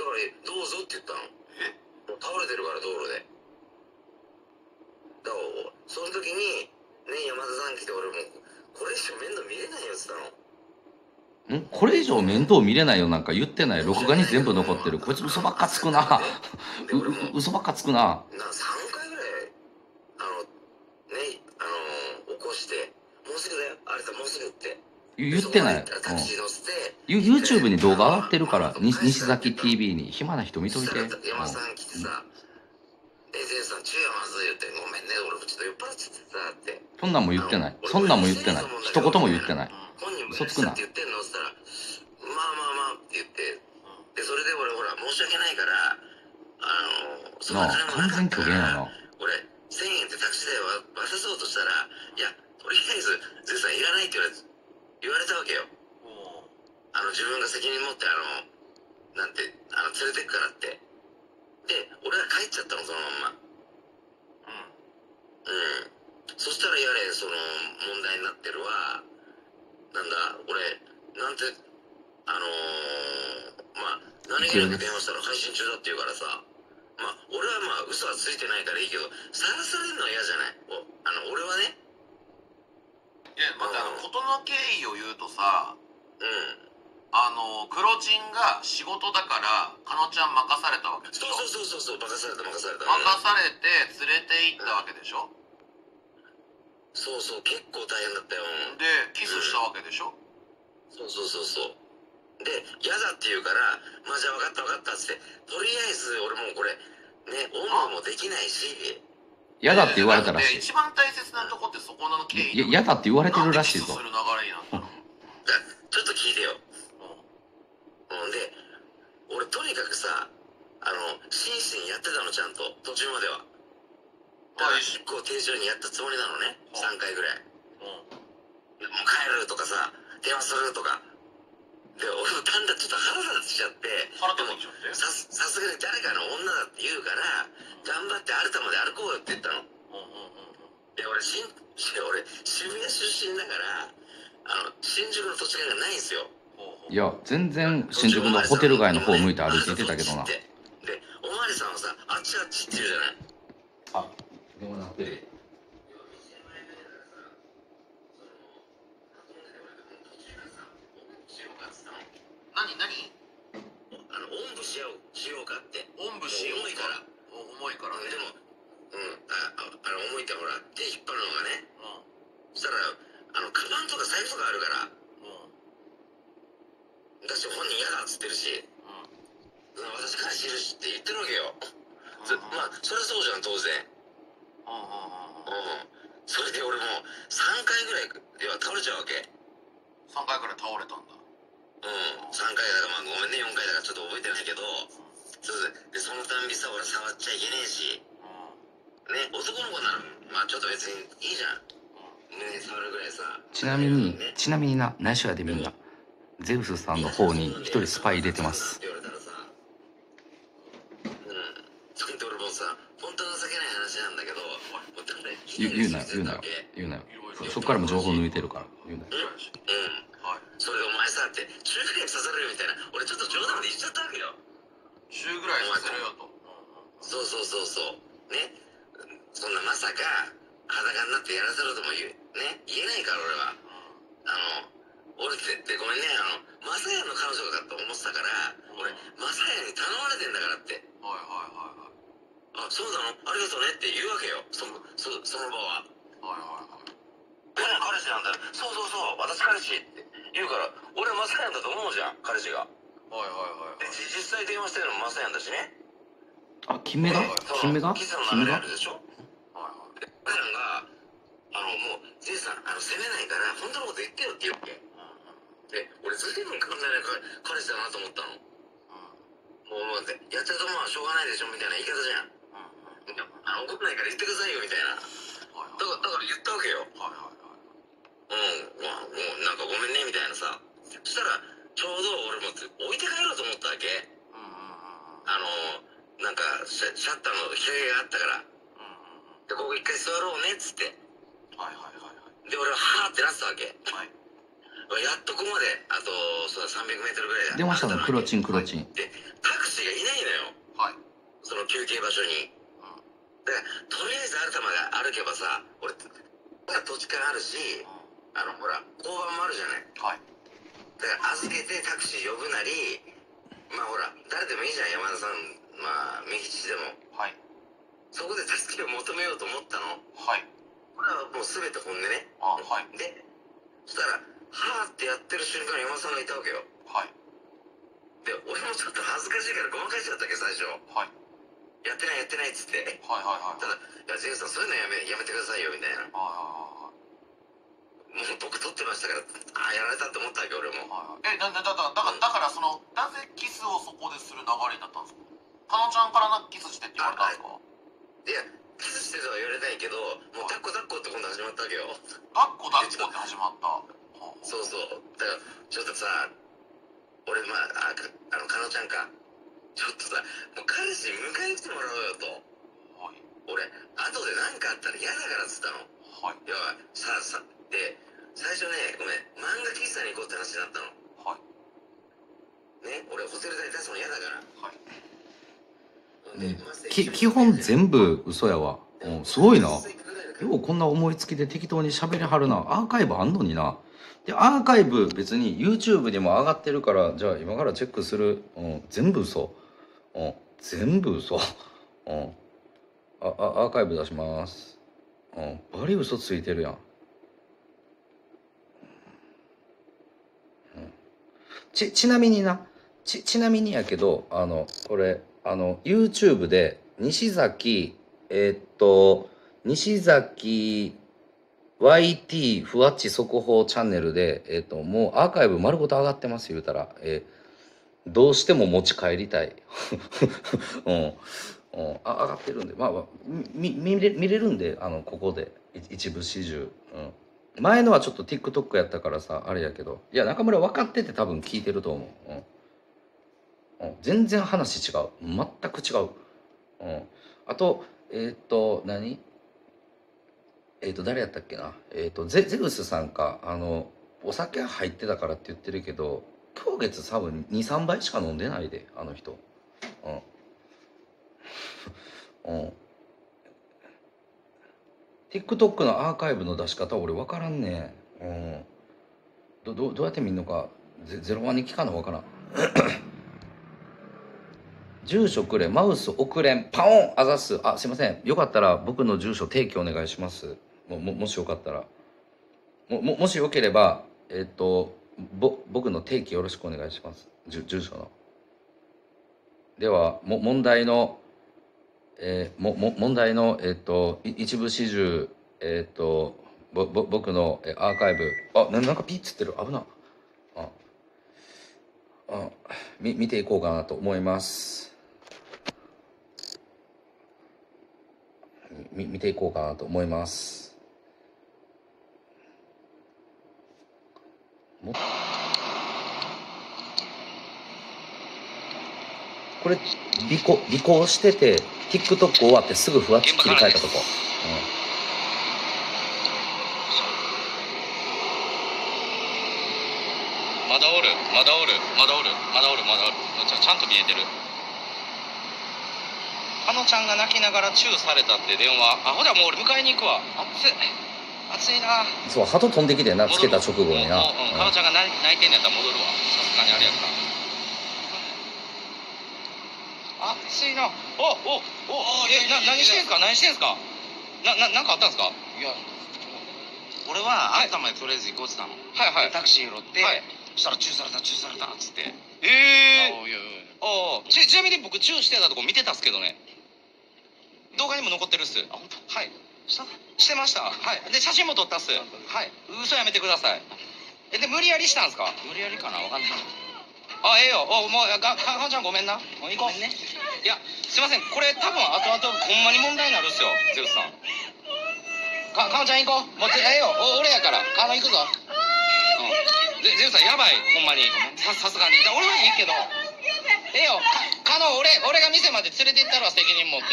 からえどうぞって言ったの。え？もう倒れてるから道路で。だからその時にね山田さん来て俺もうこれ以上面倒見れないよって言ったのん？これ以上面倒見れないよなんか言ってない。録画に全部残ってる。こいつ嘘ばっかつくな。うう嘘ばっかつくな。な3回ぐらいあのねあの起こしてもうすぐだよ。あれさもうすぐって。言言ってない、うん。YouTube に動画上がってるからに西崎 TV に暇な人見といて、山田さん来てさ「えゼウさん注意はまずいよ」って「ごめんね俺ちょっと酔っ払っちゃってさ」って。そんなんも言ってない。そんなんも言ってない。一言も言ってない本人も嘘つくな。って言ってんのって言ったら「まあまあまあ」って言ってでそれで俺ほら申し訳ないからあのそなあ金も完全虚言やな俺1000円ってタクシー代は渡そうとしたら「いやとりあえずゼウさんいらない」って言われたわけよ。おあの自分が責任持ってあのなんてあの連れてくからって。で俺は帰っちゃったのそのまんま。うん。うん。そしたらやれその問題になってるわなんだ俺なんてあのー、まあ何気なく電話したら配信中だって言うからさ。まあ俺はまあ嘘はついてないからいいけどさらされるのは嫌じゃない？おあの俺はね。いや待ってあの事の経緯を言うとさうん。あのクロチンが仕事だからかのちゃん任されたわけでしょ？そうそうそうそう任された任された、任うん。されて連れて行ったわけでしょ？そうそう結構大変だったよ、うんでキスしたわけでしょ？そうそうそうそう。で嫌だって言うからまあじゃあ分かった分かったっつってとりあえず俺もうこれねおんぶもできないし。嫌だって言われたらしだって一番大切なとこってそこの経い緯嫌だって言われてるらしいぞ。する流れになったの？だちょっと聞いてよ。うん。うん。で俺とにかくさあの真摯にやってたのちゃんと。途中まではだから結構丁重にやったつもりなのね。3回ぐらい。うん。でもう帰るとかさ電話するとか。で俺もだんだんちょっと腹立つしちゃって。腹立つんちゃって？さすさすがに誰かの女だって言うから頑張ってアルタまで歩こうよって言ったの。うんうんうんうん。で俺しん 俺渋谷出身だからあの新宿の土地勘がないんですよ。いや全然新宿のホテル街の方向いて歩いててたけどな。でおまわりさんはさあっちあっちって言うじゃない。あ電話鳴ってる何何あのおんぶしようしようかって。おんぶしよう重いから。お重いからね。でもうんあああの重いってほら手引っ張るのがね。うそしたらあのカバンとか財布とかあるから。んうんだし本人嫌だっつってるし。うん。私彼氏いるしって言ってるわけよ。ずうん。まあそりゃそうじゃん当然それで俺もう3回ぐらいでは倒れちゃうわけ。3回くらい倒れたんだ。うん。3回だからまあごめんね4回だからちょっと覚えてないけど。そうでそのたんびさ俺触っちゃいけねえし。うね男の子ならまあちょっと別にいいじゃん。胸触るぐらいさ。ちなみにね。ちなみにな内緒やでみんな。ゼウスさんの方に一人スパイ入れてます。って言われたらさ。うん。それで俺もさ本当は情けない話なんだけど言う言うなよ言うな。よ言うな。よそそっからも情報抜いてるから。言うな。よんうん。はいそれでお前さって中華に刺されるみたいな。俺ちょっと冗談で言っちゃったわけよ。週ぐらいさせろよと。そうそうそうそう。ね。そんなまさか裸になってやらせろとも言う。ね。言えないから俺は。あの俺ってでごめんね。あのマサヤの彼女かと思ってたから俺マサヤに頼まれてんだからって。はいはいはいはいあそうなの？ありがとうねって言うわけよ。そそその場は。はいはいはい「え彼氏なんだそうそうそう。私彼氏」って言うから俺はマサヤンだと思うじゃん。彼氏が。はいはいはいはい。でじ実際電話してるのもマサヤンだしね。あ金目が？金目が？キスの流れあるでしょ？はいはい。でマサヤンがあのもう「ジェイさんあの責めないから本当のこと言ってよ」って言うわけ。で俺随分考えない彼氏だなと思ったの。もうもうでやっちゃうとまあしょうがないでしょみたいな言い方じゃんあの怒んないから言ってくださいよみたいな。だからだから言ったわけよ。はいはいはい。うん。まあもうなんかごめんねみたいなさ。そしたらちょうど俺も置いて帰ろうと思ったわけ。うんうんうんうん。あのなんかシャシャッターの左があったから。でここ一回座ろうねっつって。はいはいはいはい。で俺ははーってなってたわけ。はい。やっとここまであとそうだ 300m ぐらいだ。電話したのあった黒チン黒チン。でタクシーがいないのよ。はい。その休憩場所にでとりあえずアルタまで歩けばさ俺土地勘あるしあのほら交番もあるじゃない。はい。だから預けてタクシー呼ぶなりまあほら誰でもいいじゃん山田さん。まあ右吉でも。はい。そこで助けを求めようと思ったの。はい。これはもう全て本音ね。あはい。でそしたらはーってやってる瞬間に山田さんがいたわけよ。はい。で俺もちょっと恥ずかしいからごまかしちゃったわけ最初。はいやってないやってないっつって。はいはいはい。ただ「いやジェイさんそういうのやめやめてくださいよ」みたいな。はもう僕撮ってましたからああやられたって思ったわけ俺も。いはいはい。えだだだだだからだからそのなぜキスをそこでする流れになったんですか？かのちゃんからなキスしてって言われたんですか？い。やキスしてとは言われないけどもう抱っこ抱っこって今度始まったわけよ。抱っこ抱っこって始まった。はあそうそう。だからちょっとさ俺まああかあのかのちゃんかちょっとさもう彼氏に迎えに来てもらおうよと。はい。俺後で何かあったら嫌だからっつったの。はい。いやさあさで最初ねごめん漫画喫茶に行こうって話になったの。はい。ね俺ホテル代出すの嫌だから。はい。でまずき基本全部嘘やわ、うん、すごいな。ようこんな思いつきで適当に喋りはるな。アーカイブあんのにな。でアーカイブ別に YouTube にも上がってるからじゃあ今からチェックする、うん、全部嘘、うん、全部嘘、うん、ああアーカイブ出します、うん、バリ嘘ついてるやん、うん、ちちなみにな。ちちなみにやけどあのこれあの YouTube で西崎えーっと西崎 YT ふわっち速報チャンネルで、えーっともうアーカイブ丸ごと上がってます言うたら、えーどうしても持ち帰りたい、うん。うん、あ上がってるんで。まあまあみ見れ見れるんであのここで。一部始終、うん、前のはちょっと TikTok やったからさあれやけど。いや中村分かってて多分聞いてると思う、うん。うん、全然話違う。全く違う、うん、あとえーっと何？えーっと誰やったっけな？えーっとゼゼウスさんか。あのお酒入ってたからって言ってるけど今月多分23倍しか飲んでないであの人。うん。うん。TikTok のアーカイブの出し方俺分からんねうん。どどどうやって見んのかゼゼロワンに聞かな分からん。住所くれマウス送れん。パオンあざす。あすいません。よかったら僕の住所提供お願いします。もももしよかったら。もももしよければえっ、とぼ僕の定期よろしくお願いします。住住所の。ではも問題のえーもも問題の、えっとい一部始終えっ、とぼぼ僕のアーカイブ。あななんかピッつってる。危な。ああみ見ていこうかなと思います。み見ていこうかなと思いますもこれ尾行尾行してて TikTok 終わってすぐふわっと切り替えたとこ、まだおるまだおるまだおるまだおるまだおる。ちゃんと見えてる。かのちゃんが泣きながらチューされたって電話。あほらもう俺迎えに行くわ。熱い暑いな。そう鳩飛んできてんなつけた直後にな、うんうんかのちゃんが泣いてんのやったら戻るわ。さすがにあれやから暑いな。おおおえな何してんすか？何してんすか？なななんかあったんすか？いや俺はあんたまでとりあえず行こうって言ったの。はい。はい。タクシー拾って、はい。そしたらチューされたチューされたっつって。ええあいやいやああちちなみに僕チューしてたとこ見てたっすけどね。動画にも残ってるっす。あ本当？はいしたしてました。はい。で写真も撮ったっす。はい。嘘やめてください。えで無理やりしたんすか？無理やりかな？わかんない。あええよ。おもうがかかのちゃんごめんな。もう行こう。ね。いやすいません。これ多分後々ほんまに問題になるっすよ。ゼウスさん。かかのちゃん行こう。もうええよ。お俺やから。かの行くぞ。うん。ゼゼウスさんやばい。ほんまに。ささすがに。だ俺はいいけどええよ。かかの俺俺が店まで連れて行ったら責任持って。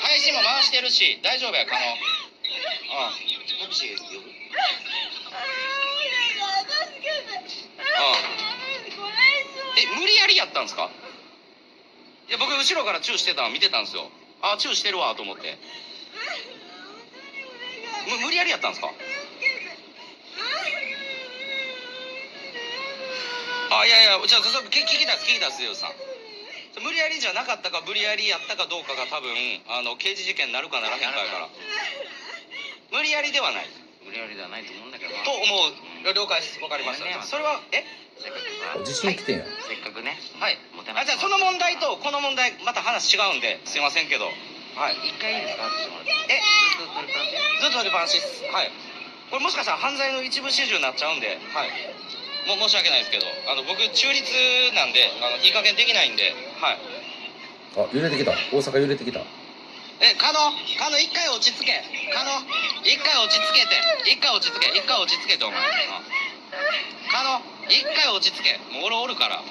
配信も回してるし大丈夫やかのうん。タクシー呼ぶえ無理やりやったんですか？いや僕後ろからチューしてたの見てたんですよ。あチューしてるわと思って。む無理やりやったんですか？あいやいやじゃあ聞聞きたいです聞きたいですゼウスさん無理やりじゃなかったか無理やりやったかどうかが多分あの刑事事件になるかならへんかやから。無理やりではない。無理やりではないと思うんだけどな。と思う。了解です。わかりました。それはえ？せっかく地震来てんや。せっかくね。はい。あじゃあその問題とこの問題また話違うんで。すいませんけど。はい。一回いいですか？えずっと取りっぱなしずっと取りっぱなしです。はい。これもしかしたら犯罪の一部始終になっちゃうんで。はいもう申し訳ないですけどあの僕中立なんであのいい加減できないんではい。あ揺れてきた。大阪揺れてきた。えカノカノ一回落ち着け。カノ一回落ち着けて。一回落ち着け。一回落ち着けてお前、うん、カノ一回落ち着け。もう俺おるから。うんうん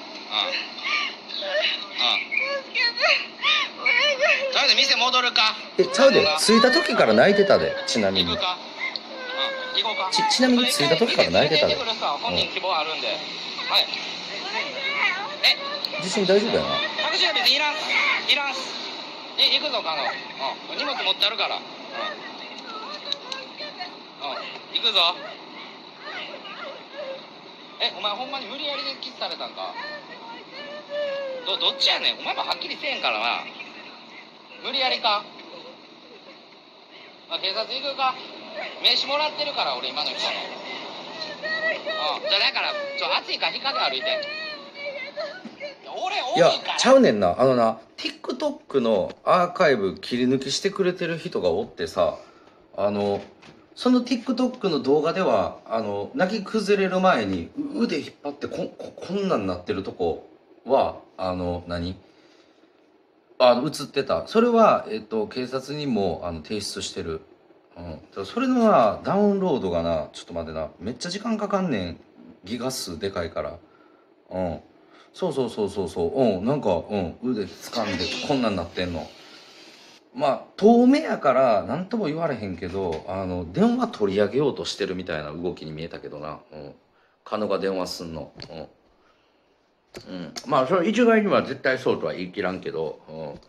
とりあえず店戻るか。えちゃうで。着いた時から泣いてたでちなみに。行くかちちなみに着いた時から泣いてたで。で本人希望あるん。で、はいえ地震大丈夫やな。タクシーは別にいらん。いらんい行くぞカノ、うん、荷物持ってあるから。うん、うん、行くぞ。えお前ほんまに無理やりでキスされたんか？どどっちやねん？お前もはっきりせえんからな。無理やりか？あ警察行くか名刺もらってるから俺今の人のうん。じゃだからちょ暑いから日陰歩いて。俺いやちゃうねんな。あのな TikTok のアーカイブ切り抜きしてくれてる人がおってさあのその TikTok の動画ではあの泣き崩れる前に腕引っ張ってこここんなんなってるとこはあの何？あの映ってた。それは、えっと、警察にもあの提出してる、うん、それのなダウンロードがなちょっと待ってな。めっちゃ時間かかんねん。ギガ数でかいから。うん。そうそうそうそうそう。うん。なんかうん。腕掴んでこんなんなってんの。まあ遠目やから何とも言われへんけどあの電話取り上げようとしてるみたいな動きに見えたけどな。うん。狩野が電話すんの。うん。うん、まあそれ一概には絶対そうとは言い切らんけど、うん。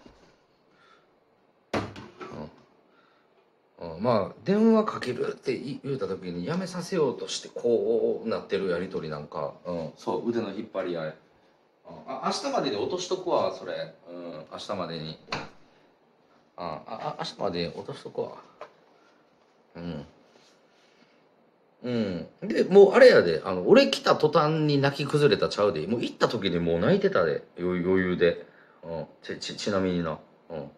うん、まあ電話かけるって言うた時にやめさせようとしてこうなってるやり取りなんか、うん、そう腕の引っ張り合い、あ明日までに落としとくわそれ、うん、明日までに。ああ明日までに落としとくわ。うん。うん、でもうあれやであの俺来た途端に泣き崩れたちゃうで。もう行った時にもう泣いてたで余余裕で、うん、ちちちなみにな、うん、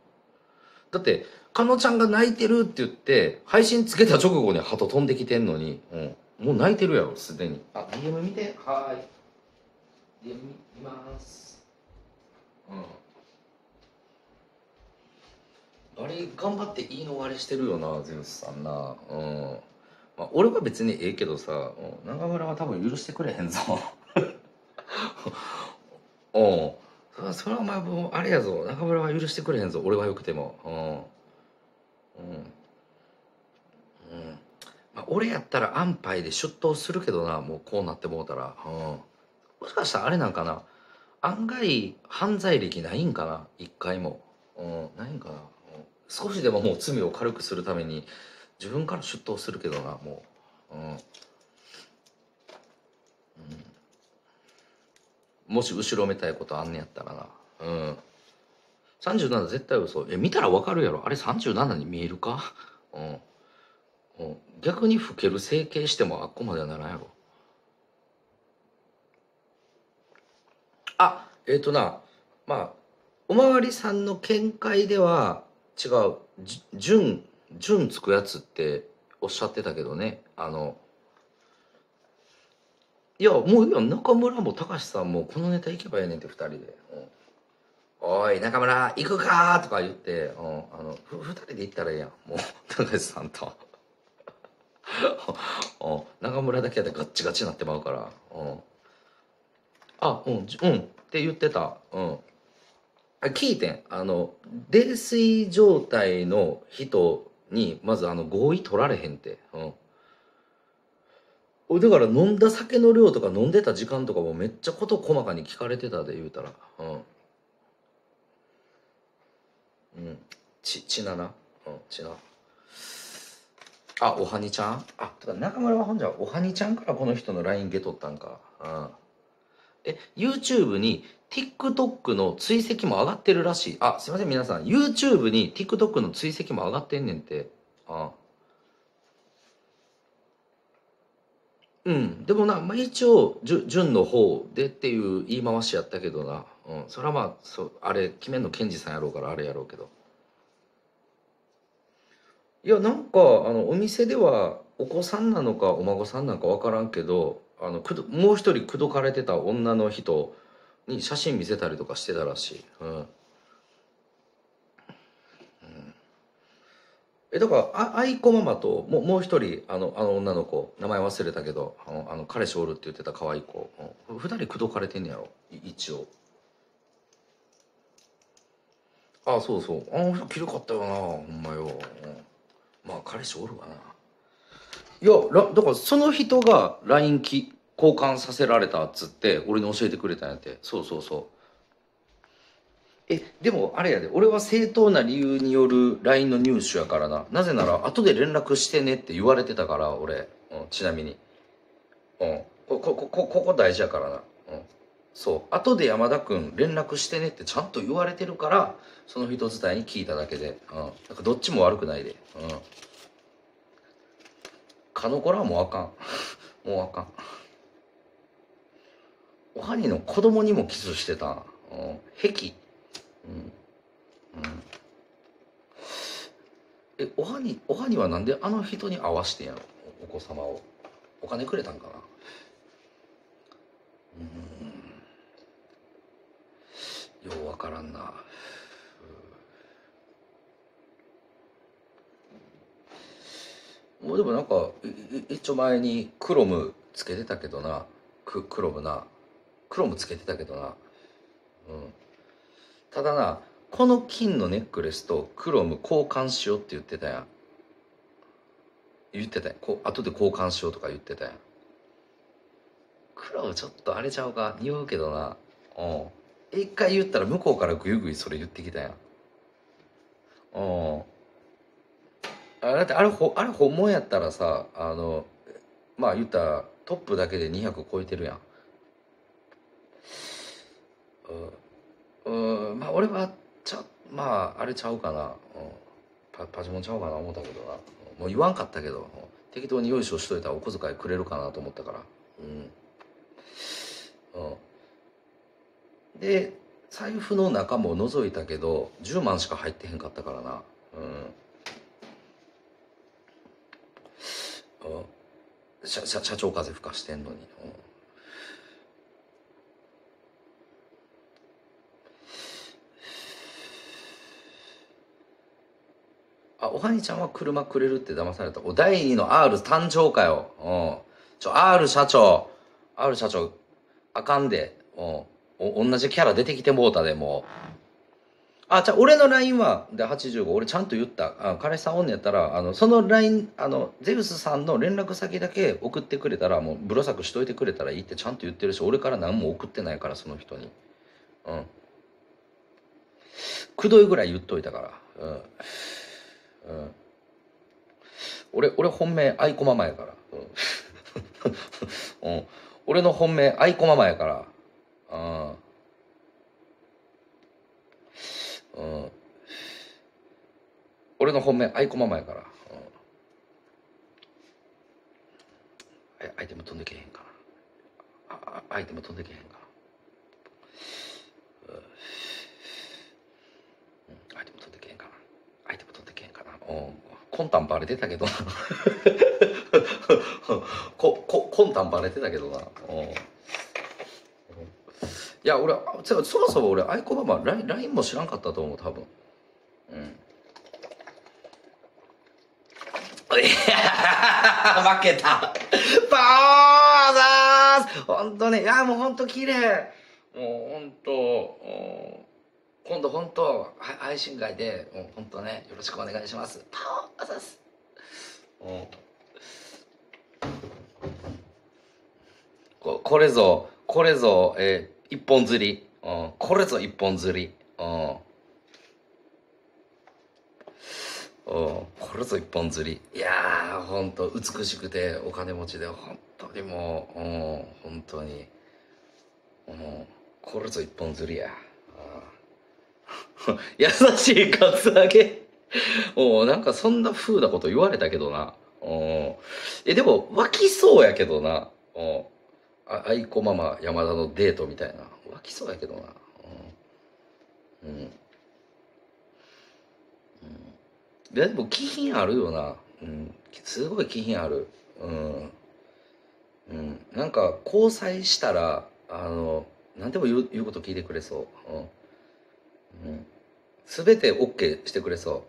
だってかのちゃんが泣いてるって言って配信つけた直後に鳩飛んできてんのに、うん、もう泣いてるやろすでに。あ DM 見て。はーい DM 見ます。うん。あれ頑張って言い逃れしてるよなゼウスさんな。うん。まあ、俺は別にええけどさうん。中村は多分許してくれへんぞ。うん。それはお前もうあれやぞ。中村は許してくれへんぞ。俺はよくても。うんうん。うん。まあ、俺やったら安牌で出頭するけどなもうこうなってもうたら。うん。もしかしたらあれなんかな。案外犯罪歴ないんかな一回も。うんないんかな、うん。少しでももう罪を軽くするために自分から出頭するけどなもう。うん、うん、もし後ろめたいことあんねやったらな。うん。37絶対嘘。え見たらわかるやろ。あれ37に見えるか？うん、逆に老ける整形してもあっこまではならんやろ。あえっ、ー、となまあおまわりさんの見解では違う。じ順順つくやつっておっしゃってたけどね。あのいやもういや中村も高橋さんもこのネタ行けばええねんって二人で「うん、おい中村行くか!」とか言って、うん、あの二人で行ったらええやん。もう高橋さんと。うん中村だけやでガッチガチになってまうから。うん。あうんうんって言ってた。うん。あ聞いてん。あの泥酔状態の人にまずあの合意取られへんって。うん。だから飲んだ酒の量とか飲んでた時間とかもめっちゃこと細かに聞かれてたで言うたら。うん。うん。ちちなな？うんちな。あおはにちゃん？あとか中村はほんじゃおはにちゃんからこの人の LINE ゲとったんか。うん。え YouTube に TikTok の追跡も上がってるらしい。あすいません皆さん。YouTube に TikTok の追跡も上がってんねんって。あ。うん。でもな、まあ、一応じゅ順の方でっていう言い回しやったけどな、うん、それはまあそうあれ決めんのケンジさんやろうからあれやろうけど。いやなんかあのお店ではお子さんなのかお孫さんなのか分からんけどあのくどもう一人口説かれてた女の人に写真見せたりとかしてたらしい、うん。うん、えだからあ愛子ママとももう一人あのあの女の子名前忘れたけどあのあの彼氏おるって言ってた可愛い子、うん、二人口説かれてんねやろ一応。あそうそう。あの人きるかったよなほんまよ、うん、まあ彼氏おるわな。いやらだからその人が LINE き交換させられたっつって俺に教えてくれたんやって。そうそうそう。えでもあれやで。俺は正当な理由による LINE の入手やからな。なぜなら後で連絡してねって言われてたから俺、うん、ちなみに。うん。こここここ大事やからな。うんそう後で山田君連絡してねってちゃんと言われてるからその人伝いに聞いただけでうん。なんかどっちも悪くないでうん。かの子らはもうあかん。もうあかん。おはにの子供にもキスしてたうん。癖。うん。うん。えおはにおはにはなんであの人に会わしてんやろ？お子様を。お金くれたんかな？うん。ようわからんな。もうでもなんか一応前にクロムつけてたけどな。ククロムな。クロムつけてたけどな。うん。ただなこの金のネックレスとクロム交換しようって言ってたやん。言ってたやん。こう後で交換しようとか言ってたやん。クロムちょっとあれちゃうか？匂うけどな。うん。一回言ったら向こうからグイグイそれ言ってきたやん。うん。あだってあれほあれ本物やったらさあのまあ言ったらトップだけで200超えてるやん。うん。まあ俺はちゃまああれちゃうかな、うん、パパチモンちゃうかな思ったけどな。もう言わんかったけど。適当に用意しといたらお小遣いくれるかなと思ったから。うん。うん。で財布の中も覗いたけど10万しか入ってへんかったからな。うん。社社社長風吹かしてんのに、うん。あおはにちゃんは車くれるって騙された。お第2の R 誕生かよ。うん。ちょ R 社長。R 社長あかんで。うん。同じキャラ出てきてもうたでもあ、じゃ俺の LINE は、で、85、俺ちゃんと言った。あ彼氏さんおんねやったら、あの、その LINE、あの、ゼウスさんの連絡先だけ送ってくれたら、もう、ブロ作しといてくれたらいいってちゃんと言ってるし、俺から何も送ってないから、その人に。うん。くどいぐらい言っといたから。うん。うん。俺俺本命愛子ママやから、うん うん、俺の本命愛子ママやからうん、うん、俺の本命愛子ママやから、うん、あアイテム飛んでけへんか。なああアイテム飛んでけへんか。なうんアイテム飛んでけへんかな。アイテム飛んでけへんかな。うん。魂胆バレてたけどな。ここ魂胆バレてたけどな。うん。いや俺そそもそも俺アイコママ LINE も知らんかったと思う多分。うん。い や負けた。パーザース本当ねいやもう本当綺麗。もう本当うん。今度本当は配信会でもう本当ねよろしくお願いします。パーザースうん。ここれぞこれぞ、えー一本釣り、うん、これぞ一本釣り、うん。うん、これぞ一本釣り。いやーほんと美しくてお金持ちで本当にもう、うん、本当に、うん、これぞ一本釣りや、うん。優しいカツアゲ。おなんかそんな風なこと言われたけどな。うん。えでも湧きそうやけどな。うん。あ愛子ママ山田のデートみたいな。湧きそうやけどな。うん、うん。うん、でも気品あるよな、うん、すごい気品ある。うん、うん、なんか交際したらあの何でも言う言うこと聞いてくれそう、うん。うん、全て OK してくれそ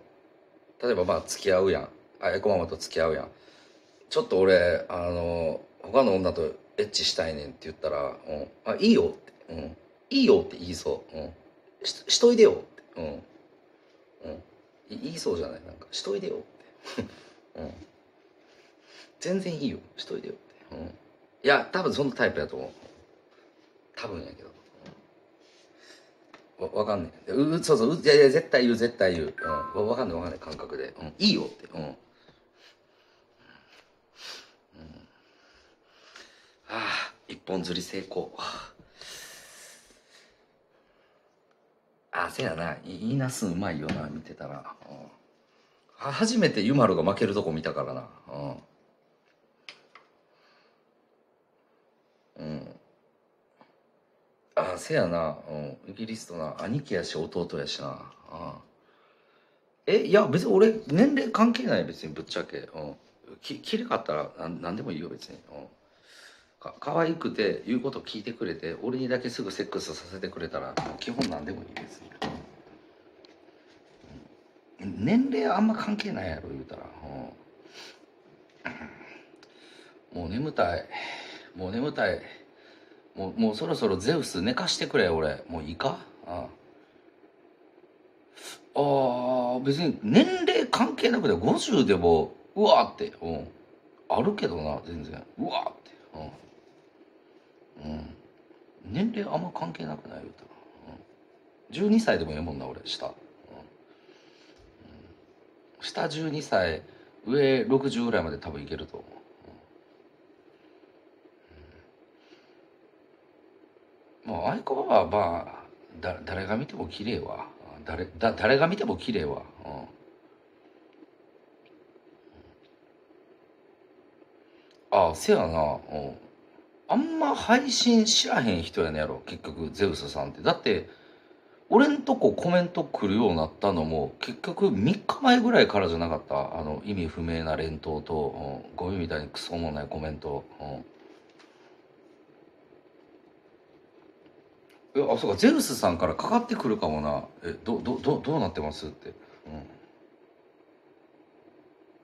う。例えばまあ付き合うやん。愛子ママと付き合うやん。ちょっと俺あの他の女とエッチしたいねんって言ったら「うん、あいいよ」って、うん「いいよ」って言いそう「うん、ししといでよ」って、うん。うん、い言いそうじゃない？なんか「しといでよ」って、うん、全然いいよ。しといでよって、うん、いや多分そのタイプやと思う。多分やけど、うん、わわかんねえうそうそう。ういやいや絶対言う絶対言う、うん、わわかんないわかんない感覚で「うん、いいよ」って。うん。ああ一本釣り成功。ああせやな。いいなすうまいよな見てたら、うん、初めてユマルが負けるとこ見たからな。うん、うん、ああせやな、うん、イギリスとな。兄貴やし弟やしな、うん、えいや別に俺年齢関係ない別にぶっちゃけ、うん、ききれかったらなんなんでもいいよ別に、うん。か可愛くて言うこと聞いてくれて俺にだけすぐセックスさせてくれたら基本何でもいいです、年齢あんま関係ないやろ言うたら、うん。もう眠たい。もう眠たい。もうもうそろそろゼウス寝かしてくれ俺。もういいか？ああ。別に年齢関係なくて50でもうわーって、うん、あるけどな全然。うわーって。うん。うん、年齢あんま関係なくない言うたら、うん、12歳でもええもんな俺下、うん、下12歳上60ぐらいまで多分いけると思う、うん、まあ愛子はまあだ誰が見ても綺麗わ。誰だ誰が見ても綺麗わ、うん、ああせやな。うん。あんま配信知らへん人やねやろ結局ゼウスさんって。だって俺んとこコメント来るようになったのも結局3日前ぐらいからじゃなかった。あの意味不明な連投と、うん、ゴミみたいにクソもないコメント、うん、えあそうかゼウスさんからかかってくるかもな。えどどどどうなってますって、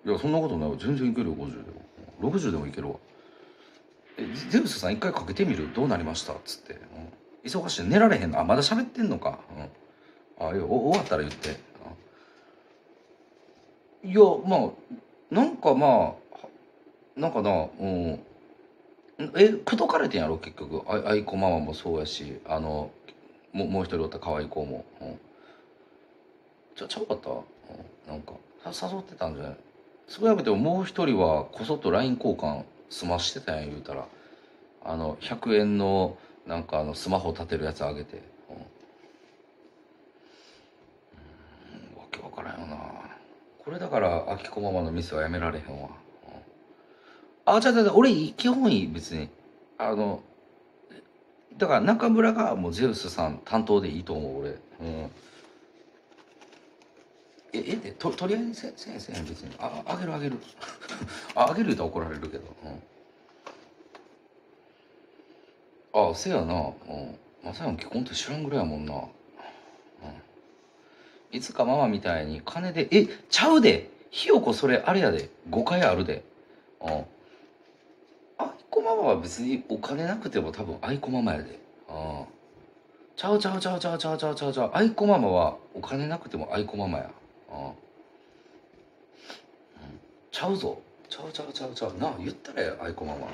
うん、いやそんなことない全然いけるよ50でも。60でもいけるわ。ゼウスさん一回かけてみる？どうなりました？っつって、うん、忙しい。寝られへん。のあまだ喋ってんのか、うん、あいや終わったら言って、うん、いやまあなんかまあなんかなうん。え口説かれてんやろ？結局。あ愛子ママもそうやし。あのももう一人おった可愛い子も、うん、ちゃちゃうかった、うん、なんか誘ってたんじゃない？そうやめてももう一人はこそっと LINE 交換済ましてたんや言うたら。あの100円のなんかあのスマホ立てるやつあげて。うん、うん、わけわからんよな。これだからあきこママのミスはやめられへんわ、うん、あじゃあじゃ俺基本いい別に。あのだから中村がもうゼウスさん担当でいいと思う俺。うん。ええでととりあえずせせんせん別に。ああげるあげる。あ あげる言うたら怒られるけど。うん。あせやな。うん。まさやん結婚って知らんぐらいやもんな。うん。いつかママみたいに金でえちゃうで。ひよこそれあれやで。誤解あるで。うん。あいこママは別にお金なくても多分あいこママやで。うん。ちゃうちゃうちゃうちゃうちゃうちゃうちゃう。あいこママはお金なくてもあいこママや。うん。ちゃうぞ。ちゃうちゃうちゃうちゃう。なあ言ったらやあいこママ。うん。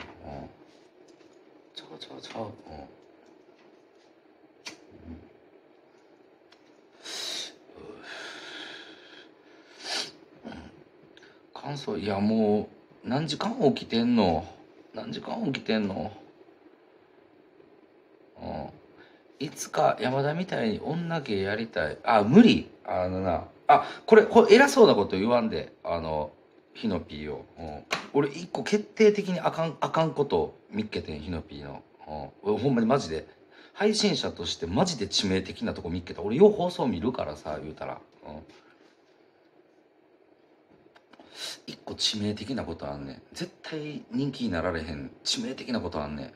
ちゃうちゃうちゃう。うん。感想いやもう何時間起きてんの？何時間起きてんの？うん。いつか山田みたいに女芸やりたい。あ無理。あのなあこれこれ偉そうなこと言わんであのヒノピーを、うん、俺一個決定的にあかんあかんこと見っけてんヒノピーの、うん、ほんまにマジで。配信者としてマジで致命的なとこ見っけた。俺よう放送見るからさ言うたら、うん、一個致命的なことあんねん。絶対人気になられへん致命的なことあんねん、うん、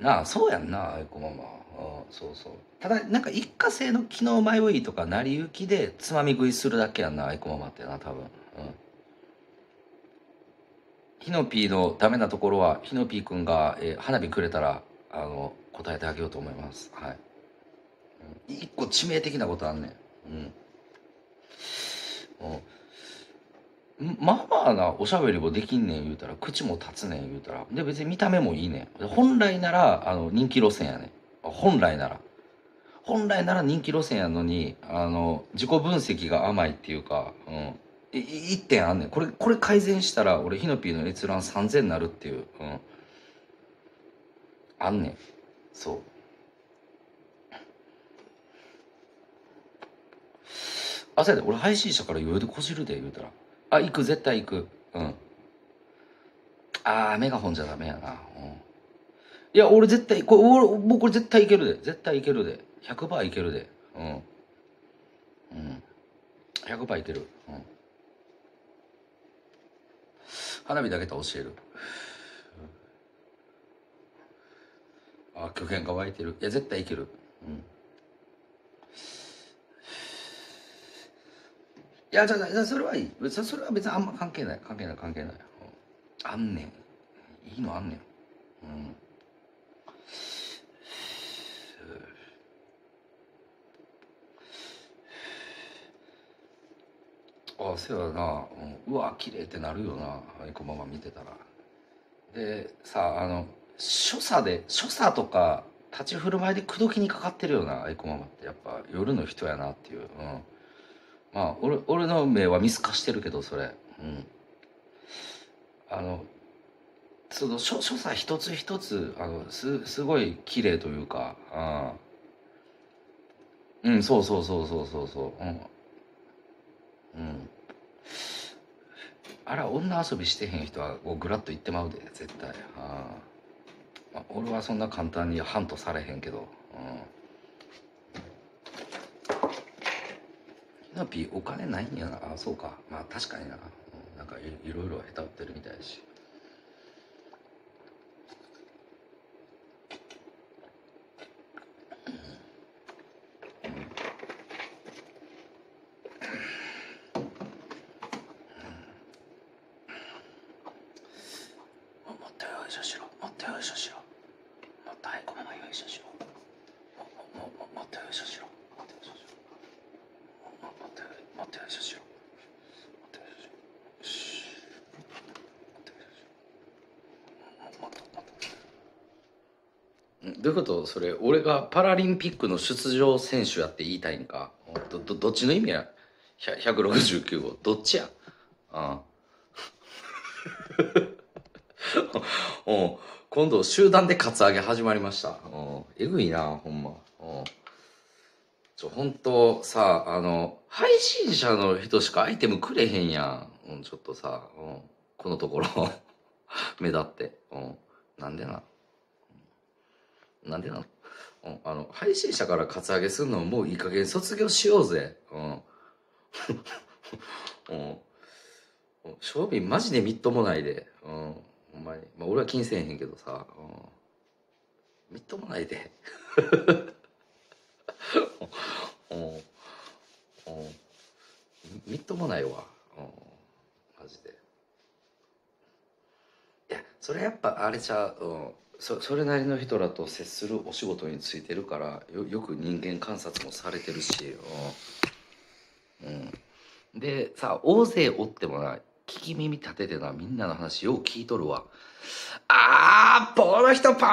なあそうやんなあいこママ、うん、そうそう。ただなんか一過性の気の迷いとか成り行きでつまみ食いするだけやんなあいこママってな多分。うん。ヒノピーのダメなところはヒノピーくんが、えー花火くれたらあの答えてあげようと思います。はい、一個致命的なことあんねん。うん。うんまあまあなおしゃべりもできんねん言うたら口も立つねん言うたら。で別に見た目もいいねん。本来ならあの人気路線やねん。本来なら。本来なら人気路線やのにあの自己分析が甘いっていうか、うん、いい一点あんねん。これこれ改善したら俺ヒノピーの閲覧3000になるっていう、うん、あんねん。そう。あそうやで。俺配信者から余裕でこじるで言うたら。あ行く絶対行く。うん。あーメガホンじゃダメやな。うん。いや俺絶対これ俺もうこれ絶対いけるで。絶対いけるで。100%いけるで。うん。うん。100%いける。うん。花火だけと教える。あ虚言が湧いてる。いや絶対いける。うん。いやじゃあそれはいい。それは別にあんま関係ない。関係ない関係ない、あんねん。いいのあんねん。うん。あそうやな、うん、うわ綺麗ってなるよな。あいこママ見てたら。でさあの所作で所作とか立ち振る舞いで口説きにかかってるよなあいこママって。やっぱ夜の人やなっていう、うん、まあ俺俺の目は見透かしてるけどそれ。うん。あのその所所作一つ一つあのすすごい綺麗というかあうんそうそうそうそうそうそう。うん。うん。あら女遊びしてへん人はこうグラッと言ってまうで絶対。あ、まあ、俺はそんな簡単にハントされへんけど。うん。なピーお金ないんやな。あそうか。まあ確かにな、なんかいいろいろ下手ってるみたいだしもっとよいしょしろもっとよいしょしろもっとはいこままよいしょしろももももっとよいしょしろもっとよいしょしろももっとよいもっとよいしょしろもっとよいしょしろもっとよいしょしろももっともっとどういうことそれ俺がパラリンピックの出場選手やって言いたいんか。どどどっちの意味や？169号どっちや？ああ。うん今度集団でカツアゲ始まりました。えぐいなほんま。う。んちょ本当さあの配信者の人しかアイテムくれへんやん、うん、ちょっとさ、う。ん、このところ。目立って、う。ん、なんでな。なんでな、うん、あの配信者からカツアゲすんのもういい加減卒業しようぜ。うん。うん。正味マジでみっともないで。うん。ほんまに、まあ、俺は気にせえへんけどさ、うん、みっともないで。うん。うん。みっともないわ。うん。マジで。いやそれやっぱあれちゃう、うん、そそれなりの人らと接するお仕事についてるからよよく人間観察もされてるし、うん。うん、でさ大勢おってもな聞き耳立ててなみんなの話よう聞いとるわ。あーポーの人パ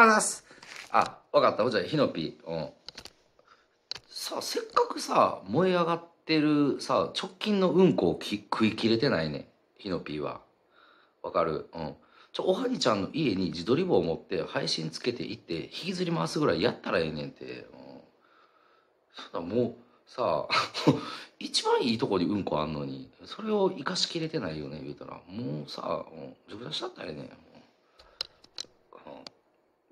ーン出す。あわかった。じゃヒノピ。うん。させっかくさ燃え上がってるさ直近のうんこをき食い切れてないねヒノピーは。わかる？うん。ちょおはにちゃんの家に自撮り棒を持って配信つけて行って引きずり回すぐらいやったらええねんて、うん、そんなもうさあ 一番いいとこにうんこあんのにそれを生かしきれてないよね言うたら。もうさ、うん、自分でしちゃったらええねん、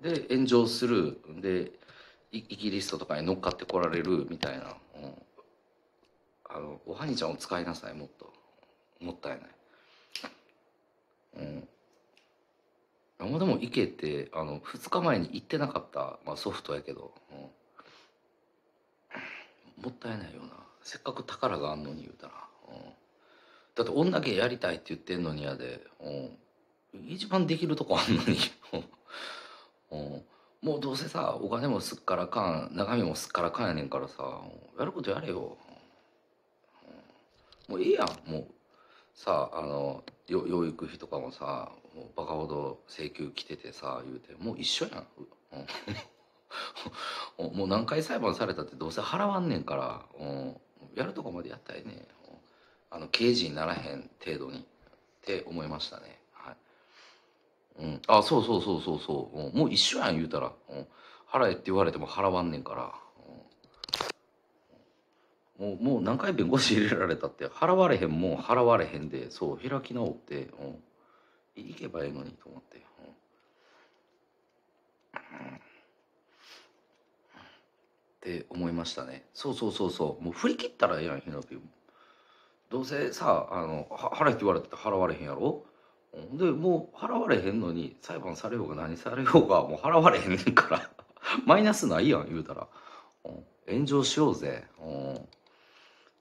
うん、で炎上する。でイギリスとかに乗っかってこられるみたいな、うん、あのおはにちゃんを使いなさいもっと。もったいない。うん。山でも池ってあの2日前に行ってなかった、まあ、ソフトやけど、うん、もったいないよな。せっかく宝があんのに言うたら、うん、だって女芸やりたいって言ってんのにやで、うん、一番できるとこあんのに、うん、もうどうせさお金もすっからかん中身もすっからかんやねんからさやることやれよ、うん、もういいやん。もうさあの養育費とかもさもうバカほど請求来ててさ言うて。もう一緒やん、もう何回裁判されたってどうせ払わんねんから、うん、やるとこまでやったらええねあの刑事にならへん程度に。って思いましたね。はい、うん、あそうそうそうそうそう、もう一緒やん言うたら、うん、払えって言われても払わんねんから、もうもう何回弁護士入れられたって払われへんもん払われへんでそう開き直って、うん、行けばええのにと思って、うん。って思いましたね。そうそうそうそう。もう振り切ったらええやんひなぴどうせさあの払えって言われて払われへんやろ？でもう払われへんのに裁判されようが何されようがもう払われへんねんから。マイナスないやん言うたら、うん。炎上しようぜ、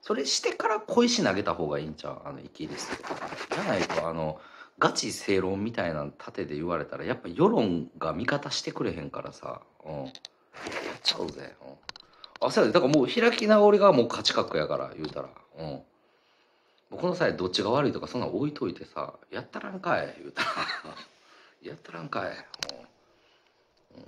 それしてから小石投げた方がいいんちゃう？あのイキリストとかじゃないとあのガチ正論みたいな盾で言われたらやっぱ世論が味方してくれへんからさ、うん、やっちゃうぜ、うん、あそうやだからもう開き直りがもう勝ち確やから言うたら。うん。もうこの際どっちが悪いとかそんなん置いといてさやったらんかい言うたら。やったらんかい、うん。うん、っ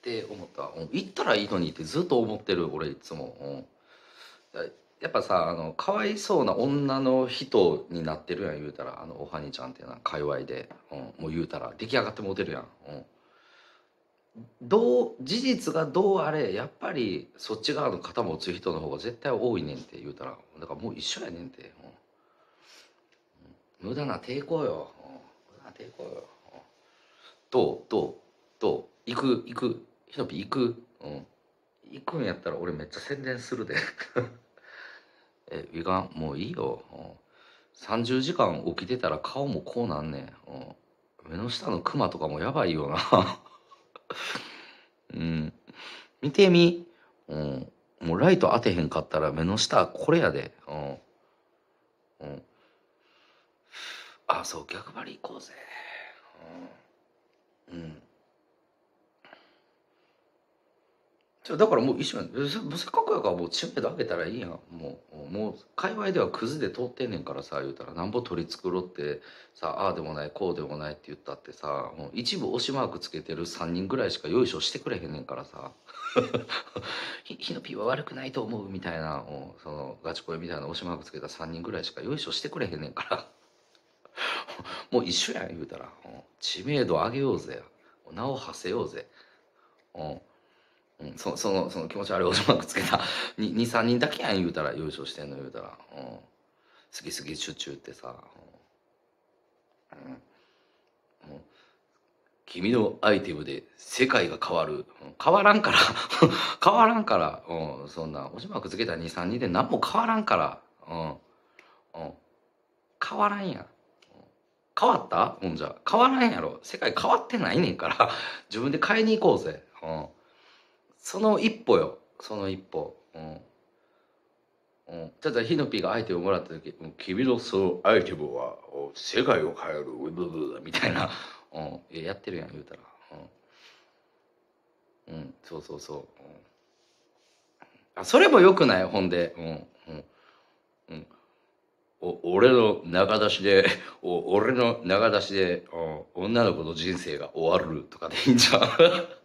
て思った、うん、行ったらいいのにってずっと思ってる俺いつも、うん。やっぱさあのかわいそうな女の人になってるやん言うたら。あのおはにちゃんっていうのは界隈で、うん、もう言うたら出来上がってもうてるやん、うん、どう事実がどうあれやっぱりそっち側の肩持つ人の方が絶対多いねんって言うたらだからもう一緒やねんって、うん、無駄な抵抗よ、うん、無駄な抵抗よ、うん、どうどうどう行く行くひのぴ行く。うん。行くんやったら俺めっちゃ宣伝するで。えウィガンもういいよ、30時間起きてたら顔もこうなんねん、うん、目の下のクマとかもやばいよな。うん。見てみ、うん、もうライト当てへんかったら目の下これやで。うん。うん。あそう逆張り行こうぜ。うん、うん。ちょだからもう一緒やせっかくやからもう知名度上げたらいいやん。もうもう界隈ではクズで通ってんねんからさ言うたら。なんぼ取り繕ってさああでもないこうでもないって言ったってさもう一部押しマークつけてる3人ぐらいしかよいしょしてくれへんねんからさ。ひひのピーは悪くないと思うみたいなもうそのガチ恋みたいな押しマークつけた3人ぐらいしかよいしょしてくれへんねんから。もう一緒やん言うたら。う知名度上げようぜ。名を馳せようぜ。うんうん、そ そのその気持ち悪い押しマークつけた。23人だけやん言うたら優勝してんの言うたら「うん、好き好きチュチュ」ってさ、うん。うん。君のアイテムで世界が変わる、うん。変わらんから。変わらんから、うん、そんな押しマークつけた23人で何も変わらんから、うん。うん、変わらんやん。変わった？ほんじゃ変わらんやろ。世界変わってないねんから。自分で買いに行こうぜ、うん、その一歩よ。その一歩。うん。うん、ただヒノピーがアイテムをもらった時「君のそのアイテムは世界を変えるウブブブ」みたいな、うん、やってるやん言うたらうん、うん、そうそうそう、うん、あそれもよくないほんでうんうんうんお俺の長出しでお俺の長出しでお女の子の人生が終わるとかでいいんじゃん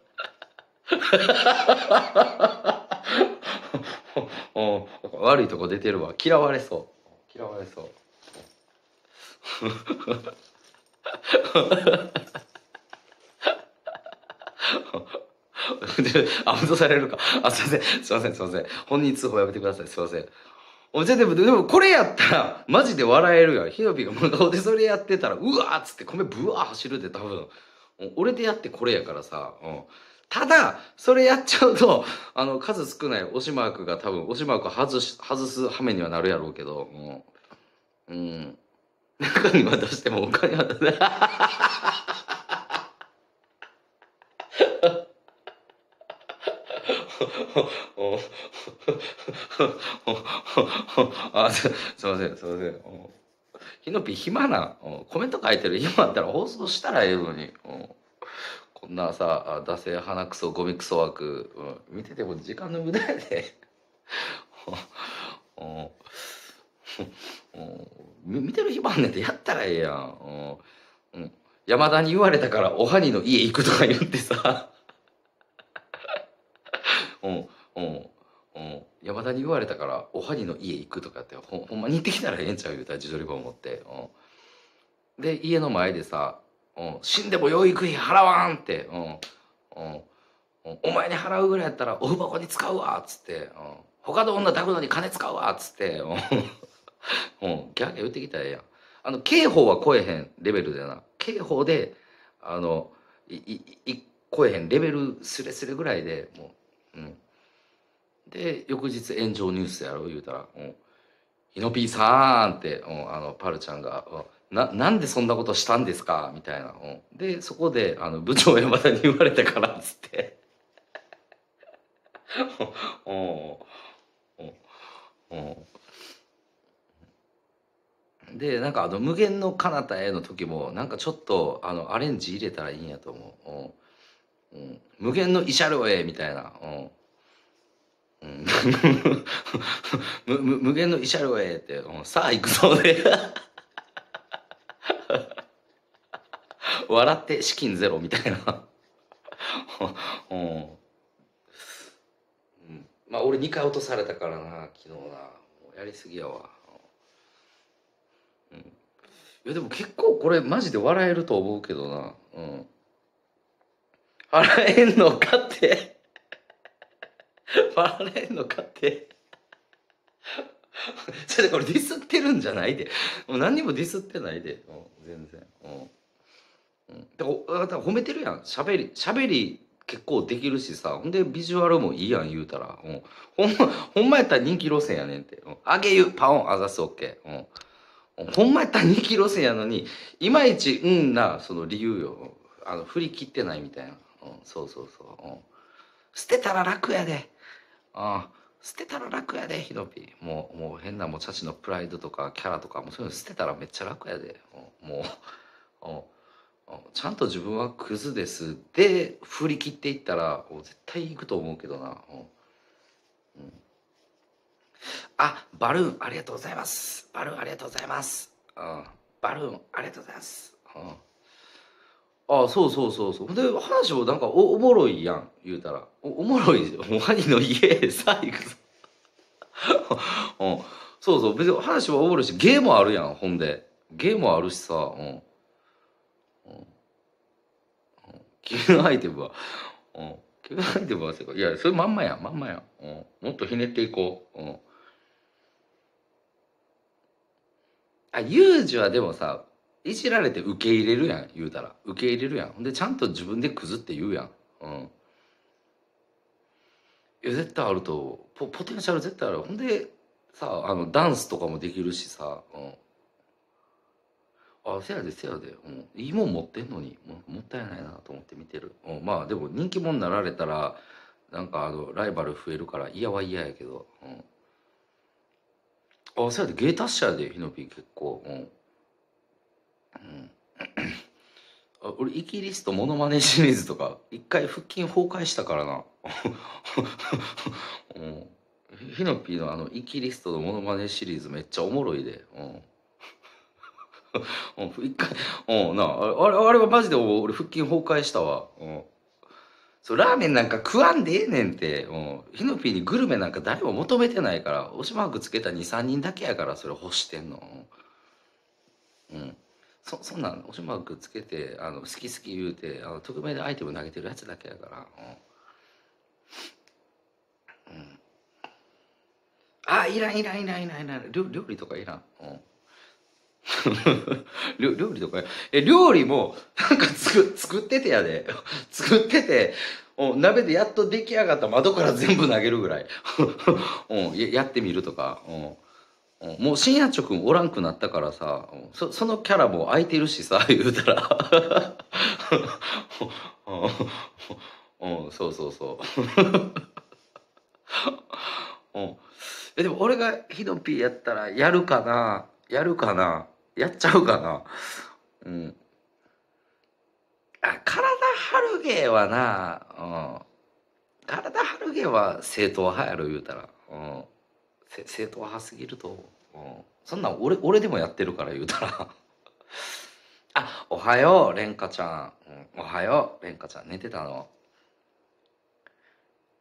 悪いとこ出てるわ。嫌われそう。嫌われそう。で あ戻されるか。あすいません。すいませんすいません。本人通報やめてください。すいません。おじゃでもでもこれやったらマジで笑えるやん。ひのぴが無顔でそれやってたらうわーっつって米ブワー走るで多分。俺でやってこれやからさ、うん、ただそれやっちゃうと あの数少ない押しマークが多分押しマーク外し外す羽目にはなるやろうけどうん、うん、中に渡してもお金は出せ あすすいませんすいません。うん。ひのぴ暇なコメント書いてる暇あったら放送したらええのに。こんなさ惰性鼻くそゴミクソ枠、うん、見てても時間の無駄やで。うん。見てる暇あんねんてやったらええやん、うん。うん、山田に言われたからおはにの家行くとか言ってさ。うん。うん。うん、山田に言われたからおはぎの家行くとかってほほんまに行ってきたらええんちゃう言うたら自撮り本持って、うん、で家の前でさ、うん「死んでも養育費払わん!」って、うん。うん「お前に払うぐらいやったらおふ箱に使うわ」っつって、うん「他の女抱くのに金使うわ」っつって、うん、ギャーギャー言ってきたらええやん。あの刑法は超えへんレベルでな。刑法であのいいい超えへんレベルスレスレぐらいでもううん。で翌日炎上ニュースやろう言うたら「うん、ひのぴーさん」って、うん、あのパルちゃんがうん「ななんでそんなことしたんですか?」みたいな、うん、でそこであの部長山田に言われたからっつって。うんうんう。んでなんかあの「無限の彼方へ」の時もなんかちょっとあのアレンジ入れたらいいんやと思う、うん、無限のイシャロへみたいな、う。ん、無限のイシャロへって、さあ行くぞ。で 笑って資金ゼロみたいな、うん、まあ俺2回落とされたからな昨日な。もうやりすぎやわ、うん、いやでも結構これマジで笑えると思うけどな。うん。払えんのかって。笑えんのかって。ちょっとこれディスってるんじゃないで。もう何にもディスってないで、う、全然。うん。うん。だからだから褒めてるやん。しゃべりしゃべり結構できるしさ。ほんでビジュアルもいいやん言うたら、うん、ほんまほんまやったら人気路線やねんって、うん、あげゆパオンあざすオッケー、うん、ほんまやったら人気路線やのにいまいちうんなその理由よ。あの振り切ってないみたいな、うん、そうそうそう、うん、捨てたら楽やで。ああ捨てたら楽やでヒノピもうもう変なもうチャチのプライドとかキャラとかもそういうの捨てたらめっちゃ楽やで。うもう。うん。ちゃんと自分はクズですで振り切っていったら絶対行くと思うけどな、うん。あバルーンありがとうございます。バルーンありがとうございます、バルーンありがとうございます、うん、あそうそうそうそう。で話もなんかおおもろいやん言うたら。おおもろいワニの家へさあ行くぞ。うん。そうそう。別に話はおもろいしゲームあるやんほんで。ゲームあるしさうん。キルアイテムは。うん。キルアイテムはせか。いやそれまんまや。まんまや、うん、もっとひねっていこう。うん。あユージはでもさいじられて受け入れるやん言うたら。受け入れるやん。ほんでちゃんと自分でクズって言うやん。うん。いや絶対あるとポポテンシャル絶対ある。ほんでさあのダンスとかもできるしさ、うん、あせやでせやで、うん、いいもん持ってんのに。ももったいないなと思って見てる、うん、まあでも人気者になられたらなんかあのライバル増えるから嫌は嫌やけど、うん、あせやで。芸達者やでヒノピー結構。うん、うん、あ俺イキリストモノマネシリーズとか一回腹筋崩壊したからな。うん。ヒノピーのあのイキリストのモノマネシリーズめっちゃおもろいで。うん。う一回うなあれあれはマジで俺腹筋崩壊したわ。うん。そうラーメンなんか食わんでええねんって、うん、ヒノピーにグルメなんか誰も求めてないから押しマークつけた23人だけやからそれ欲してんの。うん。そそんなん押しマークつけてあの好き好き言うてあの匿名でアイテム投げてるやつだけやから。うん、うん、あいらんいらんいらんいらんいらん。料理とかいらん。うん。料理とか？え料理もなんか作作っててやで。作っててうん鍋でやっと出来上がった窓から全部投げるぐらい、うん、ややってみるとか、うん、もう深夜チョ君おらんくなったからさ。うんそそのキャラも空いてるしさ 言うたら。うん、うん、そうそうそう、うん、えでも俺がヒノピーやったらやるかな？やるかな？やっちゃうかな。うん。あ体張る芸はな、うん、体張る芸は正統派やろ言うたら、うん、正統派すぎると、うん、そんなん俺俺でもやってるから言うたら。あおはようレンカちゃん、うん、おはようレンカちゃん。寝てたの？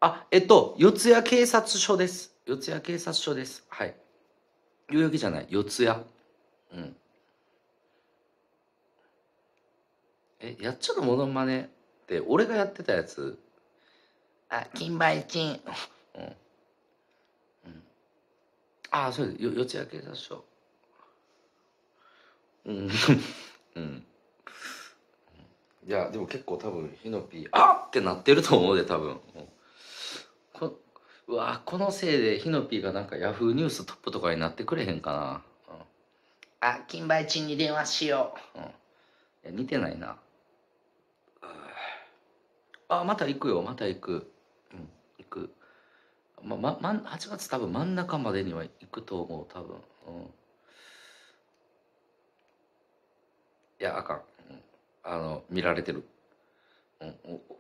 あえっと四谷警察署です。四谷警察署です。はい。代々木じゃない。四谷。うん。えやっちゃのモノマネって俺がやってたやつ？あ、金梅チン。うん、うん、ああそうです。よ四谷警察署うん。うん。いやでも結構多分ヒノピーあっ！ってなってると思うで多分、うん。こうわこのせいでヒノピーがなんかヤフーニューストップとかになってくれへんかな、あ、金梅チンに電話しよう。んうん、いや似てないなあまた行くよまた行く。うん行く。ままま8月多分真ん中までには行くと思う多分。うん。いやあかん、うん、あの見られてる、うん、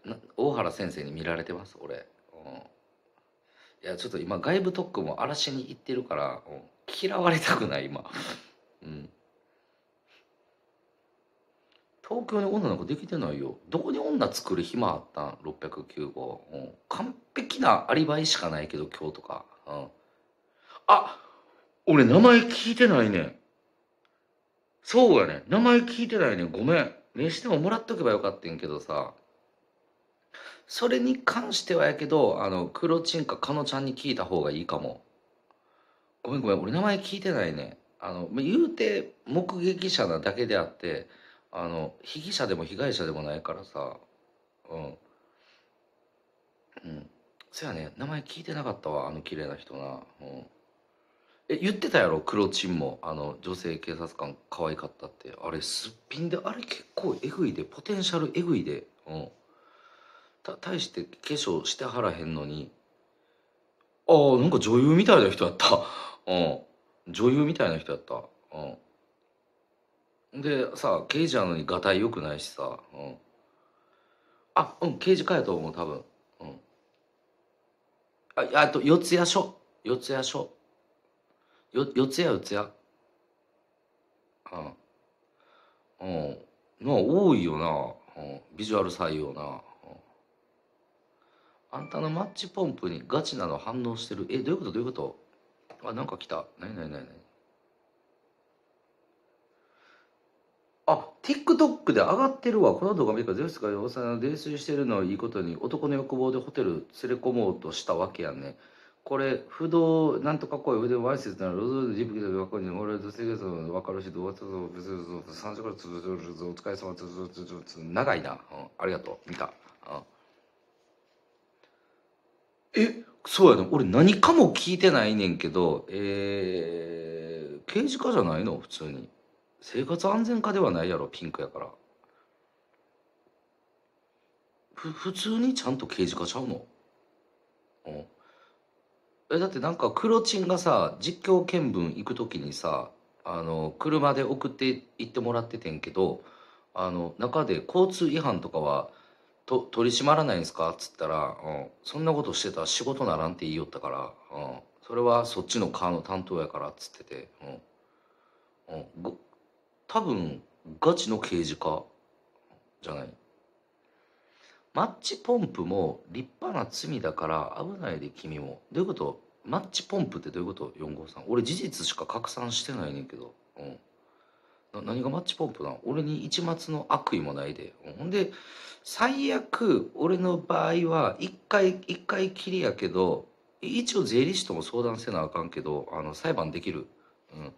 おな大原先生に見られてます俺、うん、いやちょっと今外部特区も荒らしに行ってるから、うん、嫌われたくない今。うん。東京に女なんかできてないよ。どこに女作る暇あったん？609号、うん、完璧なアリバイしかないけど今日とか、うん、あ俺名前聞いてないね。そうやね。名前聞いてないね。ごめん。名刺でももらっとけばよかったんけどさ。それに関してはやけどあのクロチンかカノちゃんに聞いた方がいいかも。ごめんごめん。俺名前聞いてないね。あの言うて目撃者なだけであってあの被疑者でも被害者でもないからさ。うん。うん。そやね名前聞いてなかったわあの綺麗な人な。うん。え言ってたやろクロチンもあの女性警察官可愛かったって。あれすっぴんであれ結構えぐいでポテンシャルえぐいで。うん。た対して化粧してはらへんのに。ああなんか女優みたいな人やった。うん。女優みたいな人やった。うん。でさ刑事なのにがたい良くないしさ、うん、あうん刑事かやと思う多分。うん。ああと四谷署。四谷署。よ四谷四谷。うん。うん。まあ多いよな、うん、ビジュアル採用な、うん、あんたのマッチポンプにガチなの反応してる。えどういうことどういうこと？あなんか来た。何何何何あ TikTok で上がってるわ。この動画見るからゼウスが幼の泥酔してるのをいいことに男の欲望でホテル連れ込もうとしたわけやね。これ不動なんとか声腕ワイセスならロゾージブキで分かるに俺とセゲスの分かるしどうぞ3時からつづるぞお疲れ様つづつづつ長いな、うん、ありがとう見た、うん、えそうやね俺何かも聞いてないねんけどえー、刑事課じゃないの普通に生活安全課ではないやろピンクやから。ふ普通にちゃんと刑事課ちゃうの？うん。えだってなんかクロチンがさ実況見分行く時にさあの車で送って行ってもらっててんけどあの中で交通違反とかはと取り締まらないんですか？っつったら、うん、そんなことしてたら仕事ならんって言いよったから、うん、それはそっちの課の担当やからっつってて、うん。うん、多分ガチの刑事課じゃない。マッチポンプも立派な罪だから危ないで君も。どういうこと？マッチポンプってどういうこと？453俺事実しか拡散してないねんけど。うん。な何がマッチポンプなん？俺に一抹の悪意もないで、うん、ほんで最悪俺の場合は一回一回きりやけど一応税理士とも相談せなあかんけどあの裁判できる。うん。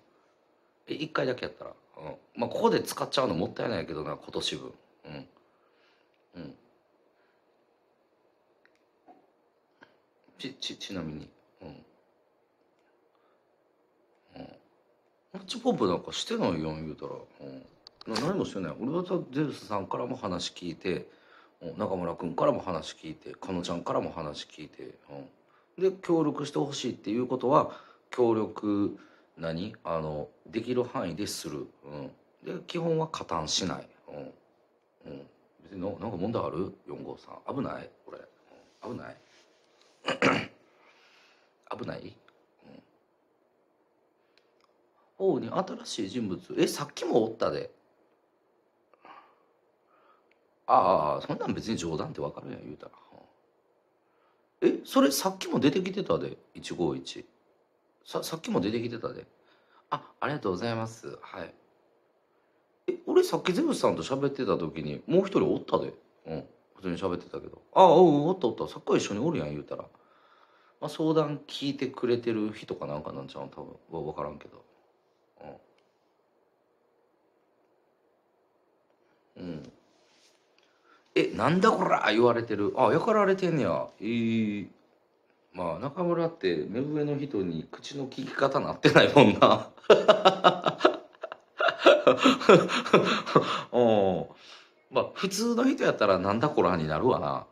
一回だけやったら。うん。まあここで使っちゃうのもったいないけどな今年分。うん。うん。ちちちなみに。うん。うん。マッチポンプなんかしてないよん言うたら、うん、な何もしてない。俺はゼウスさんからも話聞いてうん。中村君からも話聞いてかのちゃんからも話聞いて、うん、で協力してほしいっていうことは協力して何？あのできる範囲でする、うん、で基本は加担しない、うん。うん、別にななんか問題ある ?453 危ない？これ、うん、危ない？危ない、うん、王に新しい人物。えさっきもおったで。ああそんなん別に冗談ってわかるやん言うたら、うん、えそれさっきも出てきてたで。151ささっきも出てきてたで。あありがとうございます。はい。え俺さっきゼウスさんと喋ってた時にもう一人おったで。うん。普通に喋ってたけど「ああうおったおった。さっきから一緒におるやん」言うたら、まあ、相談聞いてくれてる人かなんかなんちゃう多分。分からんけど。うん、うん、えなんだこら？言われてる。あやかられてんねや。えー、まあ中村って目上の人に口の利き方なってないもんな。うん。まあ普通の人やったらなんだこらになるわな。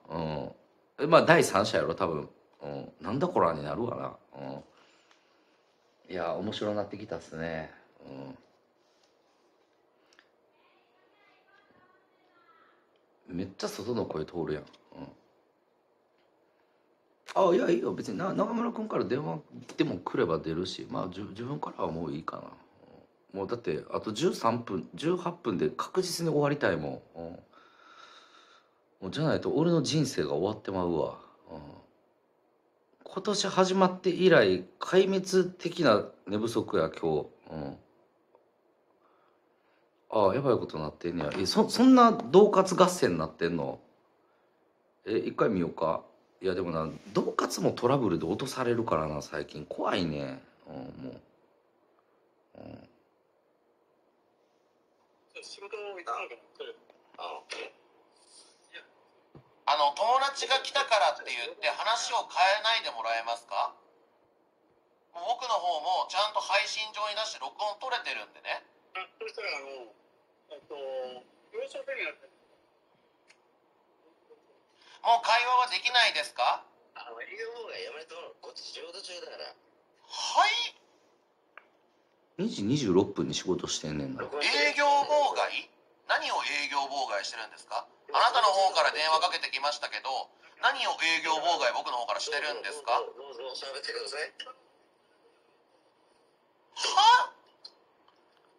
うん。まあ第三者やろ多分、うん、なんだこらになるわな。うん。いや面白なってきたっすね。うん。めっちゃ外の声通るやん、うん、あいやいいよ。別にな中村君から電話来ても来れば出るしまあ自分からはもういいかな。もうだってあと13分18分で確実に終わりたいもん、うん、もうじゃないと俺の人生が終わってまうわ、うん、今年始まって以来壊滅的な寝不足や今日、うん、ああやばいことなってんねや。えそそんな恫喝合戦になってんの？え一回見ようか。いやでもな恫喝もトラブルで落とされるからな最近。怖いね、うん、もう。うん。仕事もなんか来るああの友達が来たからって言って話を変えないでもらえますか？もう僕の方もちゃんと配信上に出して録音取れてるんでね。あそしたらあのえっと幼少ゼミやってもう会話はできないですか？あの営業妨害やめてもらう。こっち仕事中だから。はい。2時26分に仕事してんねんな。営業妨害？何を営業妨害してるんですか？あなたの方から電話かけてきましたけど何を営業妨害僕の方からしてるんですか？どうぞ喋ってください。は？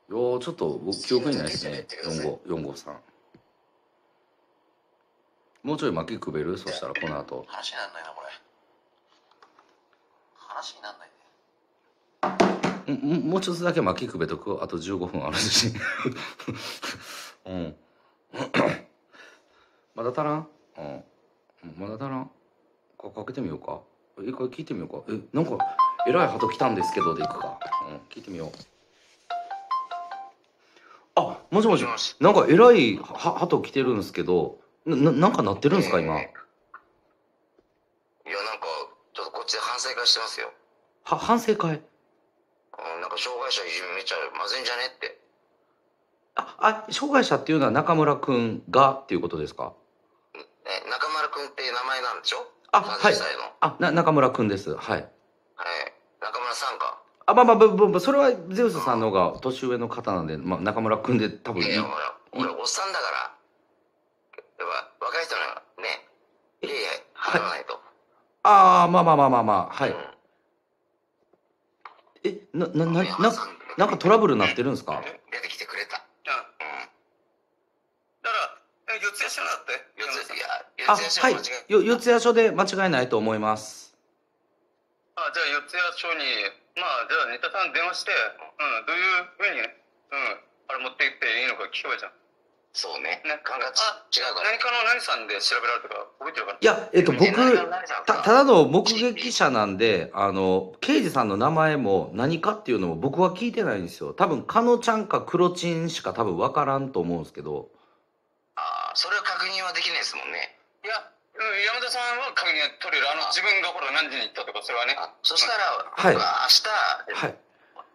いやーちょっと僕記憶にないですね。45453もうちょい巻きくべる？そしたらこの後。話になんないなこれ。話になんない。ねもうちょっとだけ巻きくべとく？あと15分あるし。うん。まだ足らん？うん。まだ足らん？かかけてみようか。一回聞いてみようか。えなんかえらい鳩来たんですけどでいくか。うん聞いてみよう。あもしもし。なんかえらいは鳩来てるんですけどなななんか鳴ってるんですか今？えー。いやなんかちょっとこっちで反省会してますよ。は反省会？うんなんか障害者いじめちゃまずいんじゃねって。ああ障害者っていうのは中村くんがっていうことですか？え中丸くんっていう名前なんでしょ？あ30はい。あな中村くんです。はい。はい。中村さんか。あまあまあぶぶぶそれはゼウスさんの方が年上の方なんで、まあ、中村くんで多分いい。いや俺俺おっさんだから若い人にはねいやいや払わないと、ああまあまあまあまあまあはい。うん。えなななななんかトラブルになってるんですか？出てきてくれた。だからえ四谷署だって？四ついやあはい。間違えよ四谷署で間違いないと思います。あじゃあ四谷署にまあじゃあ新田さん電話して、うん、どういうふうに、うん、あれ持って行っていいのか聞けばいいじゃんそうね。ね感覚あ違うから。何かの何さんで調べられたか覚えてるかな？いやえっと僕たただの目撃者なんであの刑事さんの名前も何かっていうのも僕は聞いてないんですよ。多分かのちゃんかクロチンしか多分分からんと思うんですけど。あーそれを確認はできないですもんね。いや、うん、山田さんは確認は取れる。あの自分がほら何時に行ったとかそれはね。あそしたら、はい。明日、はい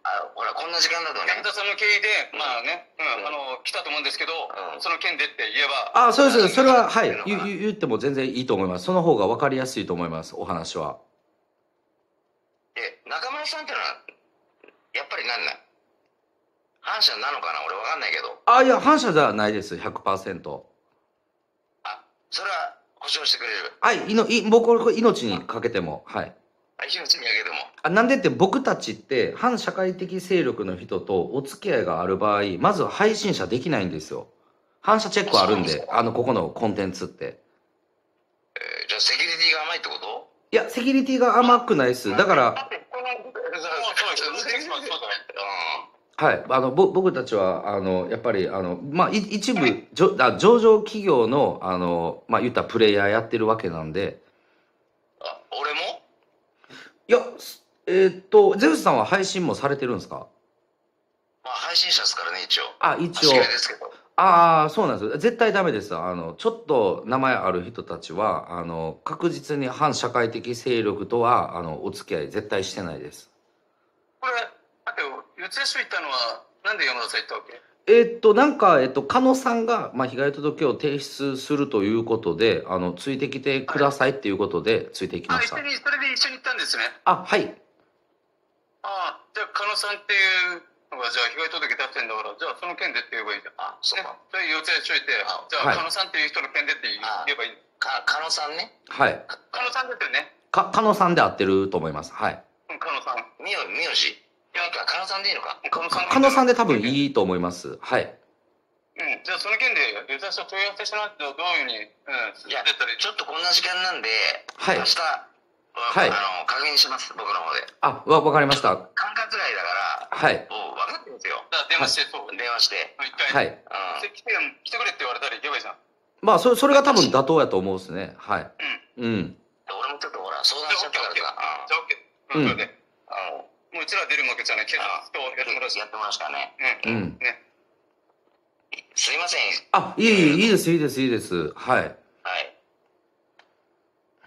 あほらこんな時間だとね。さんの経緯でまあね、うんあの来たと思うんですけど、うん。その件でって言えば。あそうです。それははい。うん言言言っても全然いいと思います。その方が分かりやすいと思いますお話は。で中村さんってのはやっぱり何だ？反社なのかな？俺わかんないけど。あいや反射ではないです。100%あそれは保証してくれる。はいいのい僕これ命にかけてもはいあ命にあげても。あなんでって僕たちって反社会的勢力の人とお付き合いがある場合まずは配信者できないんですよ。反射チェックあるんであのここのコンテンツって。えーじゃあセキュリティが甘いってこと？いやセキュリティが甘くないです。だからはいあのぼ僕たちはあのやっぱりあの、まあ、い一部じょあ上場企業のあの、まあ、言ったらプレイヤーやってるわけなんでいやすえーっとゼウスさんは配信もされてるんですか？まあ配信者ですからね一応。あ一応。足毛ですけど。ああそうなんです。絶対ダメです。あのちょっと名前ある人たちはあの確実に反社会的勢力とはあのお付き合い絶対してないです。これだって四谷署行ったのはなんで山田さん行ったわけ？えー、っと、なんか、えっと、加納さんが、まあ、被害届を提出するということで、あの、ついてきてくださいっていうことで、ついてきました。あ、一緒に、それで一緒に行ったんですね。あ、はい。あ、じゃあ、加納さんっていうのが、じゃあ、被害届出してんだから、じゃあ、その件でって言えばいいじゃん。あ、そうか。じゃあ、要請しといて、じゃあ、加納さんっていう人の件でって言えばいい。か、加納さんね。はい。加納さんですよね。か、加納さんで合ってると思います。はい。うん、加納さん。みよ、みよし。カ区さんでいいのか？カ野さんで多分いいと思います。はい。うん、じゃあその件でユタ社問い合わせしてもらってどういうふうに、うん、いやちょっとこんな時間なんで、はい、明日はい、あの確認します。僕の方で。あわ分かりました。管轄外だからはい。もう分かってますよ。だ電話して、そう。電話して。一回、はい、うん、来て来てくれって言われたら行けばいいじゃん。まあそれそれが多分妥当やと思うですね。はい。うん、うん、俺もちょっとほら相談しちゃったからさ。じゃあ OK うん、うん、あのもううちら出るわけじゃない警察とやってもらうし。やってもらうしかね。うん。うん。ね。すいません。あいえいえいいですいいですいいです。はい。はい。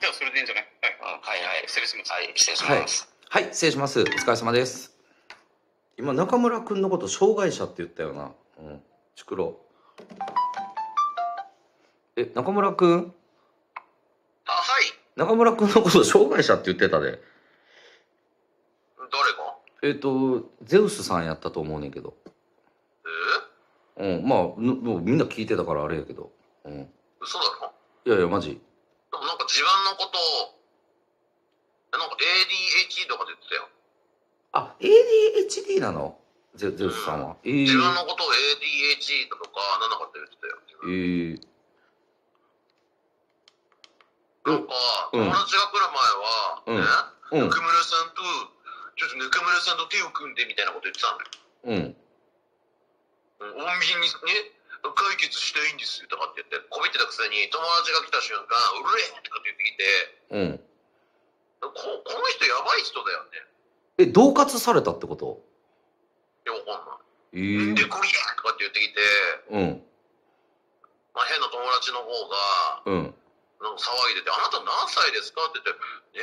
じゃあそれでいいんじゃない？うんはいはい。失礼します。はい失礼します。はい。失礼します。お疲れ様です。今中村くんのこと障害者って言ったよな。うん。ちくろえ中村くん？あはい。中村くんのこと障害者って言ってたでえっ、とゼウスさんやったと思うねんけど。え？うんまあぬもうみんな聞いてたからあれやけど。うん。嘘だろ？いやいやマジ。でもなんか自分のことをえなんか ADHD とかで言ってたよ。あ ADHD なの？ゼゼウスさんは？えー、自分のことを ADHD とかなんだかって言ってたよ。えー、なんかうん。友達が来る前は、うん。うん。ね、ぬくむらさんとちょっとぬくむらさんと手を組んでみたいなこと言ってたのよ。うん。うん。穏便にね解決したいんですとかって言ってこびってたくせに友達が来た瞬間「うれ!」とかって言ってきてうん。ここの人やばい人だよね。え恫喝されたってこと？いやわかんない。えー、でこりゃとかって言ってきて、うん。まあ、変な友達の方がうん。なんか騒いでて「あなた何歳ですか?」って言っ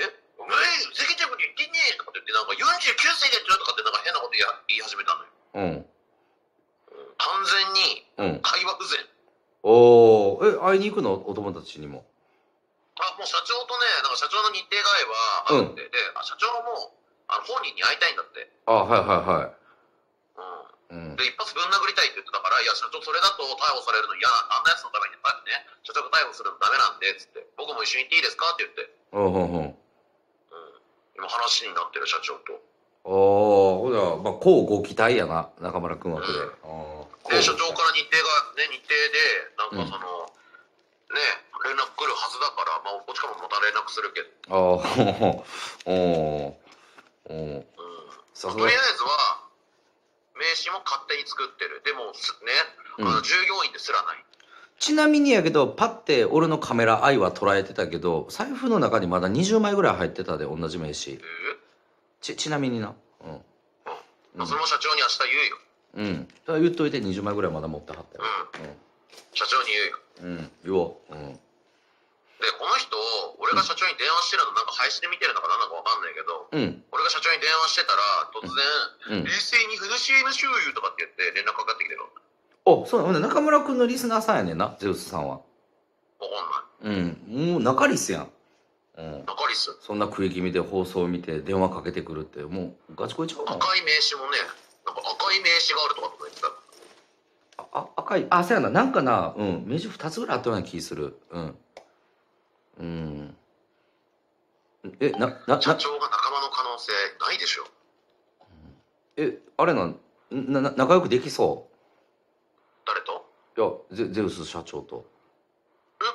て「え？お前ふざけたこと言ってねえ」とかって言ってなんか49歳だよとかってなんか変なこと言い始めたのよ。うん完全にうん。会話不全。おおえ会いに行くの？お友達にも？あもう社長とねなんか社長の日程が合えば会って、で。あ社長はもうあの本人に会いたいんだって、あはいはいはい。うん。うん、で一発ぶん殴りたいって言ってたから「いや社長それだと逮捕されるの嫌なあんなやつのためにね社長が逮捕するのダメなんで」っつって「僕も一緒に行っていいですか?」って言って、うんうんうんうん、今話になってる社長と。おおほらまあこうご期待やな中村君枠で、うん。あー。で社長こから日程がね日程でなんかその、ね連絡来るはずだからまあこっちからもまた連絡するけど、うあー。おーおーうん。さすが。とりあえずは名刺も勝手に作ってる。でもすねあのうん従業員ですらない、ちなみにやけどパッて俺のカメラ愛は捉えてたけど財布の中にまだ20枚ぐらい入ってたで同じ名刺。えちちなみにな。うん。ーまあそれも社長に明日言うよ。うん。言っといて20枚ぐらいまだ持ってはった。よ社長に言うよ。うん、うん、言おう。うん。でこの人俺が社長に電話してるのなんか配信で見てるのか何なのか分かんないけどうん。俺が社長に電話してたら突然うん。冷静に話し合いましょうよとかって言って連絡かかってきてるおそうほんで中村君のリスナーさんやねんなゼウスさんは。分かんないうん。もう中リスやん。うん。中リス。そんな食い気味で放送を見て電話かけてくるってもうガチ恋ちゃうの赤い名刺もねなんか赤い名刺があるとかとか言ってた。あ赤いあそうやな。なんかなうん。名刺2つぐらいあったような気する。うん。うん。えななな社長が仲間の可能性ないでしょ。えあれなんなな仲良くできそう？いやゼゼウス社長と。え全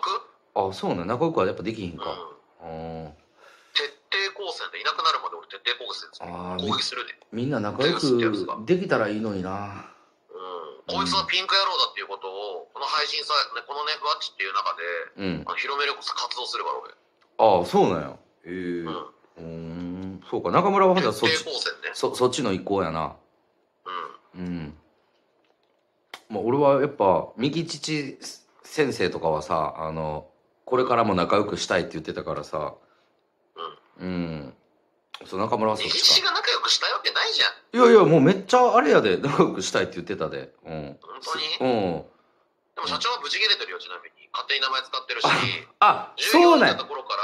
く？あそうね仲良くはやっぱできひんうん。かうん徹底抗戦でいなくなるまで俺徹底抗戦ですあー攻撃するで。みんな仲良くできたらいいのにな。うん。こいつはピンク野郎だっていうことをこの配信さねこのねふわっちっていう中でうん。あの広める活動するから俺ああそうなんや。へえうん。ん。そうか中村はほん徹底ならそっちね。そそっちの一行やな。うん。うんまあ俺はやっぱ右父先生とかはさあのこれからも仲良くしたいって言ってたからさうん。そう中村はそっ右ちか？父が仲良くしたいわけないじゃん。いやいやもうめっちゃあれやで仲良くしたいって言ってたで。うん。本当に？うん。でも社長はブチ切れてるよちなみに。勝手に名前使ってるし。あ従そうなんや。だった頃か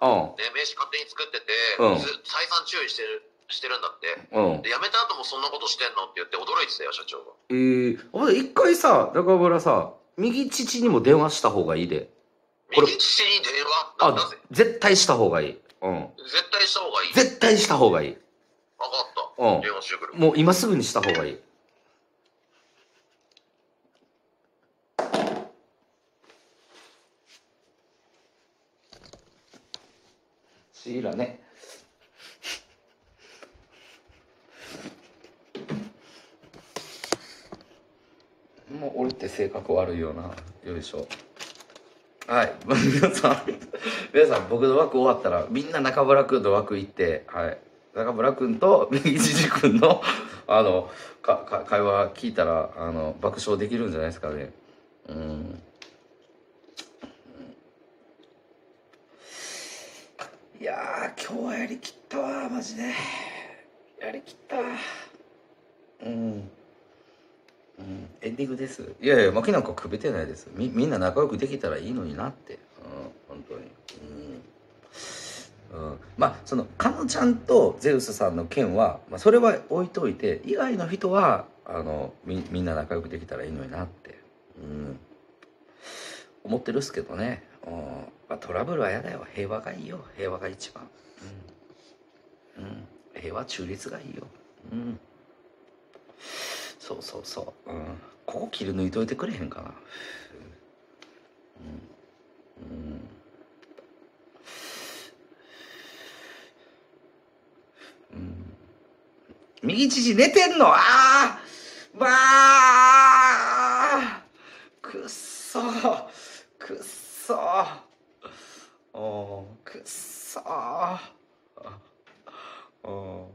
らうん。ね、名刺勝手に作ってて、うん。ず再三注意してるしてるんだって。うん。で辞めた後もそんなことしてんのって言って驚いてたよ社長が。えー、一回さ中村さ右父にも電話した方がいいで。これ。右父に電話？なんだあぜ絶対した方がいい。うん。絶対した方がいい。絶対した方がいい。分かった、うん。電話してくる。もう今すぐにした方がいい。シーラねもう俺って性格悪いよなよいしょ。はい。皆さん皆さん僕の枠終わったらみんな中村君の枠行ってはい。中村君と右じ君の あのかか会話聞いたらあの爆笑できるんじゃないですかね。うん。いや今日はやりきったわマジで。やりきった。うん。うん、エンディングです。いやいや負けなんかくべてないです。みみんな仲良くできたらいいのになって、うん、本当に、うん、うん、まあそのかのちゃんとゼウスさんの件は、まあ、それは置いといて以外の人はあのみみんな仲良くできたらいいのになって、うん、思ってるっすけどね、うん。まあ、トラブルは嫌だよ。平和がいいよ。平和が一番、うん。うん、平和中立がいいよ、うん、そうそうそう、うん、ここ切り抜いといてくれへんかな。うん、うん。うん。右乳寝てんの？ああまあ。くっそ。くっそ。おくっそ。お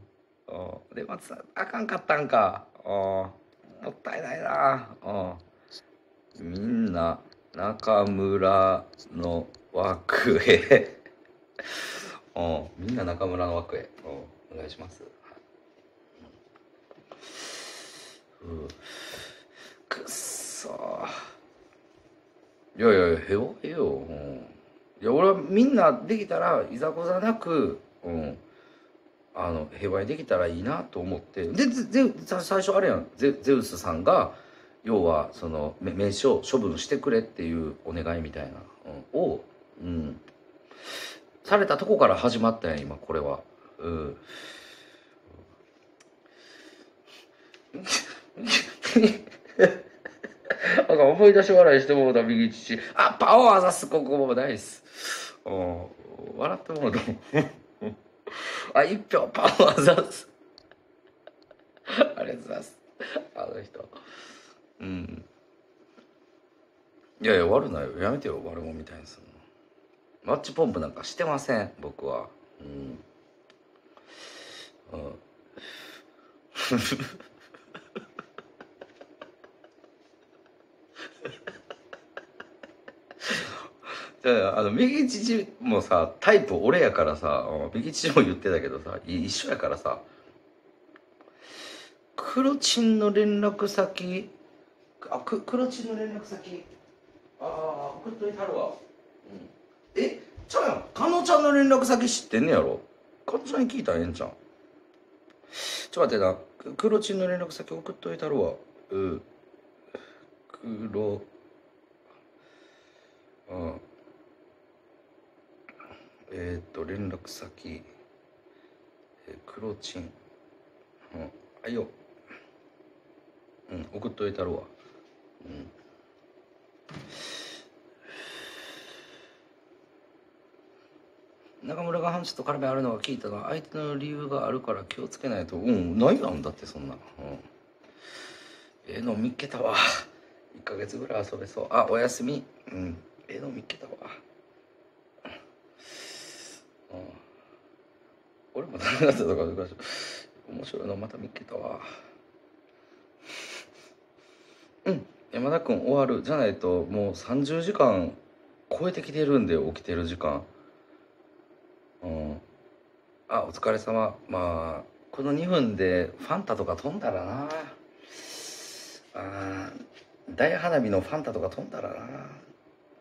ーおーでまたあかんかったんか。もったいないな。みんな中村の枠へ。みんな中村の枠へ。おお願いします。うん、くっそいやいや平和ええよ、うん、いや俺はみんなできたらいざこざなく、うん、あの平和にできたらいいなと思って。でぜぜ最初あれやん。ゼゼウスさんが要はそのめ名刺を処分してくれっていうお願いみたいな、うん、を、うん、されたとこから始まったんや今これは。うん。なんか 思い出し笑いしてもうた右乳あパワーザすここもないっす。うん。笑ってもうたあ一票パワーザす。ありがとうございます。あの人。うん。いやいや悪ないよ。やめてよ。悪者みたいにするの。マッチポンプなんかしてません。僕は。うん。うん。じゃああの右乳もさタイプ俺やからさ右乳も言ってたけどさ一緒やからさ黒チンの連絡先あく黒チンの連絡先。ああ送っといたるわ、うん、えちゃうやん。かのちゃんの連絡先知ってんねやろ。かのちゃんに聞いたらええんちゃんちょっと待ってな。く黒チンの連絡先送っといたるわ。うん。黒。うん。えっ、ー、と連絡先。えー、黒チン。うん。あいよ。うん送っといたるわ。うん。中村がハンチと絡みあるのが聞いたのは相手の理由があるから気をつけないと。うんないやんだってそんな、うん、ええの見っけたわ。1ヶ月ぐらい遊べそう。あおやすみ。うん。ええの見っけたわうん俺もダメだったとか面白いのまた見っけたわ。うん。山田君終わるじゃないともう30時間超えてきてるんで起きてる時間。うん。あお疲れ様。まあこの2分でファンタとか飛んだらな。あ大花火のファンタとか飛んだらな。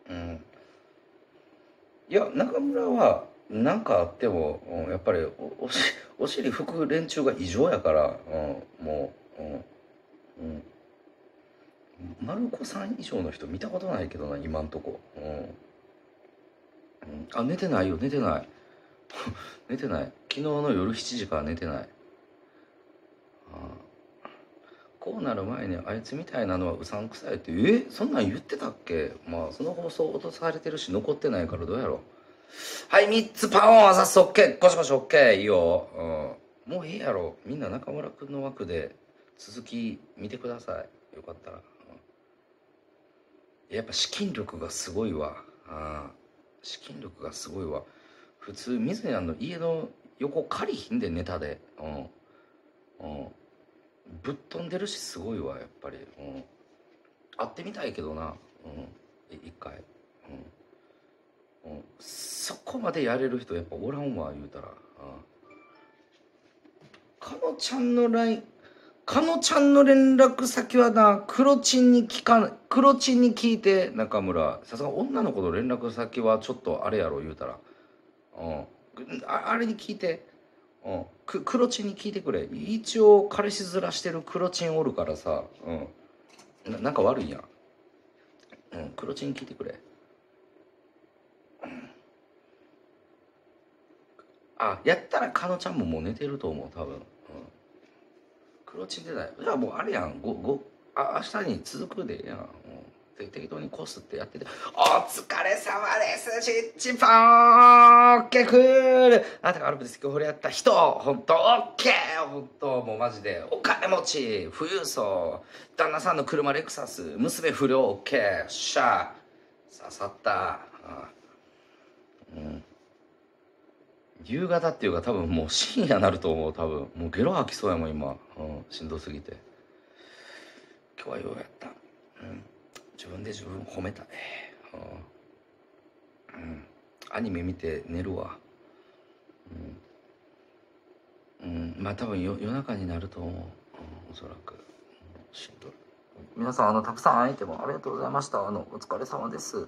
うん。いや中村は何かあっても、うん、やっぱりおおし お尻拭く連中が異常やから、うん、もううん、うん。マルコさん以上の人見たことないけどな今んとこ、うん。うん、あ寝てないよ寝てない。寝てない。昨日の夜7時から寝てない。ああこうなる前にあいつみたいなのはうさんくさいってえ？そんなん言ってたっけ？まあその放送落とされてるし残ってないからどうやろう。はい3つパワー。ザス OK ゴシゴシ OK いいよ、うん、もういいやろ。みんな中村君の枠で続き見てください。よかったら、やっぱ資金力がすごいわ。あ資金力がすごいわ。普通水谷の家の横借りひんでネタで。うん。うん。ぶっ飛んでるしすごいわやっぱり。うん。会ってみたいけどな。うん。一回。うん、うん、そこまでやれる人やっぱおらんわ言うたら。かのちゃんの LINE かのちゃんの連絡先はなクロチンに聞かんクロチンに聞いて中村さすが女の子の連絡先はちょっとあれやろ言うたら。うん。ああれに聞いてうん。くクロチンに聞いてくれ。一応彼氏面してるクロチンおるからさうん。ななんか悪いや。んうん。クロチンに聞いてくれうんあやったらカノちゃんももう寝てると思う多分。うん。クロチン出ないじゃあもうあれやん。ごごあ明日に続くでやん、うん。適当にコスってやってて「お疲れ様です。チッチポーンオッケークールあなたがアルプスこれやった人本当オッケー。本当もうマジで。お金持ち。富裕層。旦那さんの車レクサス。娘不良オッケー。しゃ刺さった。あうん。夕方っていうか多分もう深夜になると思う多分もうゲロ吐きそうやもん今、うん、しんどすぎて。今日はようやった。うん。自分で自分褒めた。ねうん、うん、アニメ見て寝るわ。うん、うん、まあ多分よ夜中になると思う、うん、おそらく、しんどい。皆さんあのたくさん会えてもありがとうございました。あのお疲れ様です。